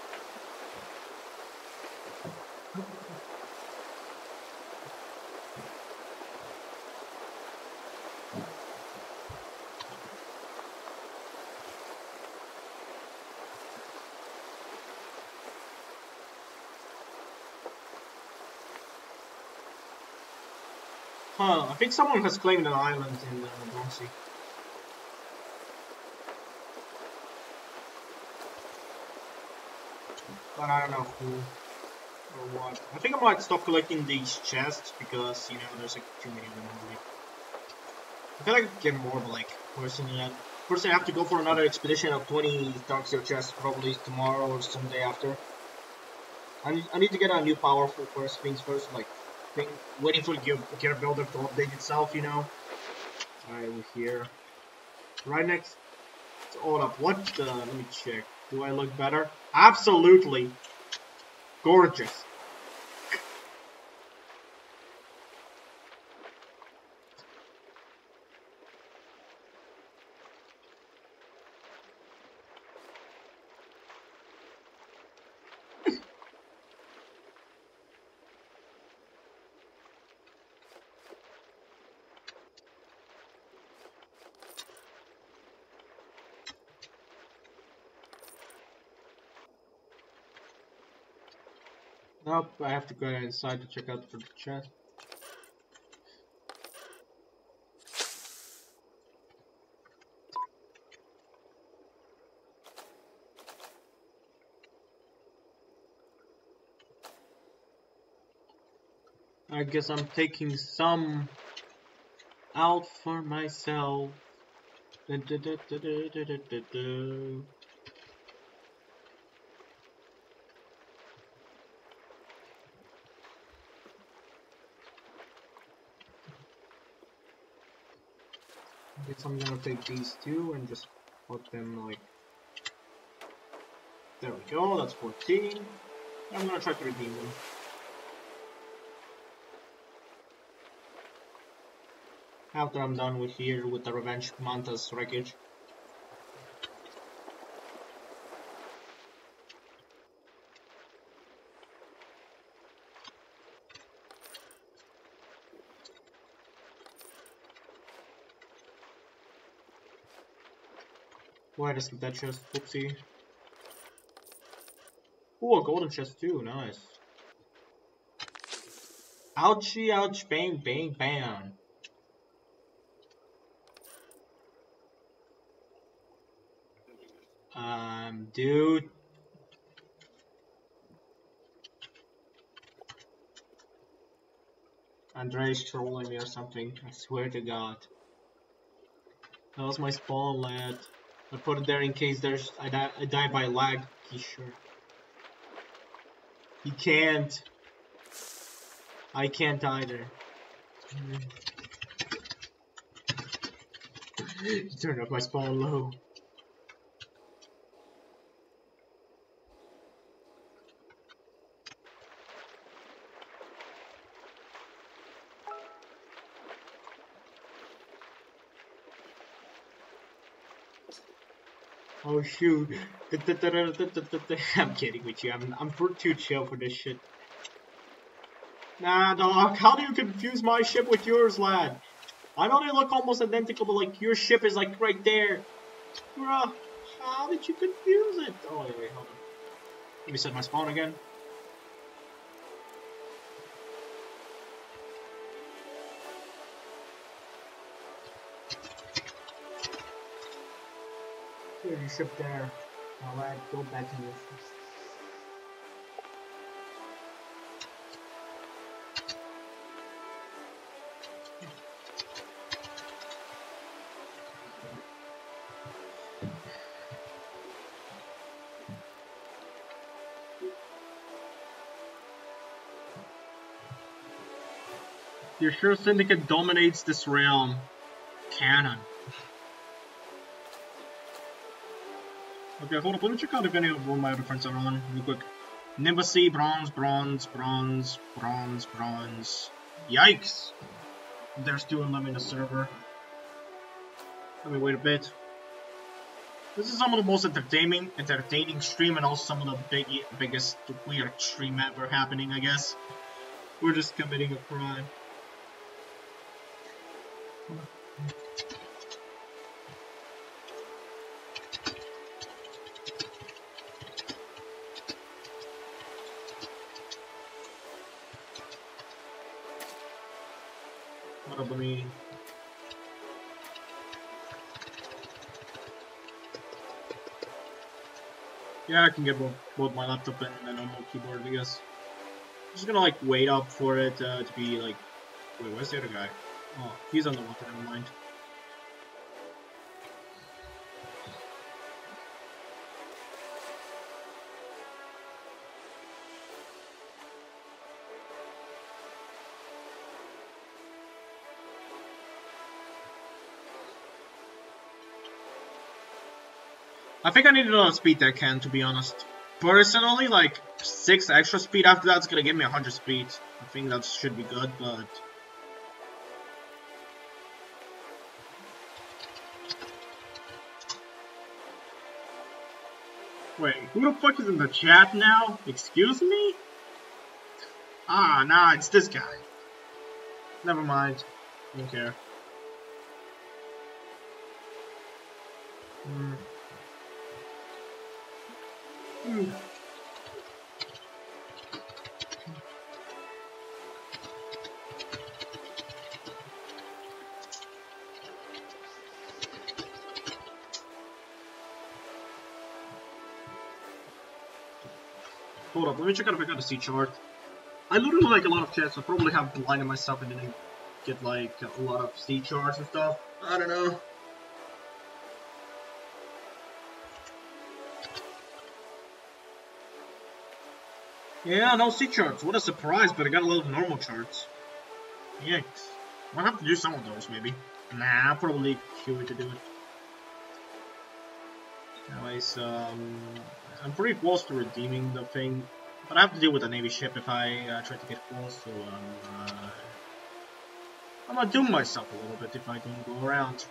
Huh, I think someone has claimed an island in uh, But I don't know who or what. I think I might stop collecting these chests because, you know, there's like too many of them already. I feel like I get more, but like, personally, I, personally, I have to go for another expedition of 20 Dark chests probably tomorrow or some day after. I I need to get a new powerful first things first, like thing, waiting for Gear, Gear Builder to update itself, you know. We're here. Right next. To hold up, what the, let me check. Do I look better? Absolutely. Gorgeous. Nope, I have to go inside to check out for the chest. I guess I'm taking some out for myself. Da, da, da, guess I'm gonna take these two and just put them like there we go, that's 14. I'm gonna try to redeem them. After I'm done with here with the Revenge Manta's wreckage. Why doesn't that chest? Whoopsie. Ooh, a golden chest too, nice. Ouchie, ouch, bang, bang, bang. Um, dude. Andre's trolling me or something, I swear to god. That was my spawn, lad. I put it there in case there's I die, I die by lag. He sure. He can't. I can't either. Turn up my spawn low. Oh shoot. I'm kidding with you. I'm I'm too chill for this shit. Nah, dog. How do you confuse my ship with yours, lad? I know they look almost identical, but like your ship is like right there. Bruh, how did you confuse it? Oh wait, wait, hold on. Let me set my spawn again. There's your ship there. Alright, go back to your You're sure Syndicate dominates this realm? Canon. Okay, hold up. Let me check out if any of my other friends are on real quick. Nimbus Sea, bronze, bronze, bronze, bronze, bronze. Yikes! There's two of them in the server. Let me wait a bit. This is some of the most entertaining, entertaining stream, and also some of the big, biggest weird stream ever happening. I guess we're just committing a crime. Probably. Yeah, I can get both, both my laptop and a normal keyboard, I guess. I'm just gonna like wait up for it uh, to be like. Wait, where's the other guy? Oh, he's on the water, never mind. I think I need another speed that can, to be honest. Personally, like, 6 extra speed after that's gonna give me 100 speed. I think that should be good, but... Wait, who the fuck is in the chat now? Excuse me? Ah, nah, it's this guy. Never mind. Don't care. Hmm. Hold up, let me check out if I got a sea chart. I literally like a lot of chats, so I probably have blinded myself and didn't get like a lot of sea charts and stuff. I don't know. Yeah, no sea charts. What a surprise, but I got a lot of normal charts. Yikes. I'll have to do some of those, maybe. Nah, probably it to do it. Anyways, um, I'm pretty close to redeeming the thing, but I have to deal with a Navy ship if I uh, try to get close, so um, uh, I'm gonna doom myself a little bit if I don't go around.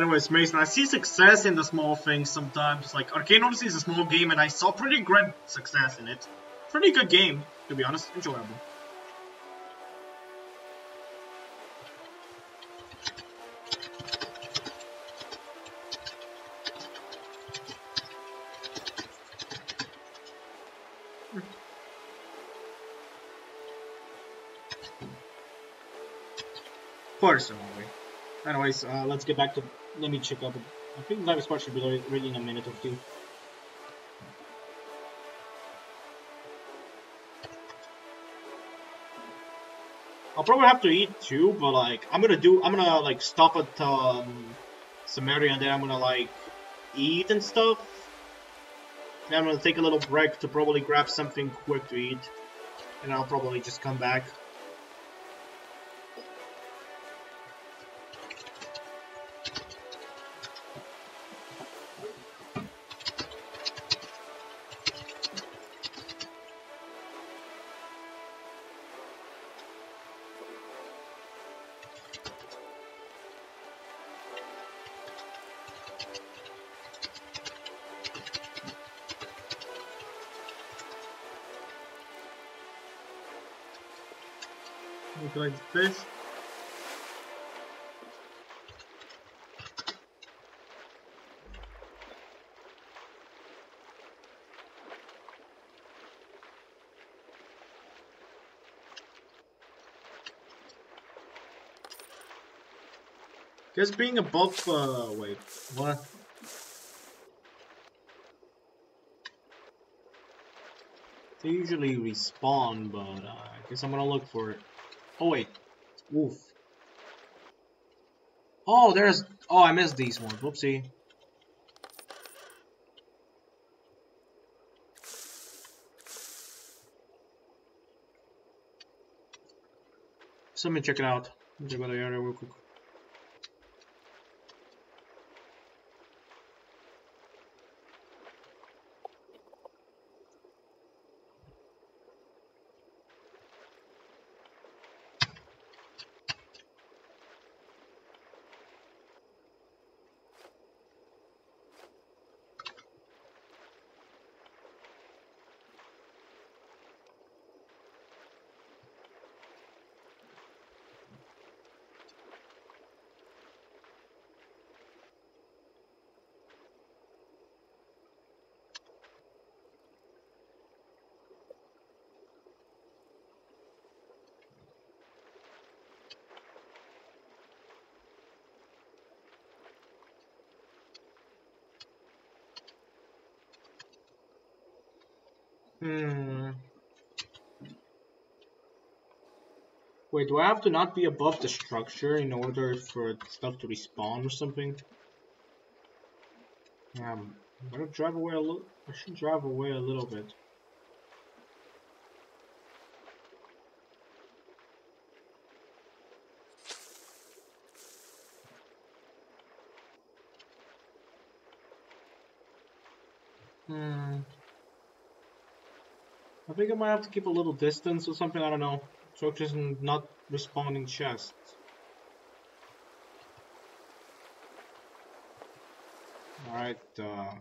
Anyways, Mason, I see success in the small things sometimes. Like, Arcane Odyssey is a small game, and I saw pretty great success in it. Pretty good game, to be honest. Enjoyable. Personally. Anyways, uh, let's get back to let me check up. I think live spot should be ready in a minute or two. I'll probably have to eat too, but like I'm gonna do. I'm gonna like stop at um, Sameria and then I'm gonna like eat and stuff. Then I'm gonna take a little break to probably grab something quick to eat, and I'll probably just come back. This. Guess being above, uh, wait, what? They usually respawn, but uh, I guess I'm gonna look for it. Oh wait, Wolf. Oh, there's. Oh, I missed these ones. Whoopsie. So let me check it out. Let me check out the area real quick. Hmm. Wait, do I have to not be above the structure in order for stuff to respawn or something? Um, drive away a little. I should drive away a little bit. Hmm. I think I might have to keep a little distance or something, I don't know. Just not responding chests. Alright, uh...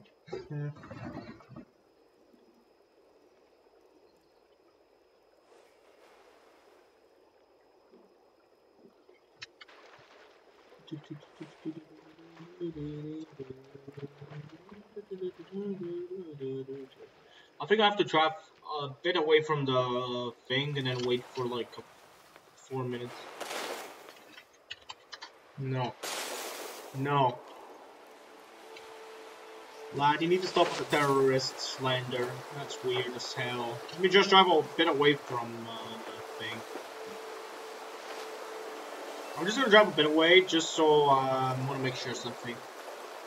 I think I have to drive a bit away from the thing and then wait for like four minutes. No. No. Lad, you need to stop the terrorist slander. That's weird as hell. Let me just drive a bit away from uh, the thing. I'm just gonna drive a bit away just so uh, I want to make sure something.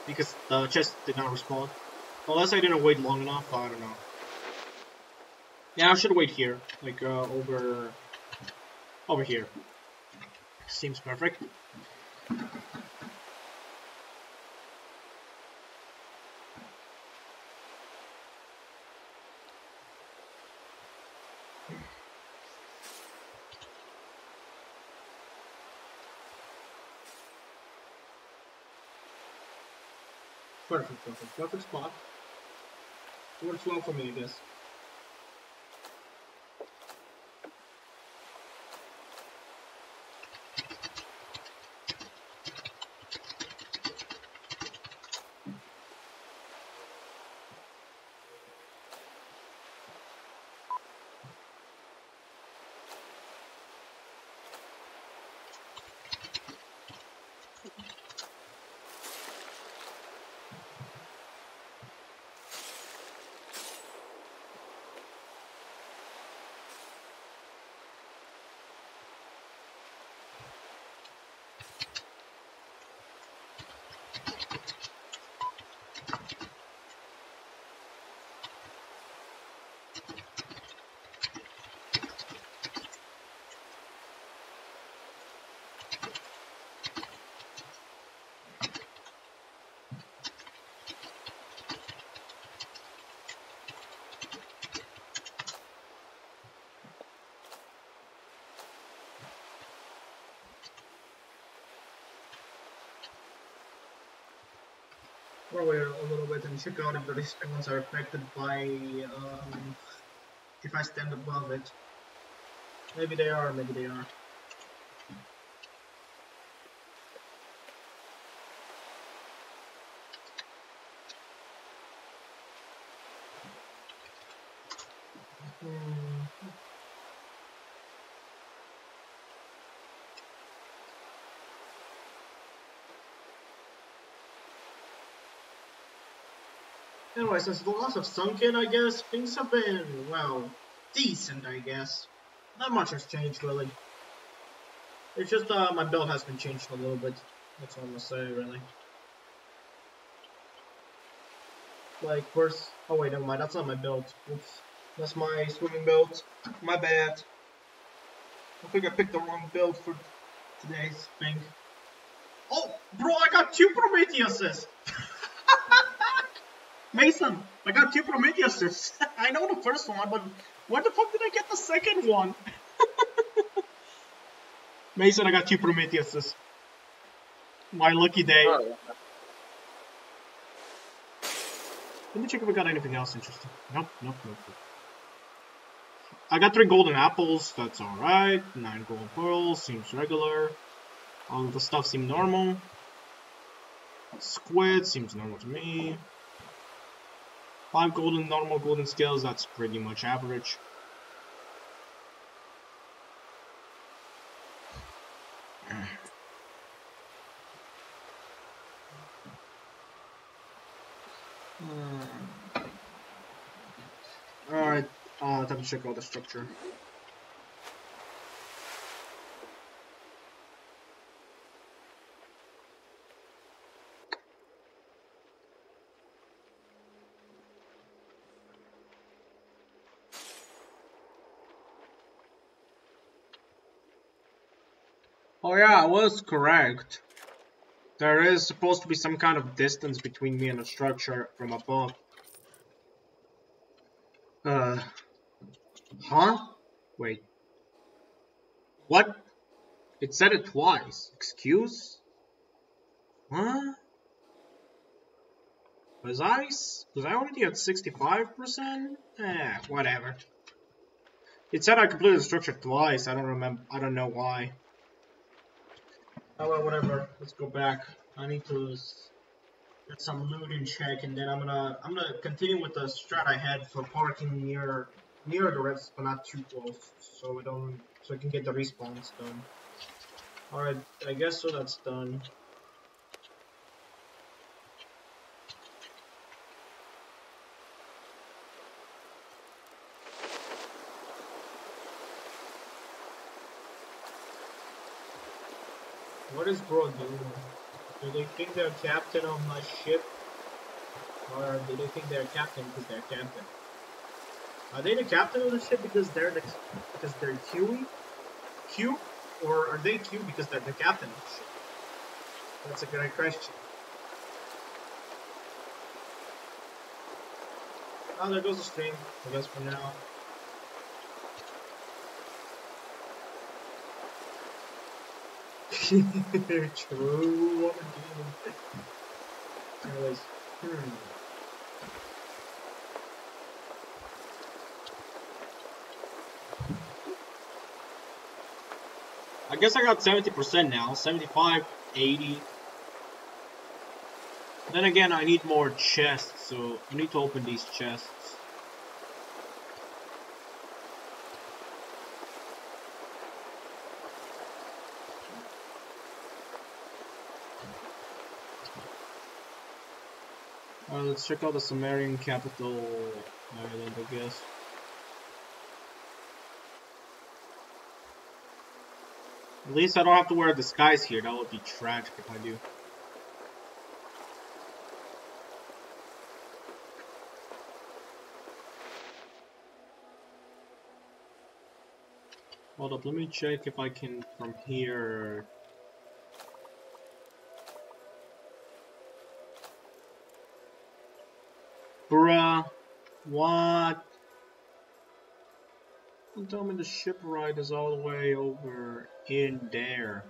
Because the chest did not respond. Unless I didn't wait long enough, I don't know. Yeah, I should wait here, like uh, over, over here. Seems perfect. Perfect, perfect, perfect spot. Works well for me, I guess. Forward a little bit and check out if the respawns are affected by um, if I stand above it. Maybe they are, maybe they are. Anyway, since the loss of Sunken, I guess, things have been, well, decent, I guess. Not much has changed, really. It's just, uh, my build has been changed a little bit. That's all I'm gonna say, really. Like, first... Oh, wait, never mind, that's not my build. Oops. That's my swimming build. My bad. I think I picked the wrong build for today's thing. Oh, bro, I got two Prometheuses! Mason, I got two Prometheuses. I know the first one, but where the fuck did I get the second one? Mason, I got two Prometheuses. My lucky day. Oh, Let me check if I got anything else interesting. Nope, nope, nope. nope. I got three golden apples, that's alright. Nine golden pearls, seems regular. All of the stuff seems normal. Squid seems normal to me. Five golden, normal golden scales, that's pretty much average. Alright, uh, time to check out the structure. Oh yeah, I was correct. There is supposed to be some kind of distance between me and the structure from above. Uh, huh? Wait. What? It said it twice. Excuse? Huh? Was I, was I already at 65%? Eh, whatever. It said I completed the structure twice. I don't remember. I don't know why. Oh well, whatever. Let's go back. I need to get some loot in check, and then I'm gonna I'm gonna continue with the strat I had for parking near near the rest, but not too close, so we don't so I can get the respawns done. All right, I guess so. That's done. What is bro doing? Do they think they're captain of my ship? Or do they think they're captain because they're captain? Are they the captain of the ship because they're the because they're Q? Q? Or are they Q because they're the captain of the ship? That's a great question. Oh, there goes the stream, I guess for now. True, what demon. Anyways, hmm. I guess I got 70% now, 75, 80. Then again, I need more chests, so I need to open these chests. Alright, let's check out the Sumerian capital island, I guess. At least I don't have to wear a disguise here. That would be tragic if I do. Hold up, let me check if I can from here. Bruh, what? Don't tell me the shipwright is all the way over in there.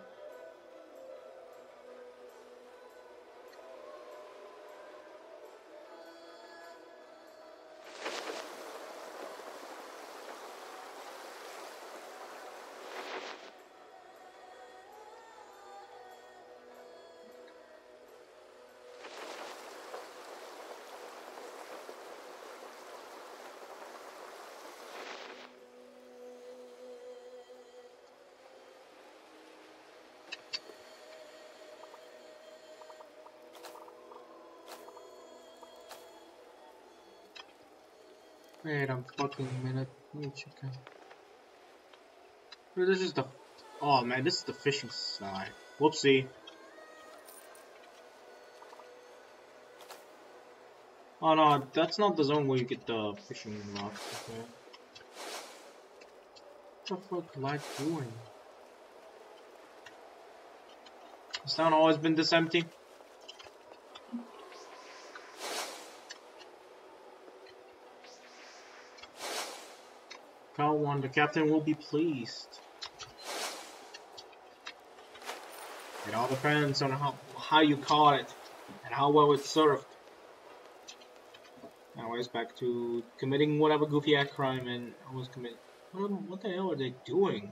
Fucking minute. Let me check out. This is the. Oh man, this is the fishing side. Whoopsie. Oh no, that's not the zone where you get the fishing rods. Okay. What the fuck light doing? Has town always been this empty? Call one, the captain will be pleased. It all depends on how, how you caught it and how well it's served. Anyways, back to committing whatever goofy act crime and I was. What, what the hell are they doing?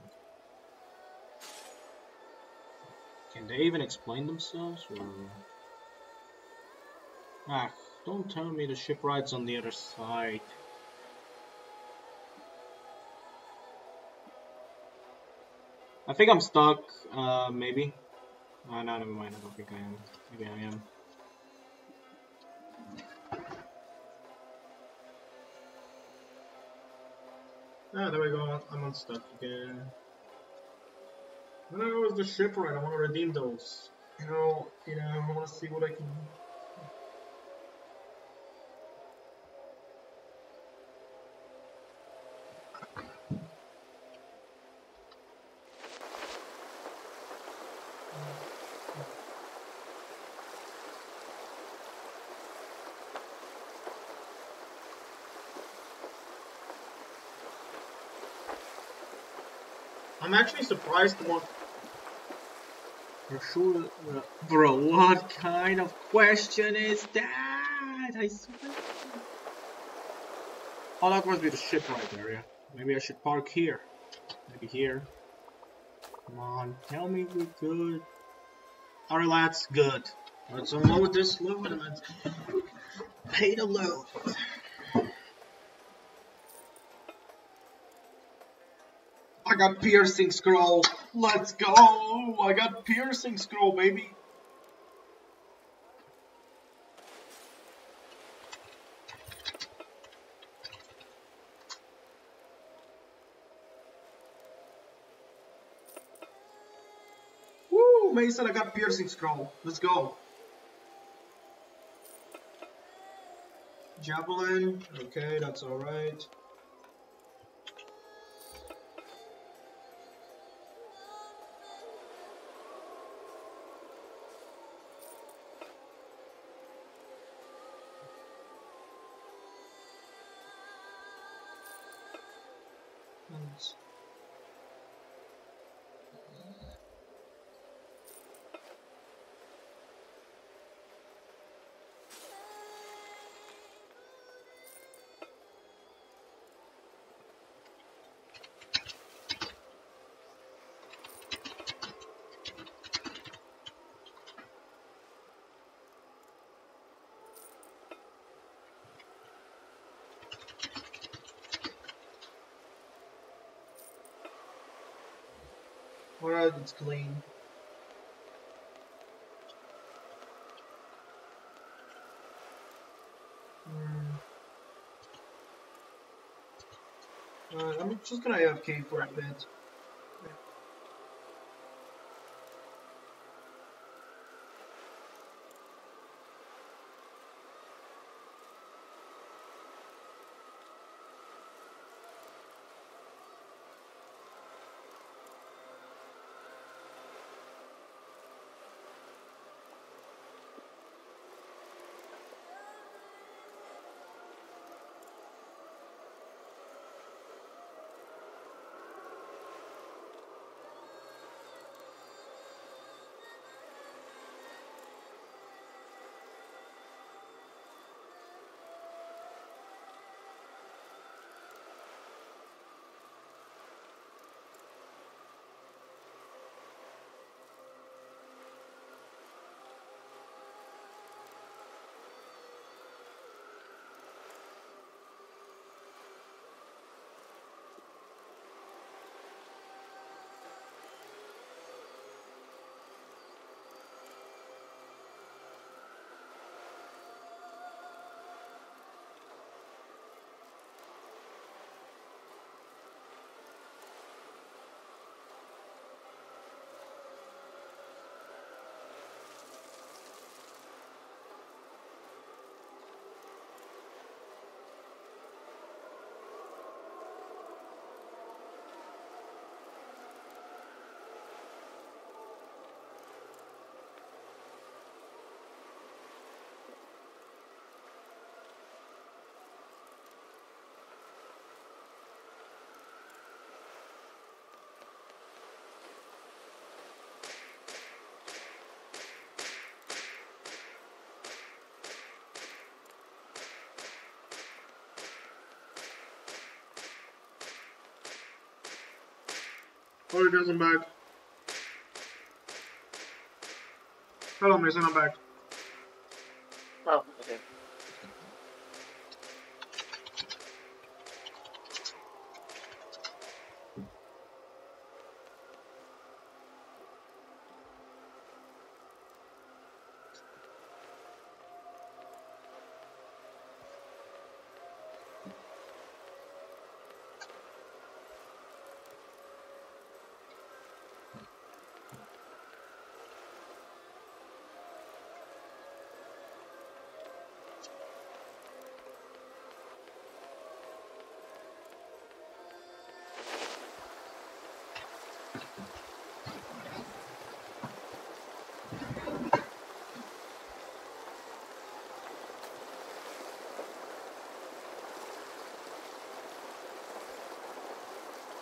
Can they even explain themselves? Or... Ah, don't tell me the shipwright's on the other side. I think I'm stuck, uh, maybe. Uh, no, never mind, I don't think I am. Maybe I am. Ah, there we go, I'm unstuck again. When I was the shipwright, I want to redeem those. You know, you know, I want to see what I can actually surprised. Sure, bro, what kind of question is that? I swear. Oh, that must be the shipwright area. Maybe I should park here. Maybe here. Come on, tell me we're good. Alright, lads, good. Let's unload this load and let's pay the load. Got piercing scroll. Let's go. I got piercing scroll, baby. Woo, Mason, I got piercing scroll. Let's go. Javelin. Okay, that's alright. Alright, it's clean. Hmm. Uh, I'm just gonna AFK for a bit. Oh, it doesn't back. Hello, Mason, I'm back.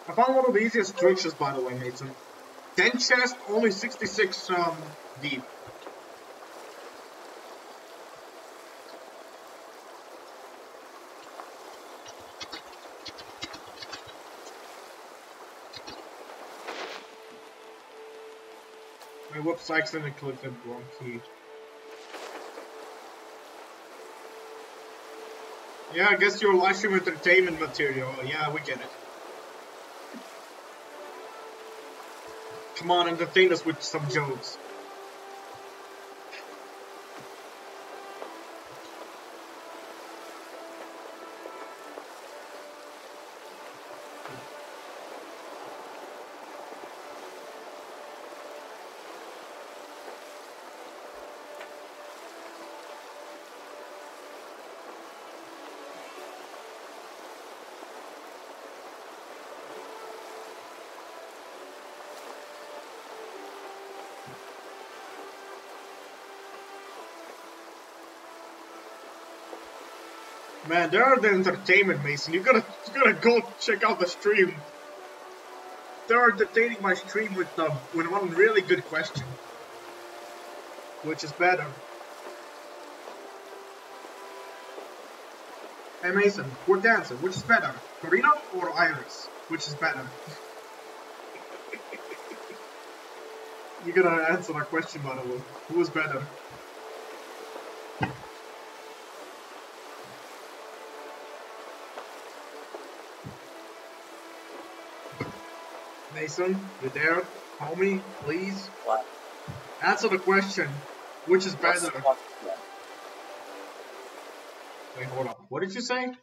I found one of the easiest structures, by the way, Mason. 10 chest, only 66 um, deep. Whoops, I accidentally clicked the wrong key. Yeah, I guess you're live stream entertainment material. Yeah, we get it. Come on, and entertain us with some jokes. Man, they're the entertainment, Mason. You gotta, you gotta go check out the stream. They're entertaining my stream with um, with one really good question. Which is better? Hey Mason, quick answer. Which is better, Karina or Iris? Which is better? you gotta answer that question, by the way. Who is better? Mason, you there? Homie, please? What? Answer the question. Which is better? Wait, hold up. What did you say?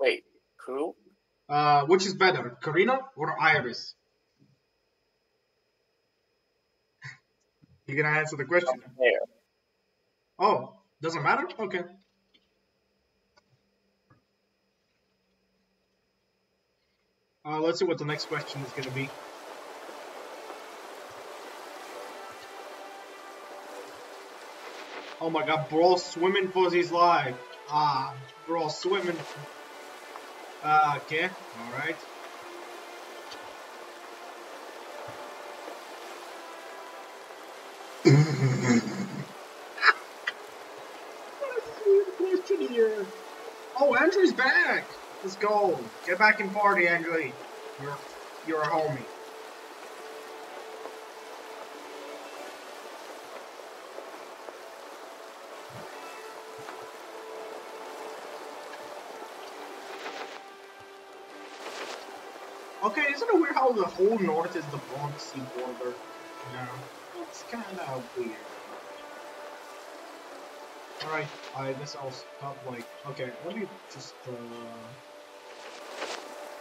Wait, who? Uh, which is better, Karina or Iris? you gonna answer the question? Oh, doesn't matter? Okay. Uh, let's see what the next question is gonna be. Oh my god, bro swimming for his life. Ah, bro swimming. Ah, okay, alright. What weird question here? Oh, Andrew's back! Let's go. Get back in party, Andrew. You're, you're a homie. Okay, isn't it weird how the whole north is the Bronze Sea border? Yeah, it's kind of weird. Alright, I guess I'll stop like, okay, let me just, uh...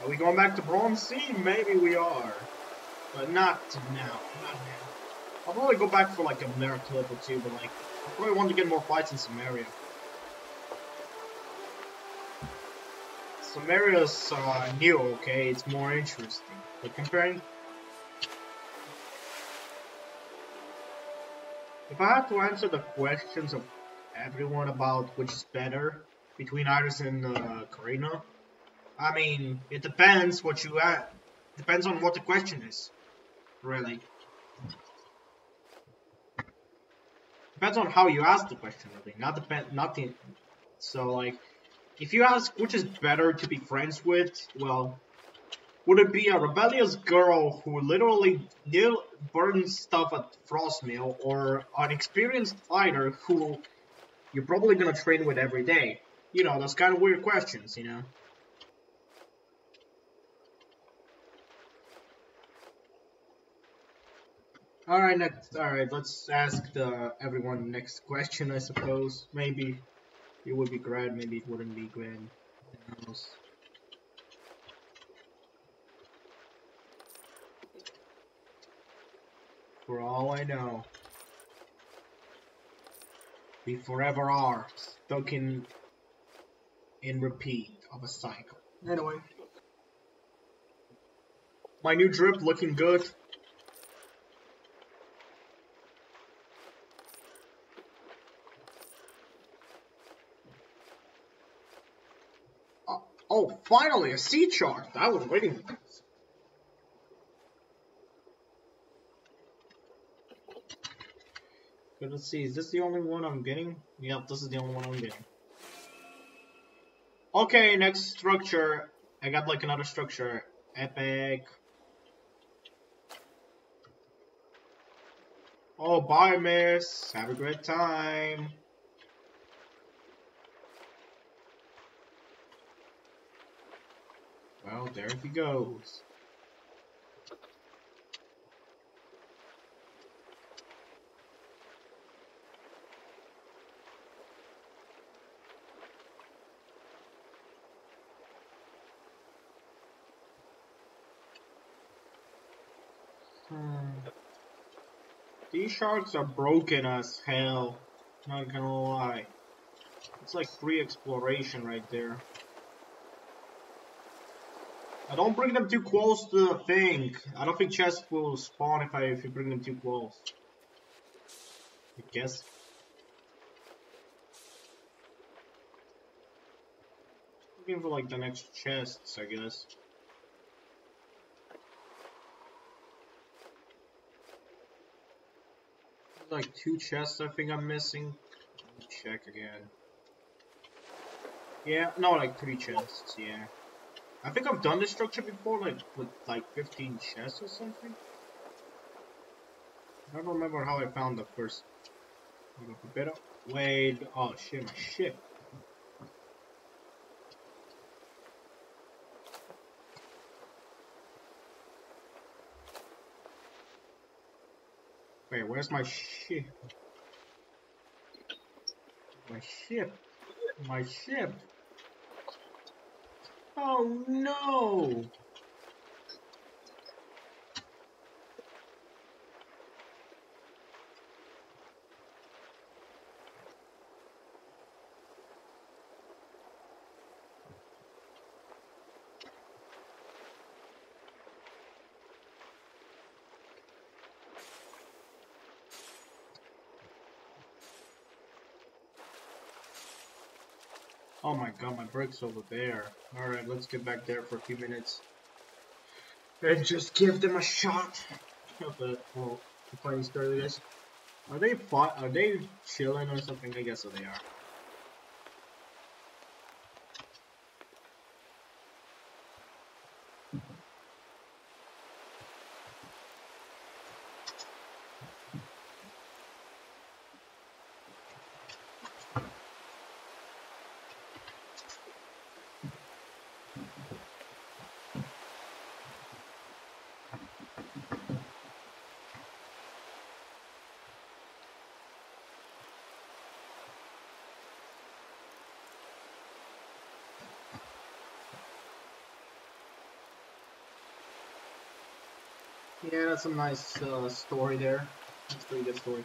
Are we going back to Bronze Sea? Maybe we are. But not now, not now. I'll probably go back for like a Mera clip or two, but like, I probably want to get more fights in Sameria. Sameria's uh, new, okay? It's more interesting. But comparing... If I have to answer the questions of everyone about which is better between Iris and uh, Karina, I mean, it depends what you add. Depends on what the question is, really. Depends on how you ask the question, really. Not depend, not the. So like, if you ask which is better to be friends with, well, Would it be a rebellious girl who literally did burn stuff at Frostmill, or an experienced fighter who you're probably gonna train with every day? You know, those kind of weird questions, you know? Alright, next. Alright, let's ask the, everyone next question, I suppose. Maybe it would be grand, maybe it wouldn't be grand. For all I know, we forever are stuck in in repeat of a cycle. Anyway, my new drip looking good. Oh, finally a sea chart. I was waiting for this. Let's see. Is this the only one I'm getting? Yep, this is the only one I'm getting. Okay, next structure. I got like another structure. Epic. Oh, bye, miss. Have a great time. Well, there he goes. Hmm. These sharks are broken as hell. Not gonna lie. It's like free exploration right there. I don't bring them too close to the thing. I don't think chests will spawn if I if you bring them too close. I guess. Looking for like the next chests, I guess. like two chests I think I'm missing. Check again. Yeah, no, like three chests, yeah. I think I've done this structure before, like with like 15 chests or something. I don't remember how I found the first. Wait, oh shit, my ship. Wait, where's my ship? My ship. My ship. Oh no! Oh my brick's over there. Alright, let's get back there for a few minutes. And just give them a shot. but, well, playing Starlight Are they fought, are they chilling or something? I guess so they are. Yeah, that's a nice uh, story there. That's a pretty good story.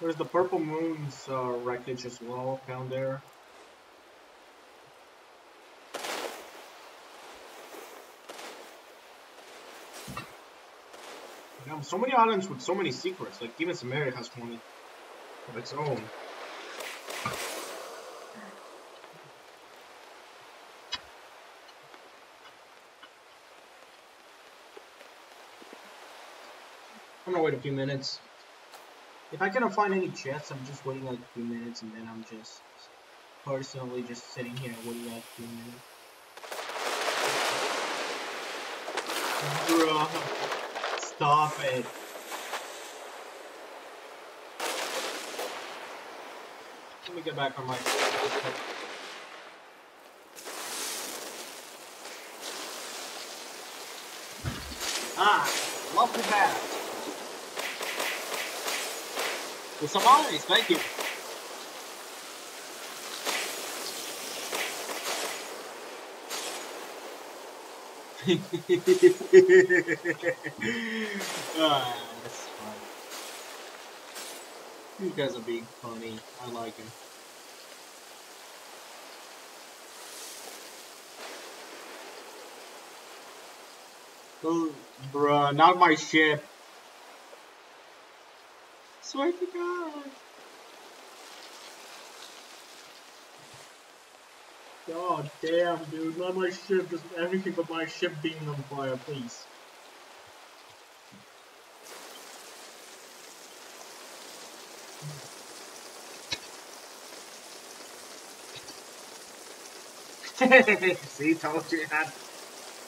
There's the Purple Moon's uh, wreckage as well down there. Damn, so many islands with so many secrets. Like even Sameria has one of its own. Wait a few minutes. If I cannot find any chests, I'm just waiting like a few minutes and then I'm just personally just sitting here wouldn't like doing it. Bro, stop it. Let me get back on my. Ah, lovely bat. With some eyes, thank you. ah, that's fun. You guys are being funny. I like it. Oh, bruh, not my ship. Swear to God. God damn, dude, not my ship, just everything but my ship being on fire, please. See, told you,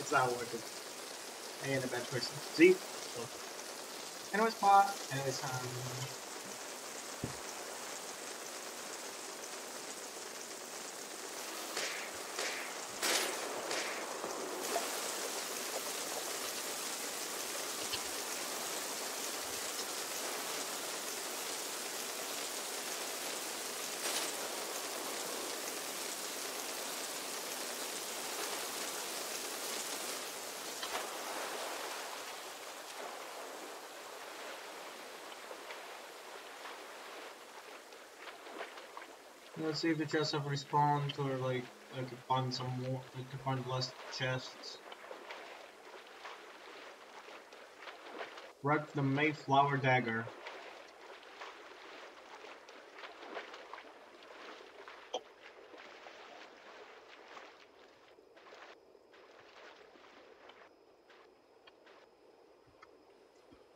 it's not working. I ain't a bad person. See? Anyways, pot. Anyways, um. Let's see if the chests have respawned or like I could find some more I could find less chests. Wreck the Mayflower dagger.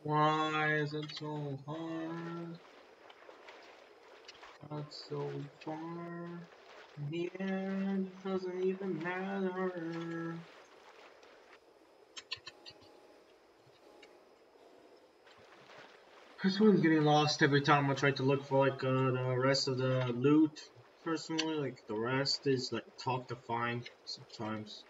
Why is it so hard? So far. In the end, it doesn't even matter. This one's getting lost every time I try to look for like uh, the rest of the loot. Personally, like the rest is like tough to find sometimes.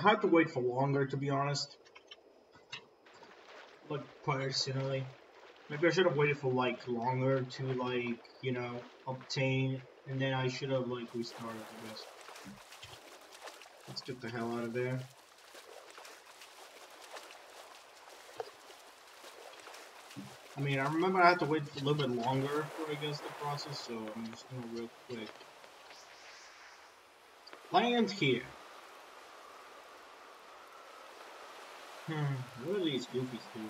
Had to wait for longer, to be honest. Like, personally. Maybe I should have waited for, like, longer to, like, you know, obtain, and then I should have, like, restarted, I guess. Let's get the hell out of there. I mean, I remember I had to wait a little bit longer for, I guess, the process, so I'm just gonna real quick. Land here. Hmm, what are these goofies doing?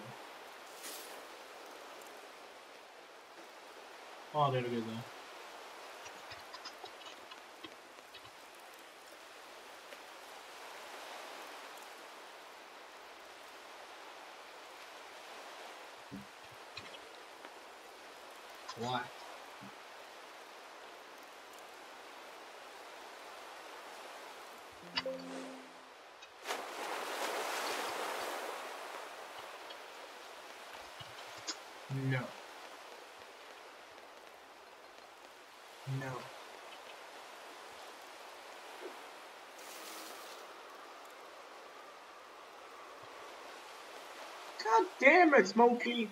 Oh, they're good though. What? No. No. God damn it, Smokey!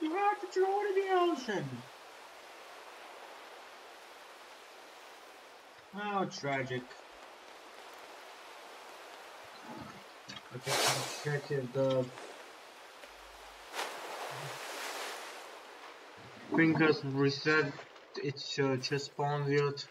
You have to throw it in the ocean! How tragic. Okay, check if the fingers reset it's uh, just spawned yet.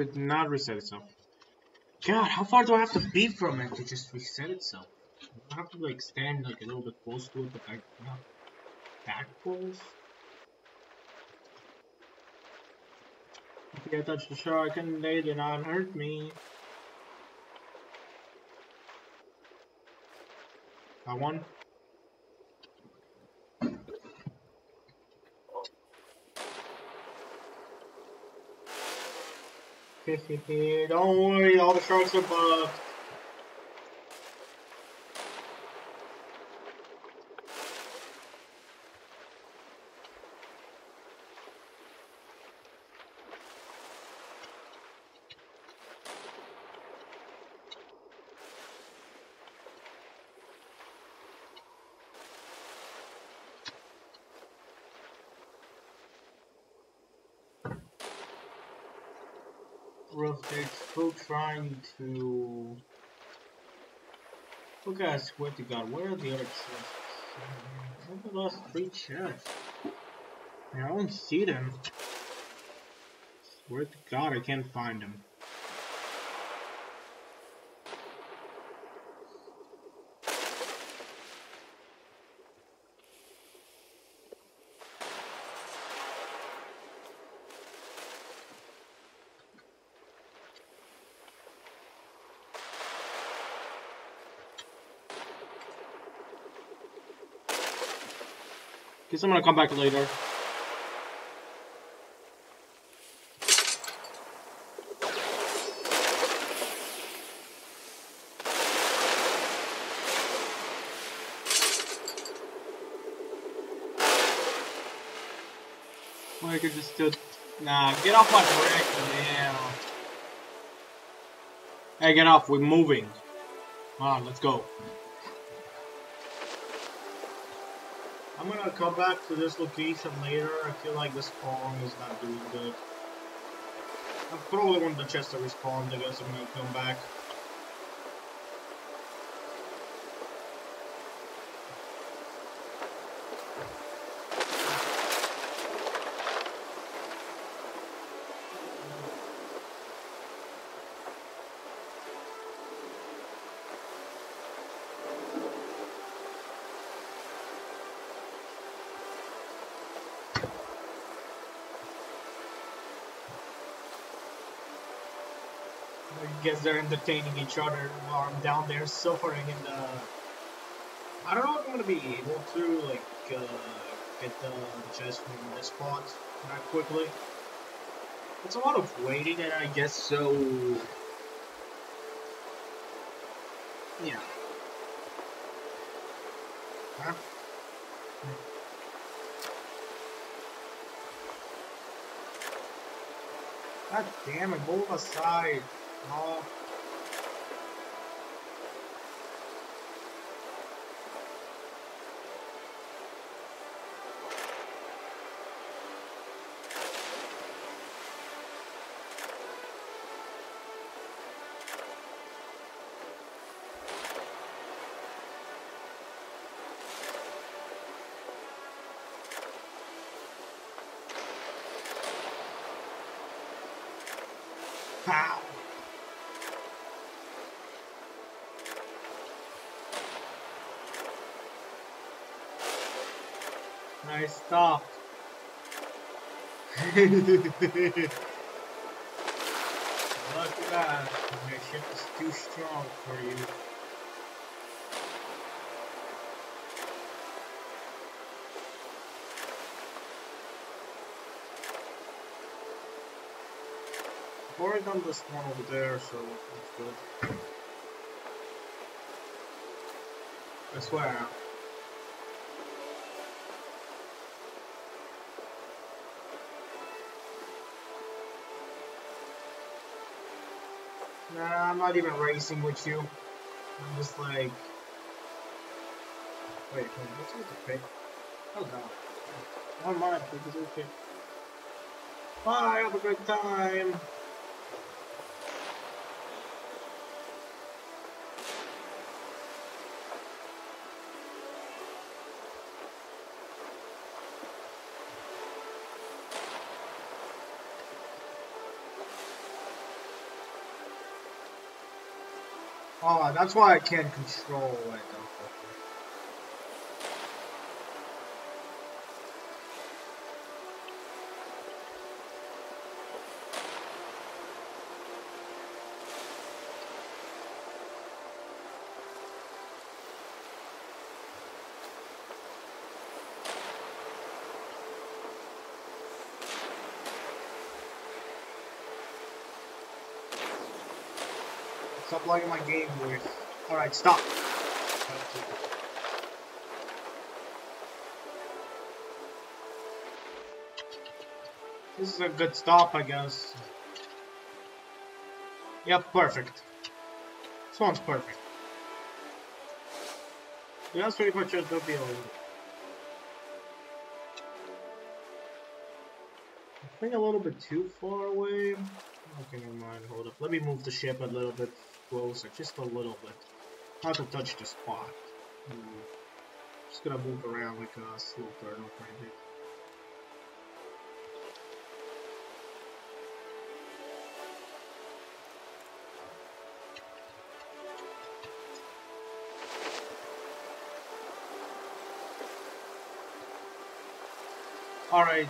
Did not reset itself. God, how far do I have to be from it to just reset itself? I have to like stand like a little bit close to it, but like not that close. If I touch the shark and they do not hurt me. That one? Don't worry, all the sharks are bugged. Rotate still trying to Look at I swear to god, where are the other chests? Are the last three chests? I don't see them. Swear to god I can't find them. Guess I'm gonna come back later. I could just do. Nah, get off my brick, man. Hey, get off. We're moving. Come on, let's go. Gonna come back to this location later. I feel like this spawn is not doing good. I probably want the chest to respawn. I guess I'm gonna come back. They're entertaining each other while I'm down there suffering in the... I don't know if I'm gonna be able to, like, uh, get the chest from this spot that quickly. It's a lot of waiting, and I guess so... Yeah. Huh? God damn it, move aside. Oh. Pow! I stopped. Look at that. My ship is too strong for you. Already done this one over there, so that's good. I swear. Nah, I'm not even racing with you. I'm just like. Wait, what's with the pick? Oh no. Never mind, it's okay. Bye, have a good time. That's why I can't control it. Stop liking my game, boys. Alright, stop. This is a good stop, I guess. Yep, perfect. This one's perfect. That's pretty much it. That'll be. I think a little bit too far away. Okay, never mind. Hold up. Let me move the ship a little bit closer, just a little bit. Not to touch the spot. Hmm. Just gonna move around like a slow turtle kind of. Alright,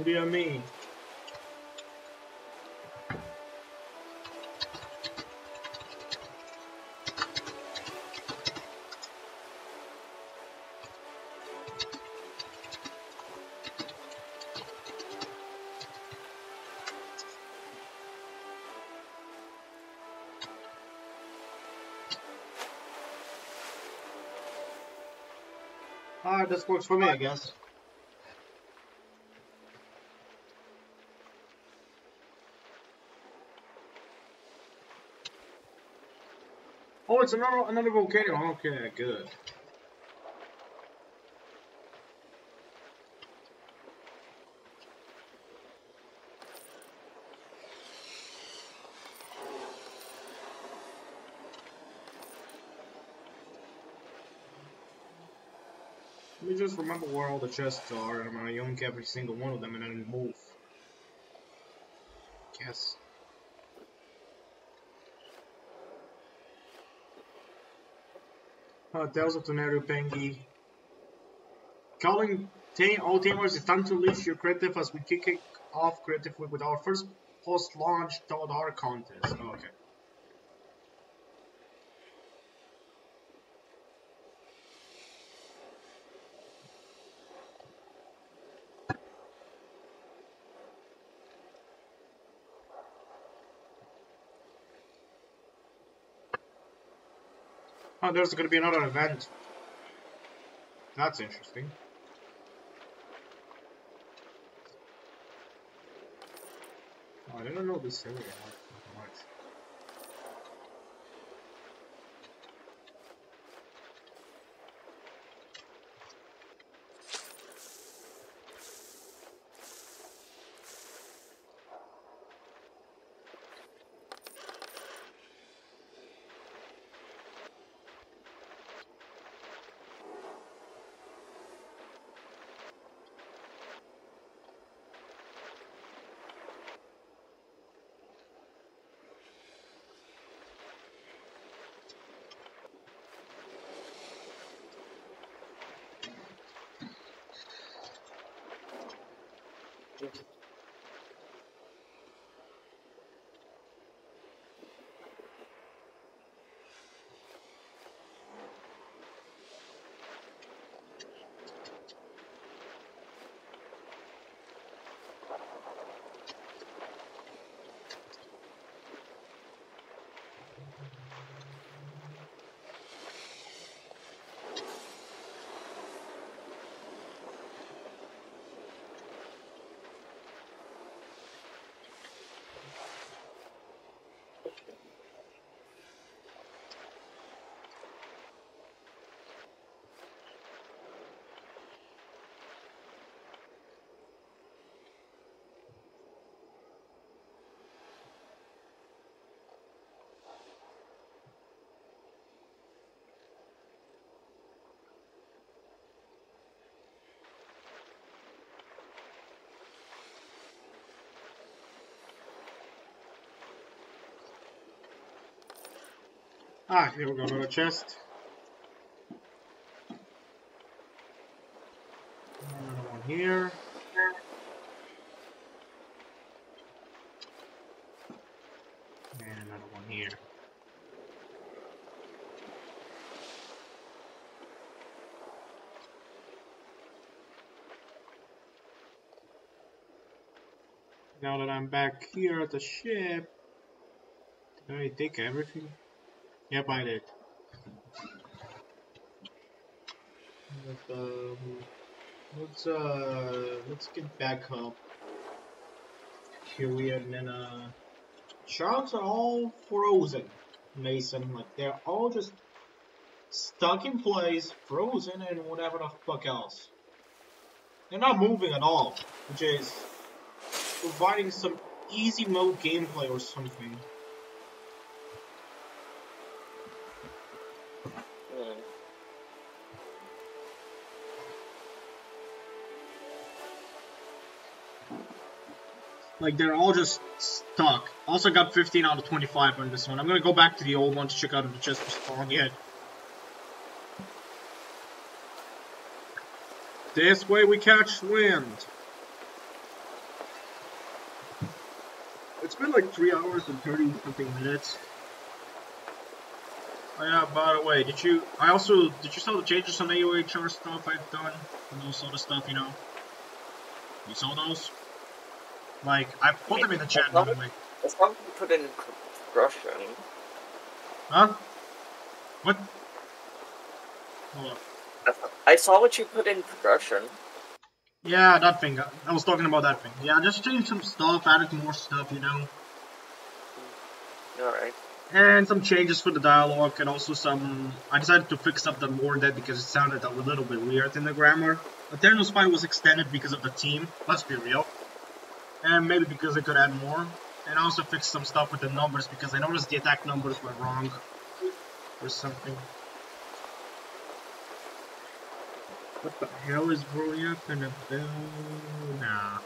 What do you mean? Alright, this works for me, I guess. It's another another volcano. Okay, good. Let me just remember where all the chests are, and I'm gonna yoink every single one of them and then move. Guess. Uh, Tales of Tornado Pengi. Calling all teamers, it's time to unleash your creative as we kick off creatively with our first post-launch Toad Art contest. Okay. Oh, there's going to be another event. That's interesting. Oh, I didn't know this area Ah, here we go, another chest. Another one here. And another one here. Now that I'm back here at the ship, did I take everything? Yep, I did. But, um, let's uh, let's get back up. Here we are, and then sharks are all frozen, Mason. Like they're all just stuck in place, frozen, and whatever the fuck else. They're not moving at all, which is providing some easy mode gameplay or something. Hmm. Like they're all just stuck. Also got 15 out of 25 on this one. I'm gonna go back to the old one to check out if the chest was spawned yet. This way we catch wind. It's been like 3 hours and 30 something minutes. Oh yeah, by the way, did you, I also, did you saw the changes on AOHR stuff I've done? And all sort of stuff, you know? You saw those? Like, I put them in the chat, by the way. It's something you put in Russian. Huh? What? Hold on. I saw what you put in progression. Yeah, that thing. I was talking about that thing. Yeah, just changed some stuff, added more stuff, you know. Alright. And some changes for the dialogue, and also some... I decided to fix up the more dead because it sounded a little bit weird in the grammar. Eternos fight was extended because of the team, let's be real. And maybe because I could add more. And I also fixed some stuff with the numbers because I noticed the attack numbers were wrong. Or something. What the hell is Broly up in a bell? Nah.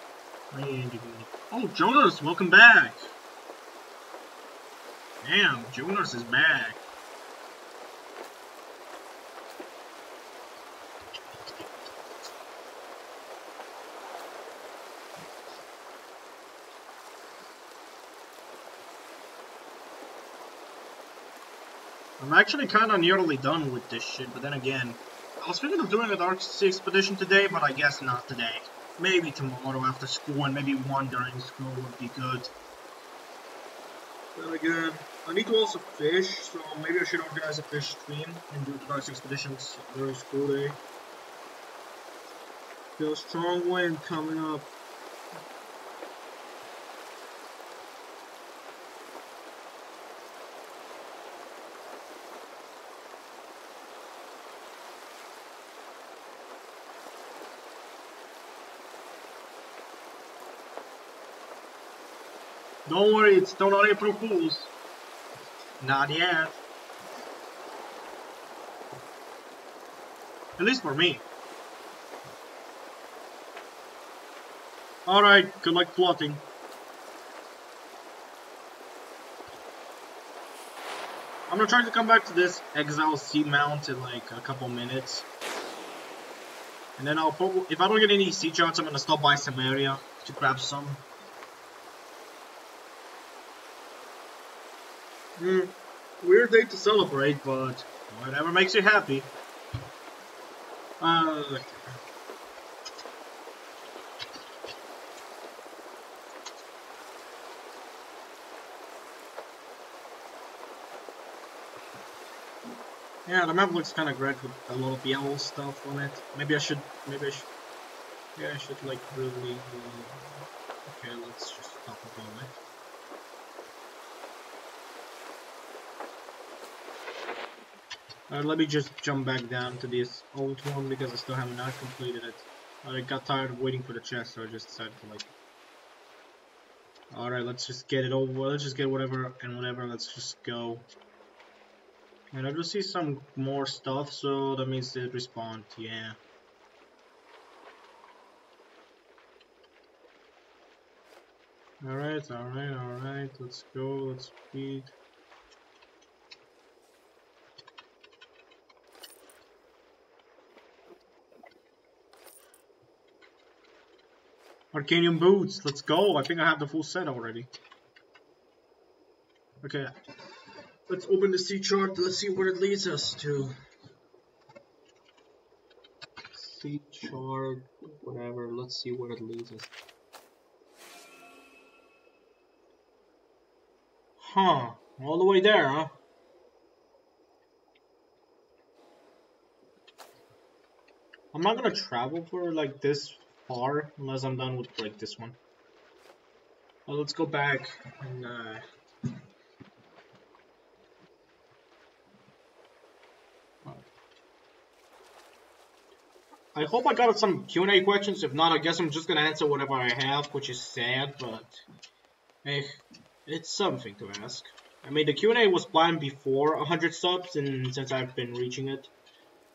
Oh, Jonas, welcome back! Damn, Jonas is back. I'm actually kind of nearly done with this shit, but then again, I was thinking of doing a Dark Sea expedition today, but I guess not today. Maybe tomorrow after school, and maybe one during school would be good. Then again, I need to also fish, so maybe I should organize a fish stream and do Sea expeditions during school day. Feel strong wind coming up. Don't worry, it's still not April Fools. Not yet. At least for me. Alright, good luck plotting. I'm gonna try to come back to this Exile Sea Mount in like a couple minutes. And then I'll if I don't get any sea charts, I'm gonna stop by Sameria to grab some. Hmm. Weird day to celebrate, but whatever makes you happy. Uh, yeah, the map looks kind of great with a lot of yellow stuff on it. Maybe I should, maybe I should, yeah, I should like really, uh, okay, let's just stop about it. Uh, let me just jump back down to this old one because I still have not completed it. I got tired of waiting for the chest, so I just decided to like. Alright, let's just get it over. Let's just get whatever and whatever. Let's just go. And I do see some more stuff, so that means they respawned. Yeah. Alright, alright, alright. Let's go. Let's speed. Arcanium boots, let's go. I think I have the full set already. Okay. Let's open the sea chart. Let's see where it leads us to. Sea chart, whatever. Let's see where it leads us. Huh. All the way there, huh? I'm not gonna travel for like this far unless I'm done with like this one. Well, let's go back and uh, I hope I got some Q&A questions. If not, I guess I'm just gonna answer whatever I have, which is sad, but hey, it's something to ask. I mean, the Q&A was planned before 100 subs, and since I've been reaching it,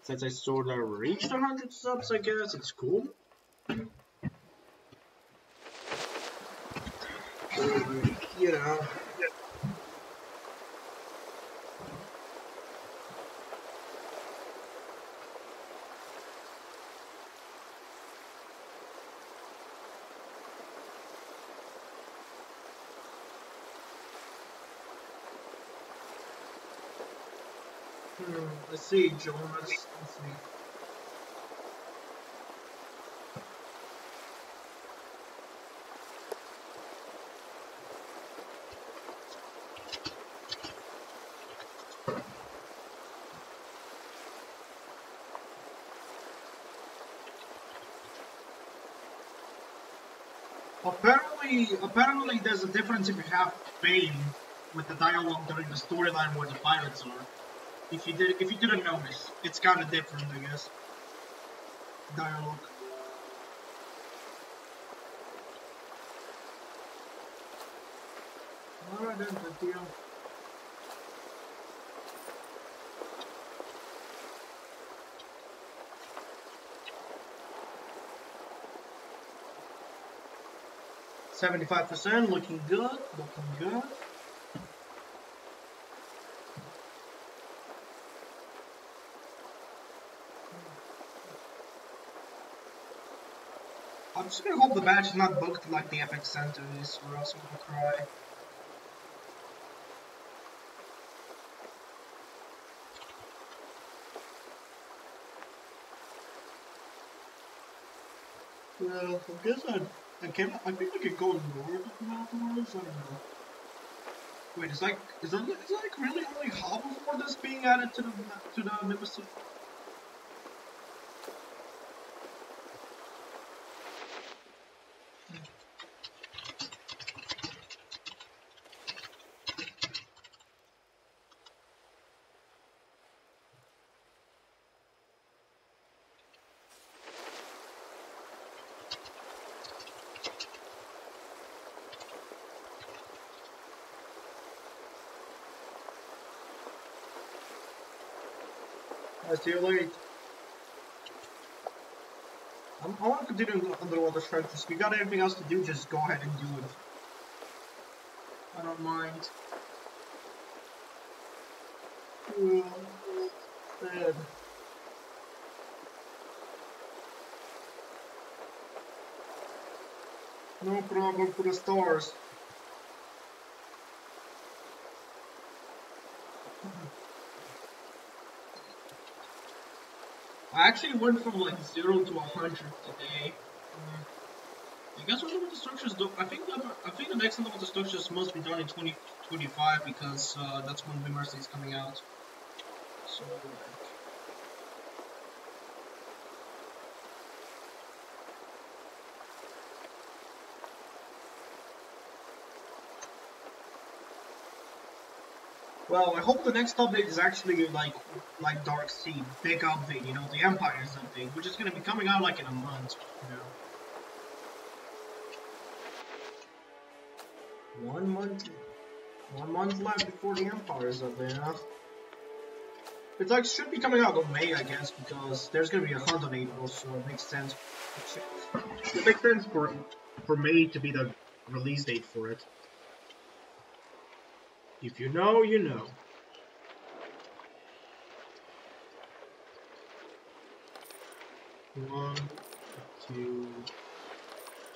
since I sort of reached 100 subs, I guess, it's cool. Hmm, let's see, John. Let's, let's see. Apparently, apparently, there's a difference if you have Bane with the dialogue during the storyline where the pirates are. If you did, if you didn't notice, it's kind of different, I guess. Dialogue. Alright then, good deal. Seventy-five percent, looking good, looking good. I'm just gonna hope the badge is not booked like the Epic Center is, or else I'm gonna cry. Well, I guess I, I can I think we could go north afterwards. I don't know. Wait, is like is that is like really only that's being added to the to the Nemesis? I see you late. I'm, I want to continue underwater. If we got anything else to do, just go ahead and do it. I don't mind. Sad. No problem for the stars. I actually went from like zero to a hundred today. Uh, I guess what the structures do. I think the I think the next level of the structures must be done in 2025 because uh, that's when the Mercy is coming out. So. Well, I hope the next update is actually like like Dark Sea, big update, you know, the Empire's update, which is gonna be coming out like in a month, you know. One month one month left before the Empire's update, huh? It's like should be coming out in May, I guess, because there's gonna be a hunt on April, so it makes sense. It makes sense for for May to be the release date for it. If you know, you know. One, two,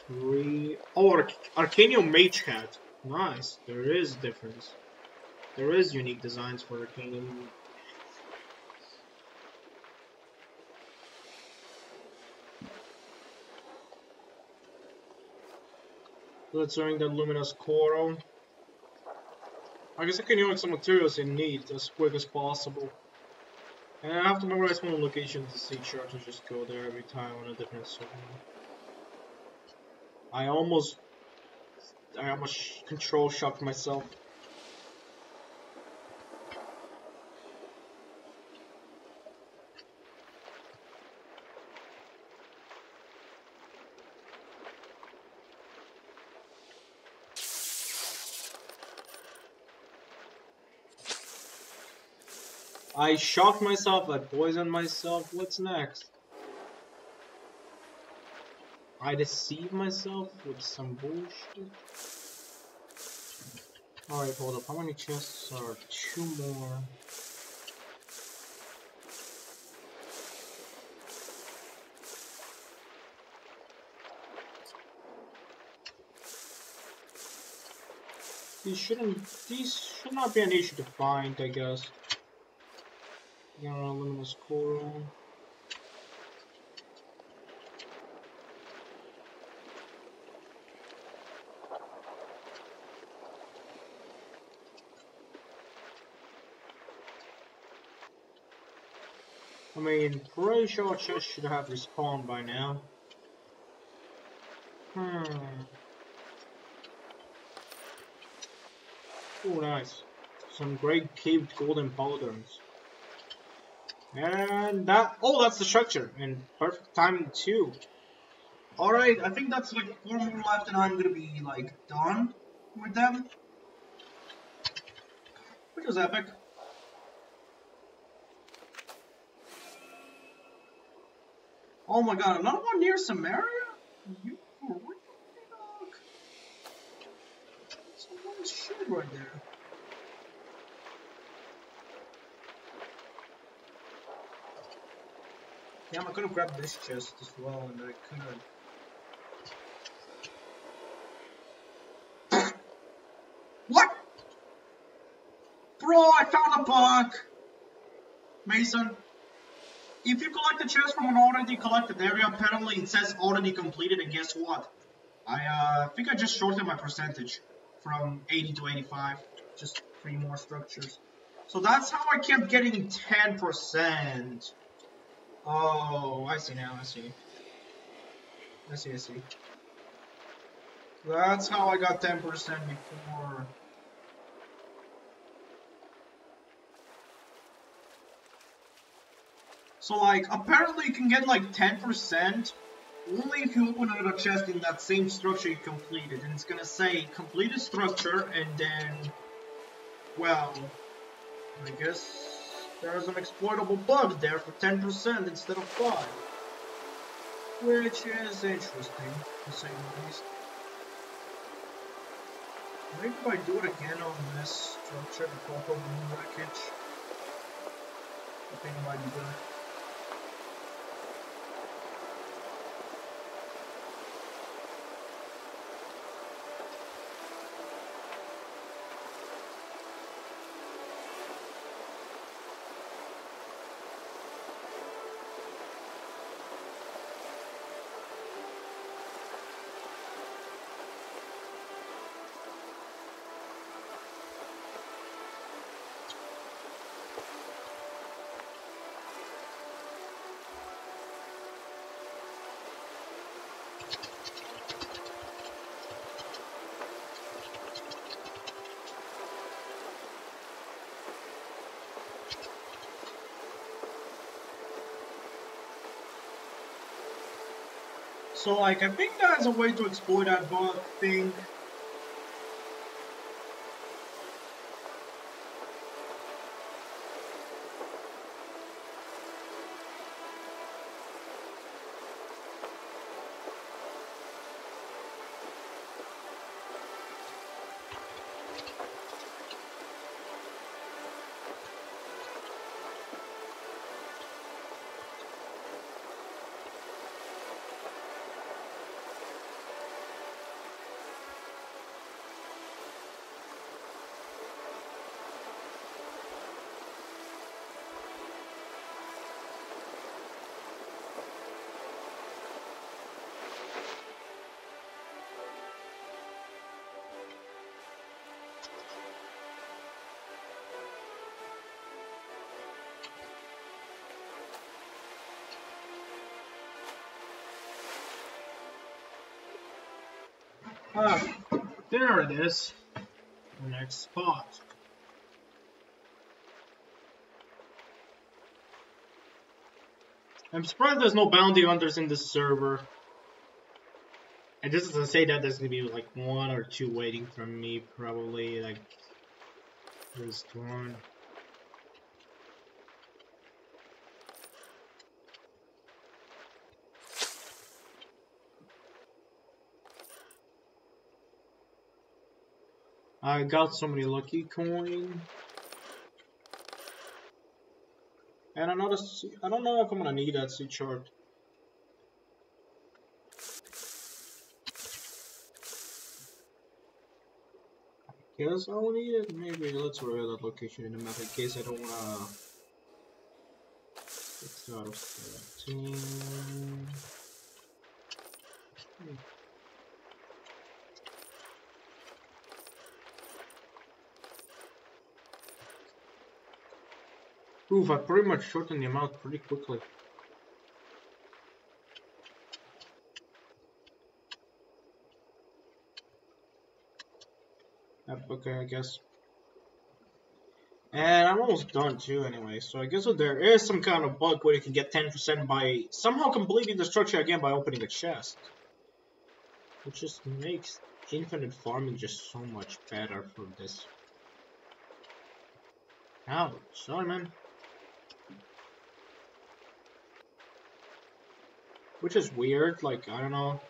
Three. Oh, Arc Arcanium Mage Hat. Nice. There is difference. There is unique designs for Arcanium. Let's ring the Luminous Coral. I guess I can use some materials in need as quick as possible. And I have to memorize one location to see sure to just go there every time on a different server. I almost I almost control shocked myself. I shocked myself, I poisoned myself, what's next? I deceive myself with some bullshit? Alright, hold up, how many chests are two more? These shouldn't, these should not be an issue to find, I guess. General luminous coral. I mean, pretty sure chest should have respawned by now. Hmm. Oh, nice. Some great caved golden powders. And that, oh, that's the structure, and perfect timing too. Alright, I think that's like four more left and I'm gonna be like done with them. Which was epic. Oh my god, another one near Sameria? You for real, dog? Someone's shit right there. Damn, I could have grabbed this chest as well, and I couldn't. what? Bro, I found a bug! Mason, if you collect a chest from an already collected area, apparently it says already completed, and guess what? I uh, think I just shortened my percentage from 80 to 85. Just three more structures. So that's how I kept getting 10%. Oh, I see now, I see. I see, I see. That's how I got 10% before. So like, apparently you can get like 10% only if you open another chest in that same structure you completed. And it's gonna say, completed structure, and then, well, I guess there's an exploitable bug there for 10% instead of 5 Which is interesting, to say the least. Maybe if I do it again on this structure, the Coco Moon wreckage, I think it might be good. So like I think there's a way to exploit that bug thing. Ah, there it is. The next spot. I'm surprised there's no bounty hunters in this server. And just doesn't say that there's gonna be like one or two waiting for me, probably. Like, there's one. I got so many lucky coin. And another, I don't know if I'm gonna need that sea chart. I guess I'll need it. Maybe let's reveal that location in the map in case I don't wanna. start with thirteen. Oof, I pretty much shortened the amount pretty quickly. Okay, I guess. And I'm almost done too anyway, so I guess there is some kind of bug where you can get 10% by somehow completing the structure again by opening a chest. Which just makes infinite farming just so much better for this. Ouch, sorry man. Which is weird, like, I don't know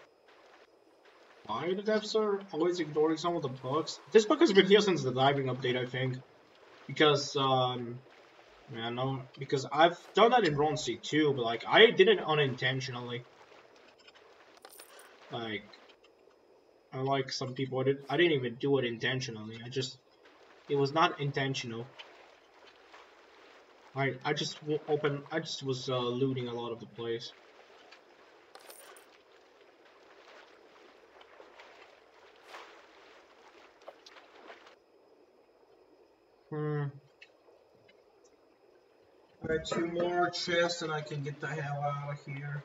why the devs are always ignoring some of the bugs. This bug has been here since the diving update, I think. Because, um, yeah, no, because I've done that in Bronze Sea too, but like, I did it unintentionally. Like, unlike some people, I, did, I didn't even do it intentionally, I just, it was not intentional. I, I just open, I just was uh, looting a lot of the place. Hmm. Alright, two more chests and I can get the hell out of here.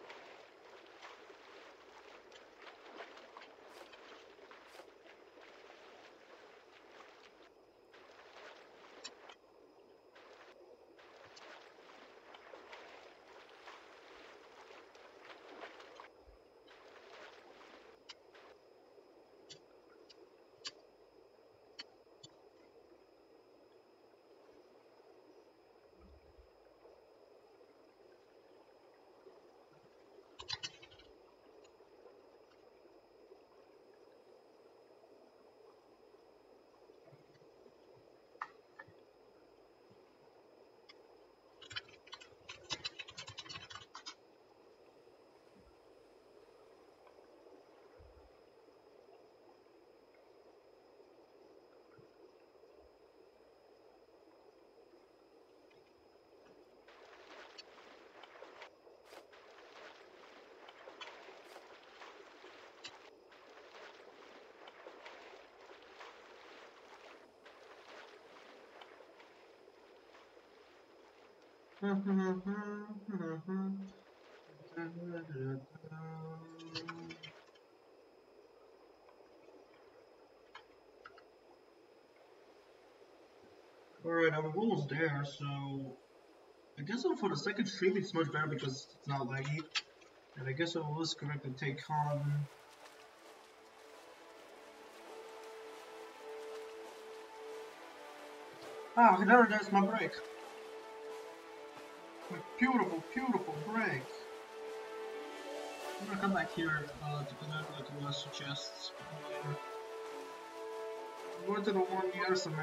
Alright, I'm almost there, so I guess for the second stream it's much better because it's not laggy. And I guess I will correct and take on Ah, there is, my break. My beautiful, beautiful break. I'm gonna come back here uh, to connect with the last chests. Go to the one near some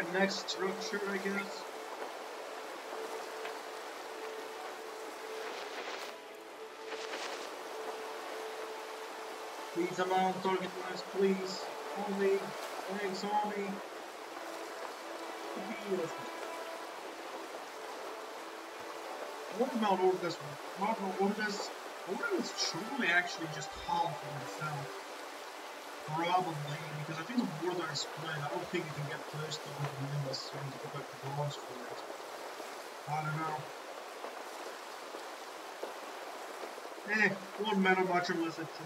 Alright, next structure, I guess. Please allow target lines, please. Only. Thanks, Army. What about Orcus? What about Orcus? Orcus truly actually just half of itself. Probably, because I think the is split. I don't think you can get close to it unless you need to go back to bronze for it. I don't know. Eh, won't matter much unless it's.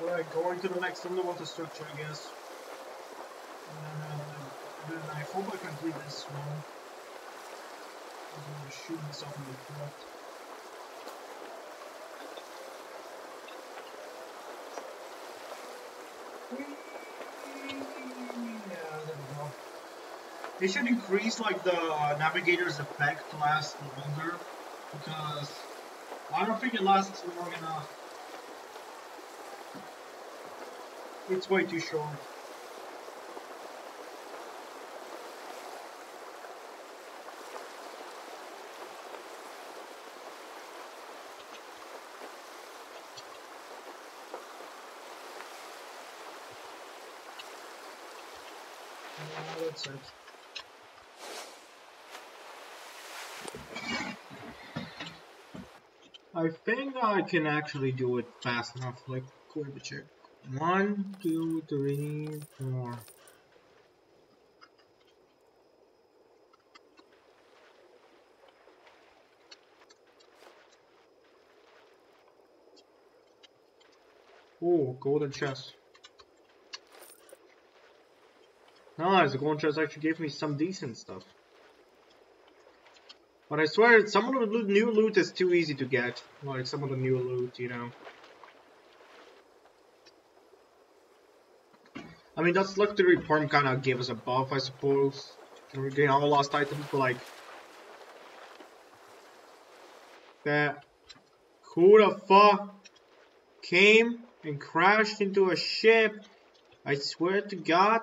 Alright, going to the next underwater structure, I guess. And then I hope I can complete this one. I'm gonna shoot myself in the go. They should increase like the navigator's effect to last longer because I don't think it lasts long enough. It's way too short. Uh. I think I can actually do it fast enough, like, check. One, two, three, four. Oh, golden chest. Nice, the golden chest actually gave me some decent stuff. But I swear, some of the new loot is too easy to get. Like, some of the new loot, you know. I mean, that's The perm kind of gave us a buff, I suppose. We're getting all lost items, but like... That... Who the fuck came and crashed into a ship? I swear to God.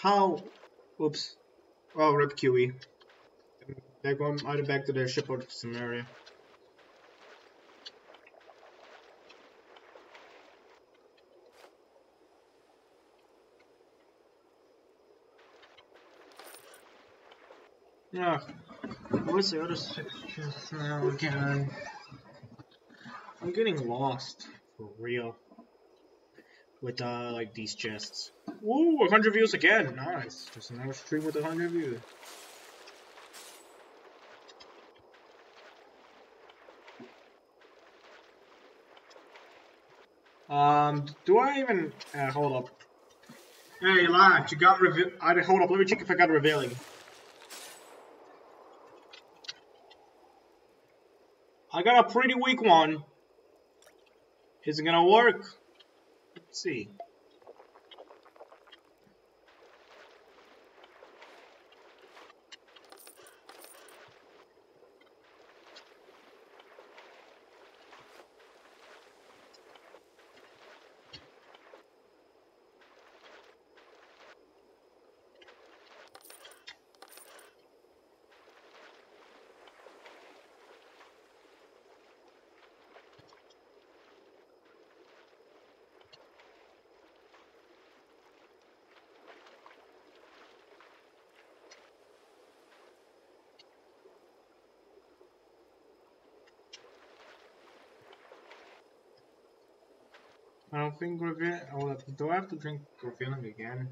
How? Oops. Oh, rip QE. They're going either back to their ship or scenario. Yeah. Where's the other sections now again? I'm getting lost for real with uh like these chests. Woo, 100 views again. Nice. Just another stream with 100 views. Um, do I even uh, hold up? Hey, lad, you got reveal. I hold up. Let me check if I got revealing. I got a pretty weak one. Is it gonna work? Let's see. Think Gravian. Oh, I have to drink Gravian again?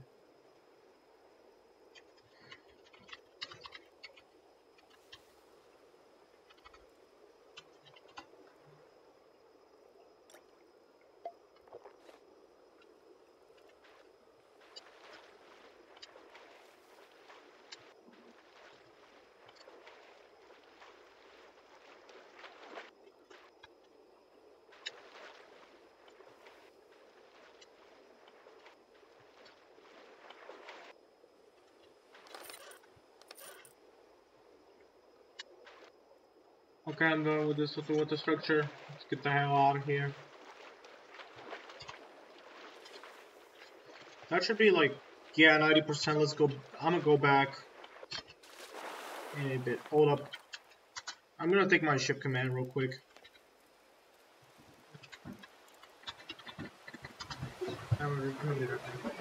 Done with this with the structure. Let's get the hell out of here. That should be like, yeah, 90%. Let's go. I'm gonna go back in a bit. Hold up. I'm gonna take my ship command real quick. I'm gonna, I'm gonna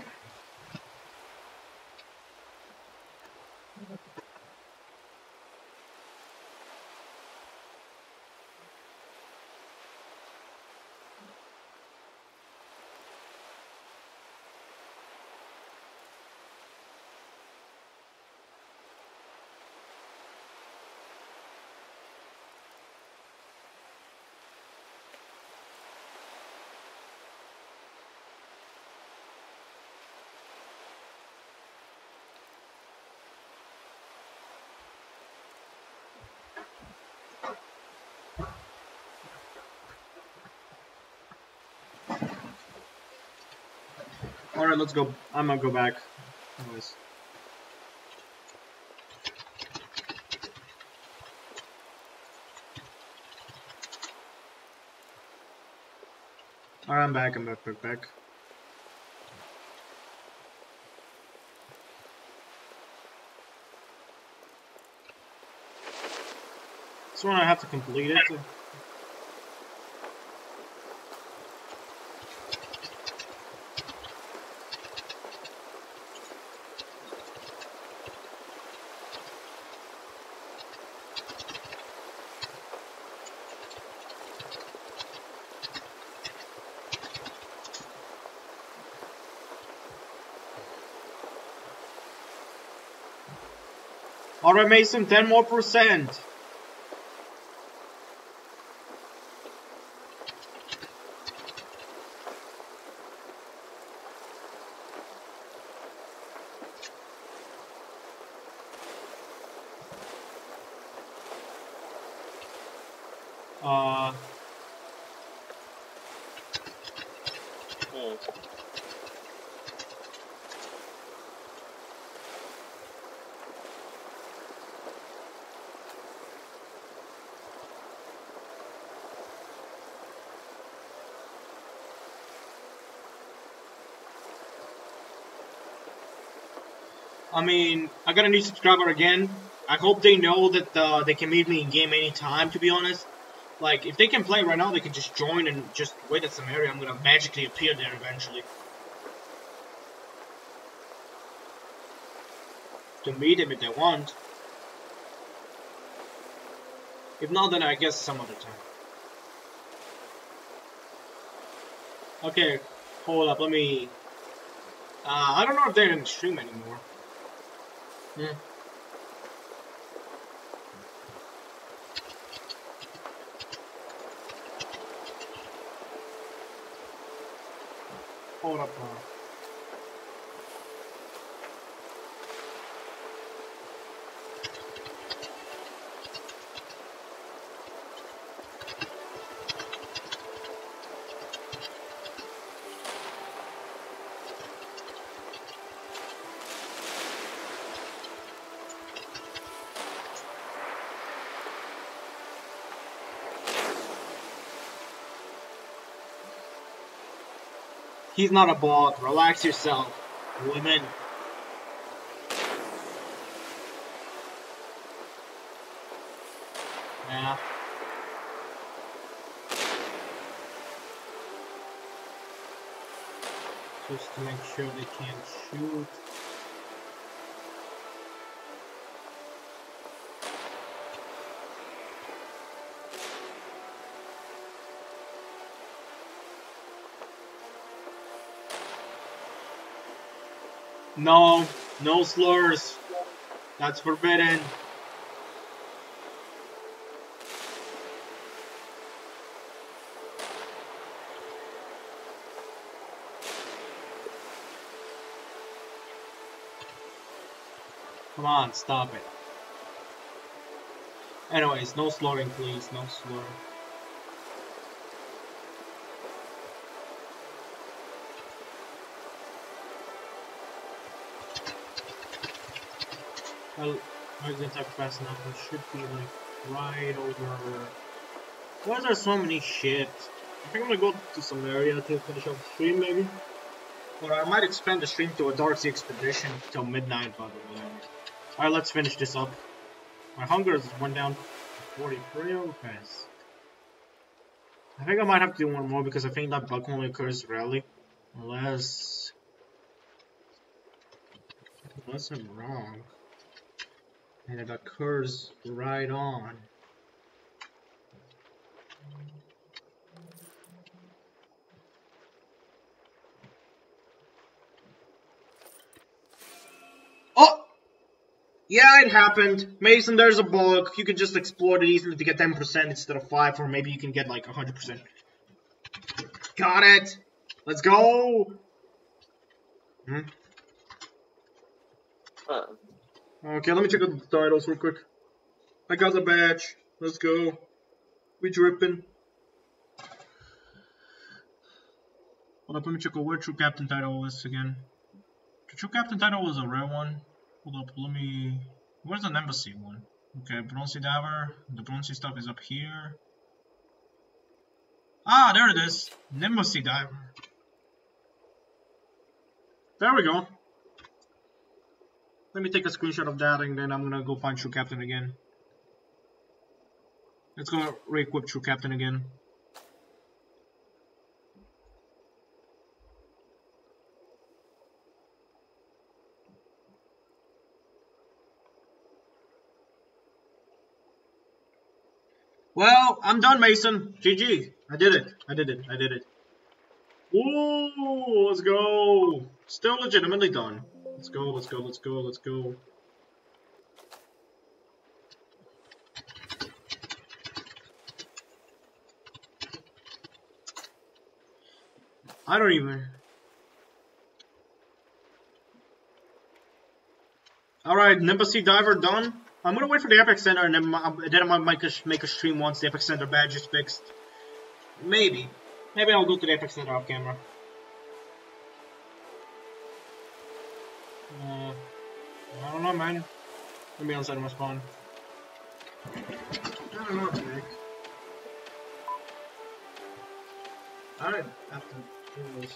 Alright, let's go. I'm gonna go back. Anyways. Alright, I'm back, I'm back, back, back. One I have to complete it. Alright, Mason, 10 more percent. I mean, I got a new subscriber again. I hope they know that uh, they can meet me in game anytime, to be honest. Like, if they can play right now, they can just join and just wait at some area. I'm gonna magically appear there eventually. To meet them if they want. If not, then I guess some other time. Okay, hold up, let me... Uh, I don't know if they're in the stream anymore. Yeah. Hold up now. He's not a bot. Relax yourself, women. Yeah. Just to make sure they can't shoot. No, no slurs. That's forbidden. Come on, stop it. Anyways, no slurring, please. No slurring. Well, didn't type fast enough. It should be like right over. Why is there so many shit? I think I'm gonna go to some area to finish up the stream, maybe. Or I might expand the stream to a Dark Sea expedition till midnight, by the way. Alright, let's finish this up. My hunger is one down to 43. Okay. I think I might have to do one more because I think that bug only occurs rarely. Unless... Unless I'm wrong. And it occurs right on. Oh! Yeah, it happened. Mason, there's a bug. You can just exploit it easily to get 10% instead of 5 or maybe you can get like 100%. Got it! Let's go! Hmm? Uh, Okay, let me check out the titles real quick. I got the badge. Let's go. We dripping. Hold up, let me check out where True Captain title is again. The True Captain title was a rare one. Hold up, let me... Where's the Nimbus Sea one? Okay, Bronze Sea Diver. The Bronze Sea stuff is up here. Ah, there it is. Nimbus Sea Diver. There we go. Let me take a screenshot of that and then I'm gonna go find True Captain again. Let's go re-equip True Captain again. Well, I'm done, Mason. GG. I did it. I did it. I did it. Ooh, let's go. Still legitimately done. Let's go, let's go, let's go, let's go. I don't even... Alright, Sea Diver done. I'm gonna wait for the Apex Center and then, then I might make a, stream once the Apex Center badge is fixed. Maybe. Maybe I'll go to the Apex Center off camera. I don't know, man. Maybe outside of my spawn. I don't know, Jake. Alright, after doing this.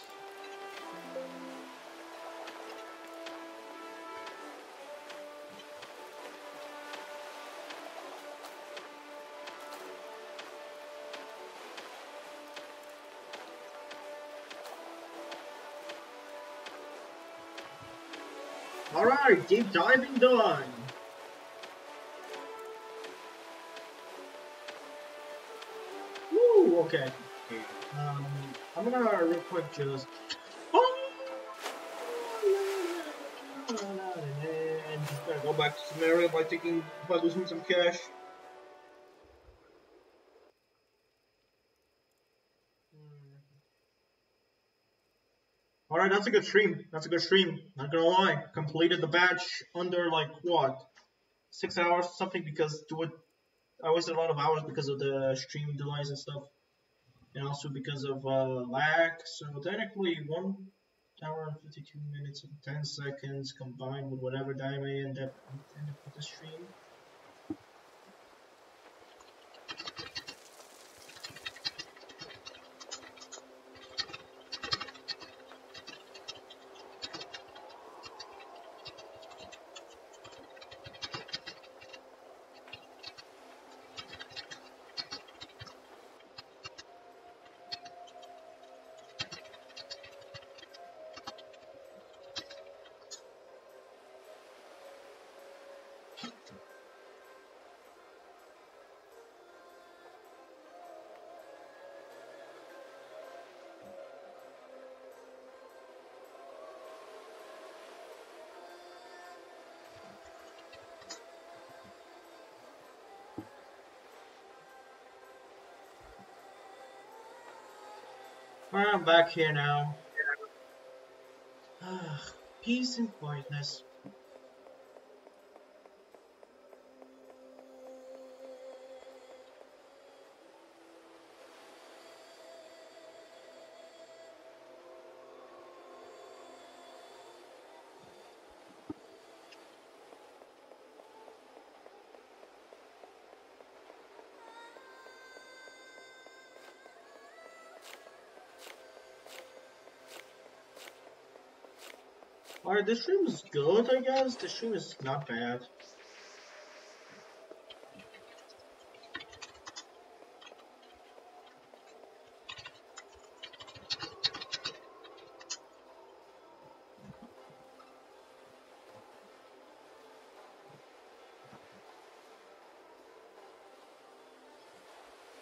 Alright, deep diving done. Woo, okay. Um, I'm gonna real quick just. And just gonna go back to Sameria by taking by losing some cash. Alright, that's a good stream. That's a good stream. Not gonna lie. Completed the batch under like what? Six hours something because do it I wasted a lot of hours because of the stream delays and stuff. And also because of uh, lag. So technically one hour and 52 minutes and 10 seconds combined with whatever time I end up, end up with the stream. Back here now. Peace and quietness. Alright, this stream is good, I guess. This stream is not bad.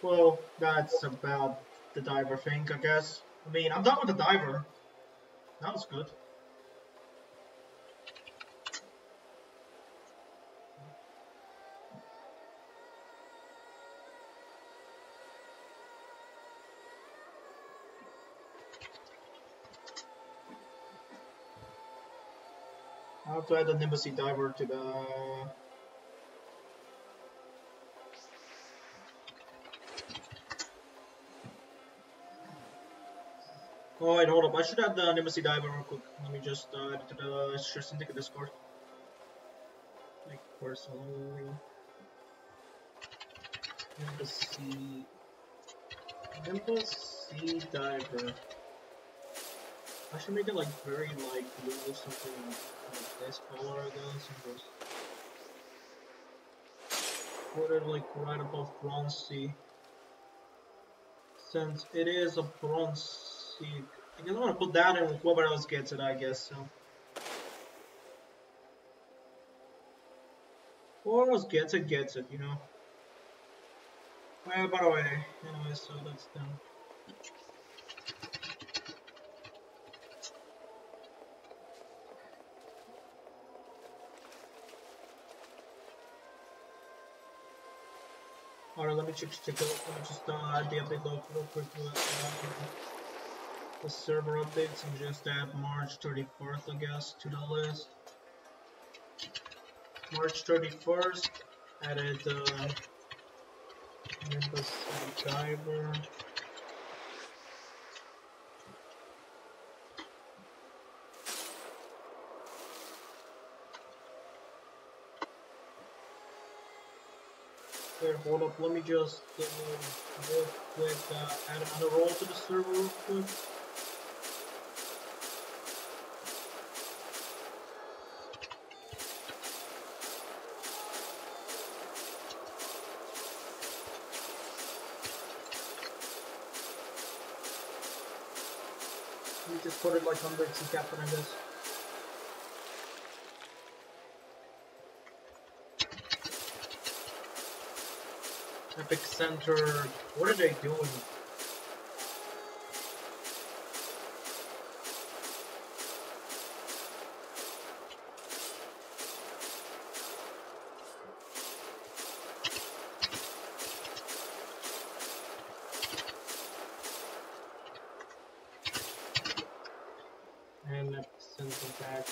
Well, that's about the diver thing, I guess. I mean, I'm done with the diver. That was good. To add an Nimbus Sea diver to the Oh wait, hold up. I should add the Nimbus Sea diver real quick. Let me just uh, add it to the Share Syndicate Discord. Like personally. Nimbus Sea Embassy diver. I should make it like very like blue or something like this color I guess and just put it like right above bronze sea. Since it is a bronze sea I guess I'm gonna put that in whoever else gets it I guess so. Whoever else gets it gets it, you know. Well by the way, anyway, so that's done. Alright, let me check, check, out, let me just uh, the update log real quick. Uh, the server updates and just add March 34th, I guess, to the list. March 31st, added uh, Nimbus Sea Diver. Here, hold up, let me just uh, real quick uh, add another role to the server real quick. Let me just put it like under sea captain, I guess. Epic Center. What are they doing? And Epic Center back.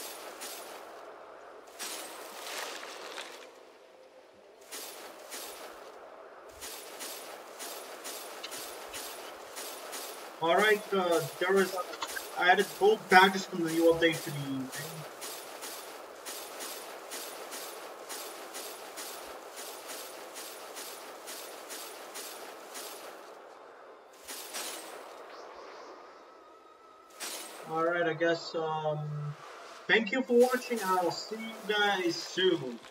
Alright, uh, there was, I update to the thing. Alright, I guess, um, thank you for watching, I'll see you guys soon.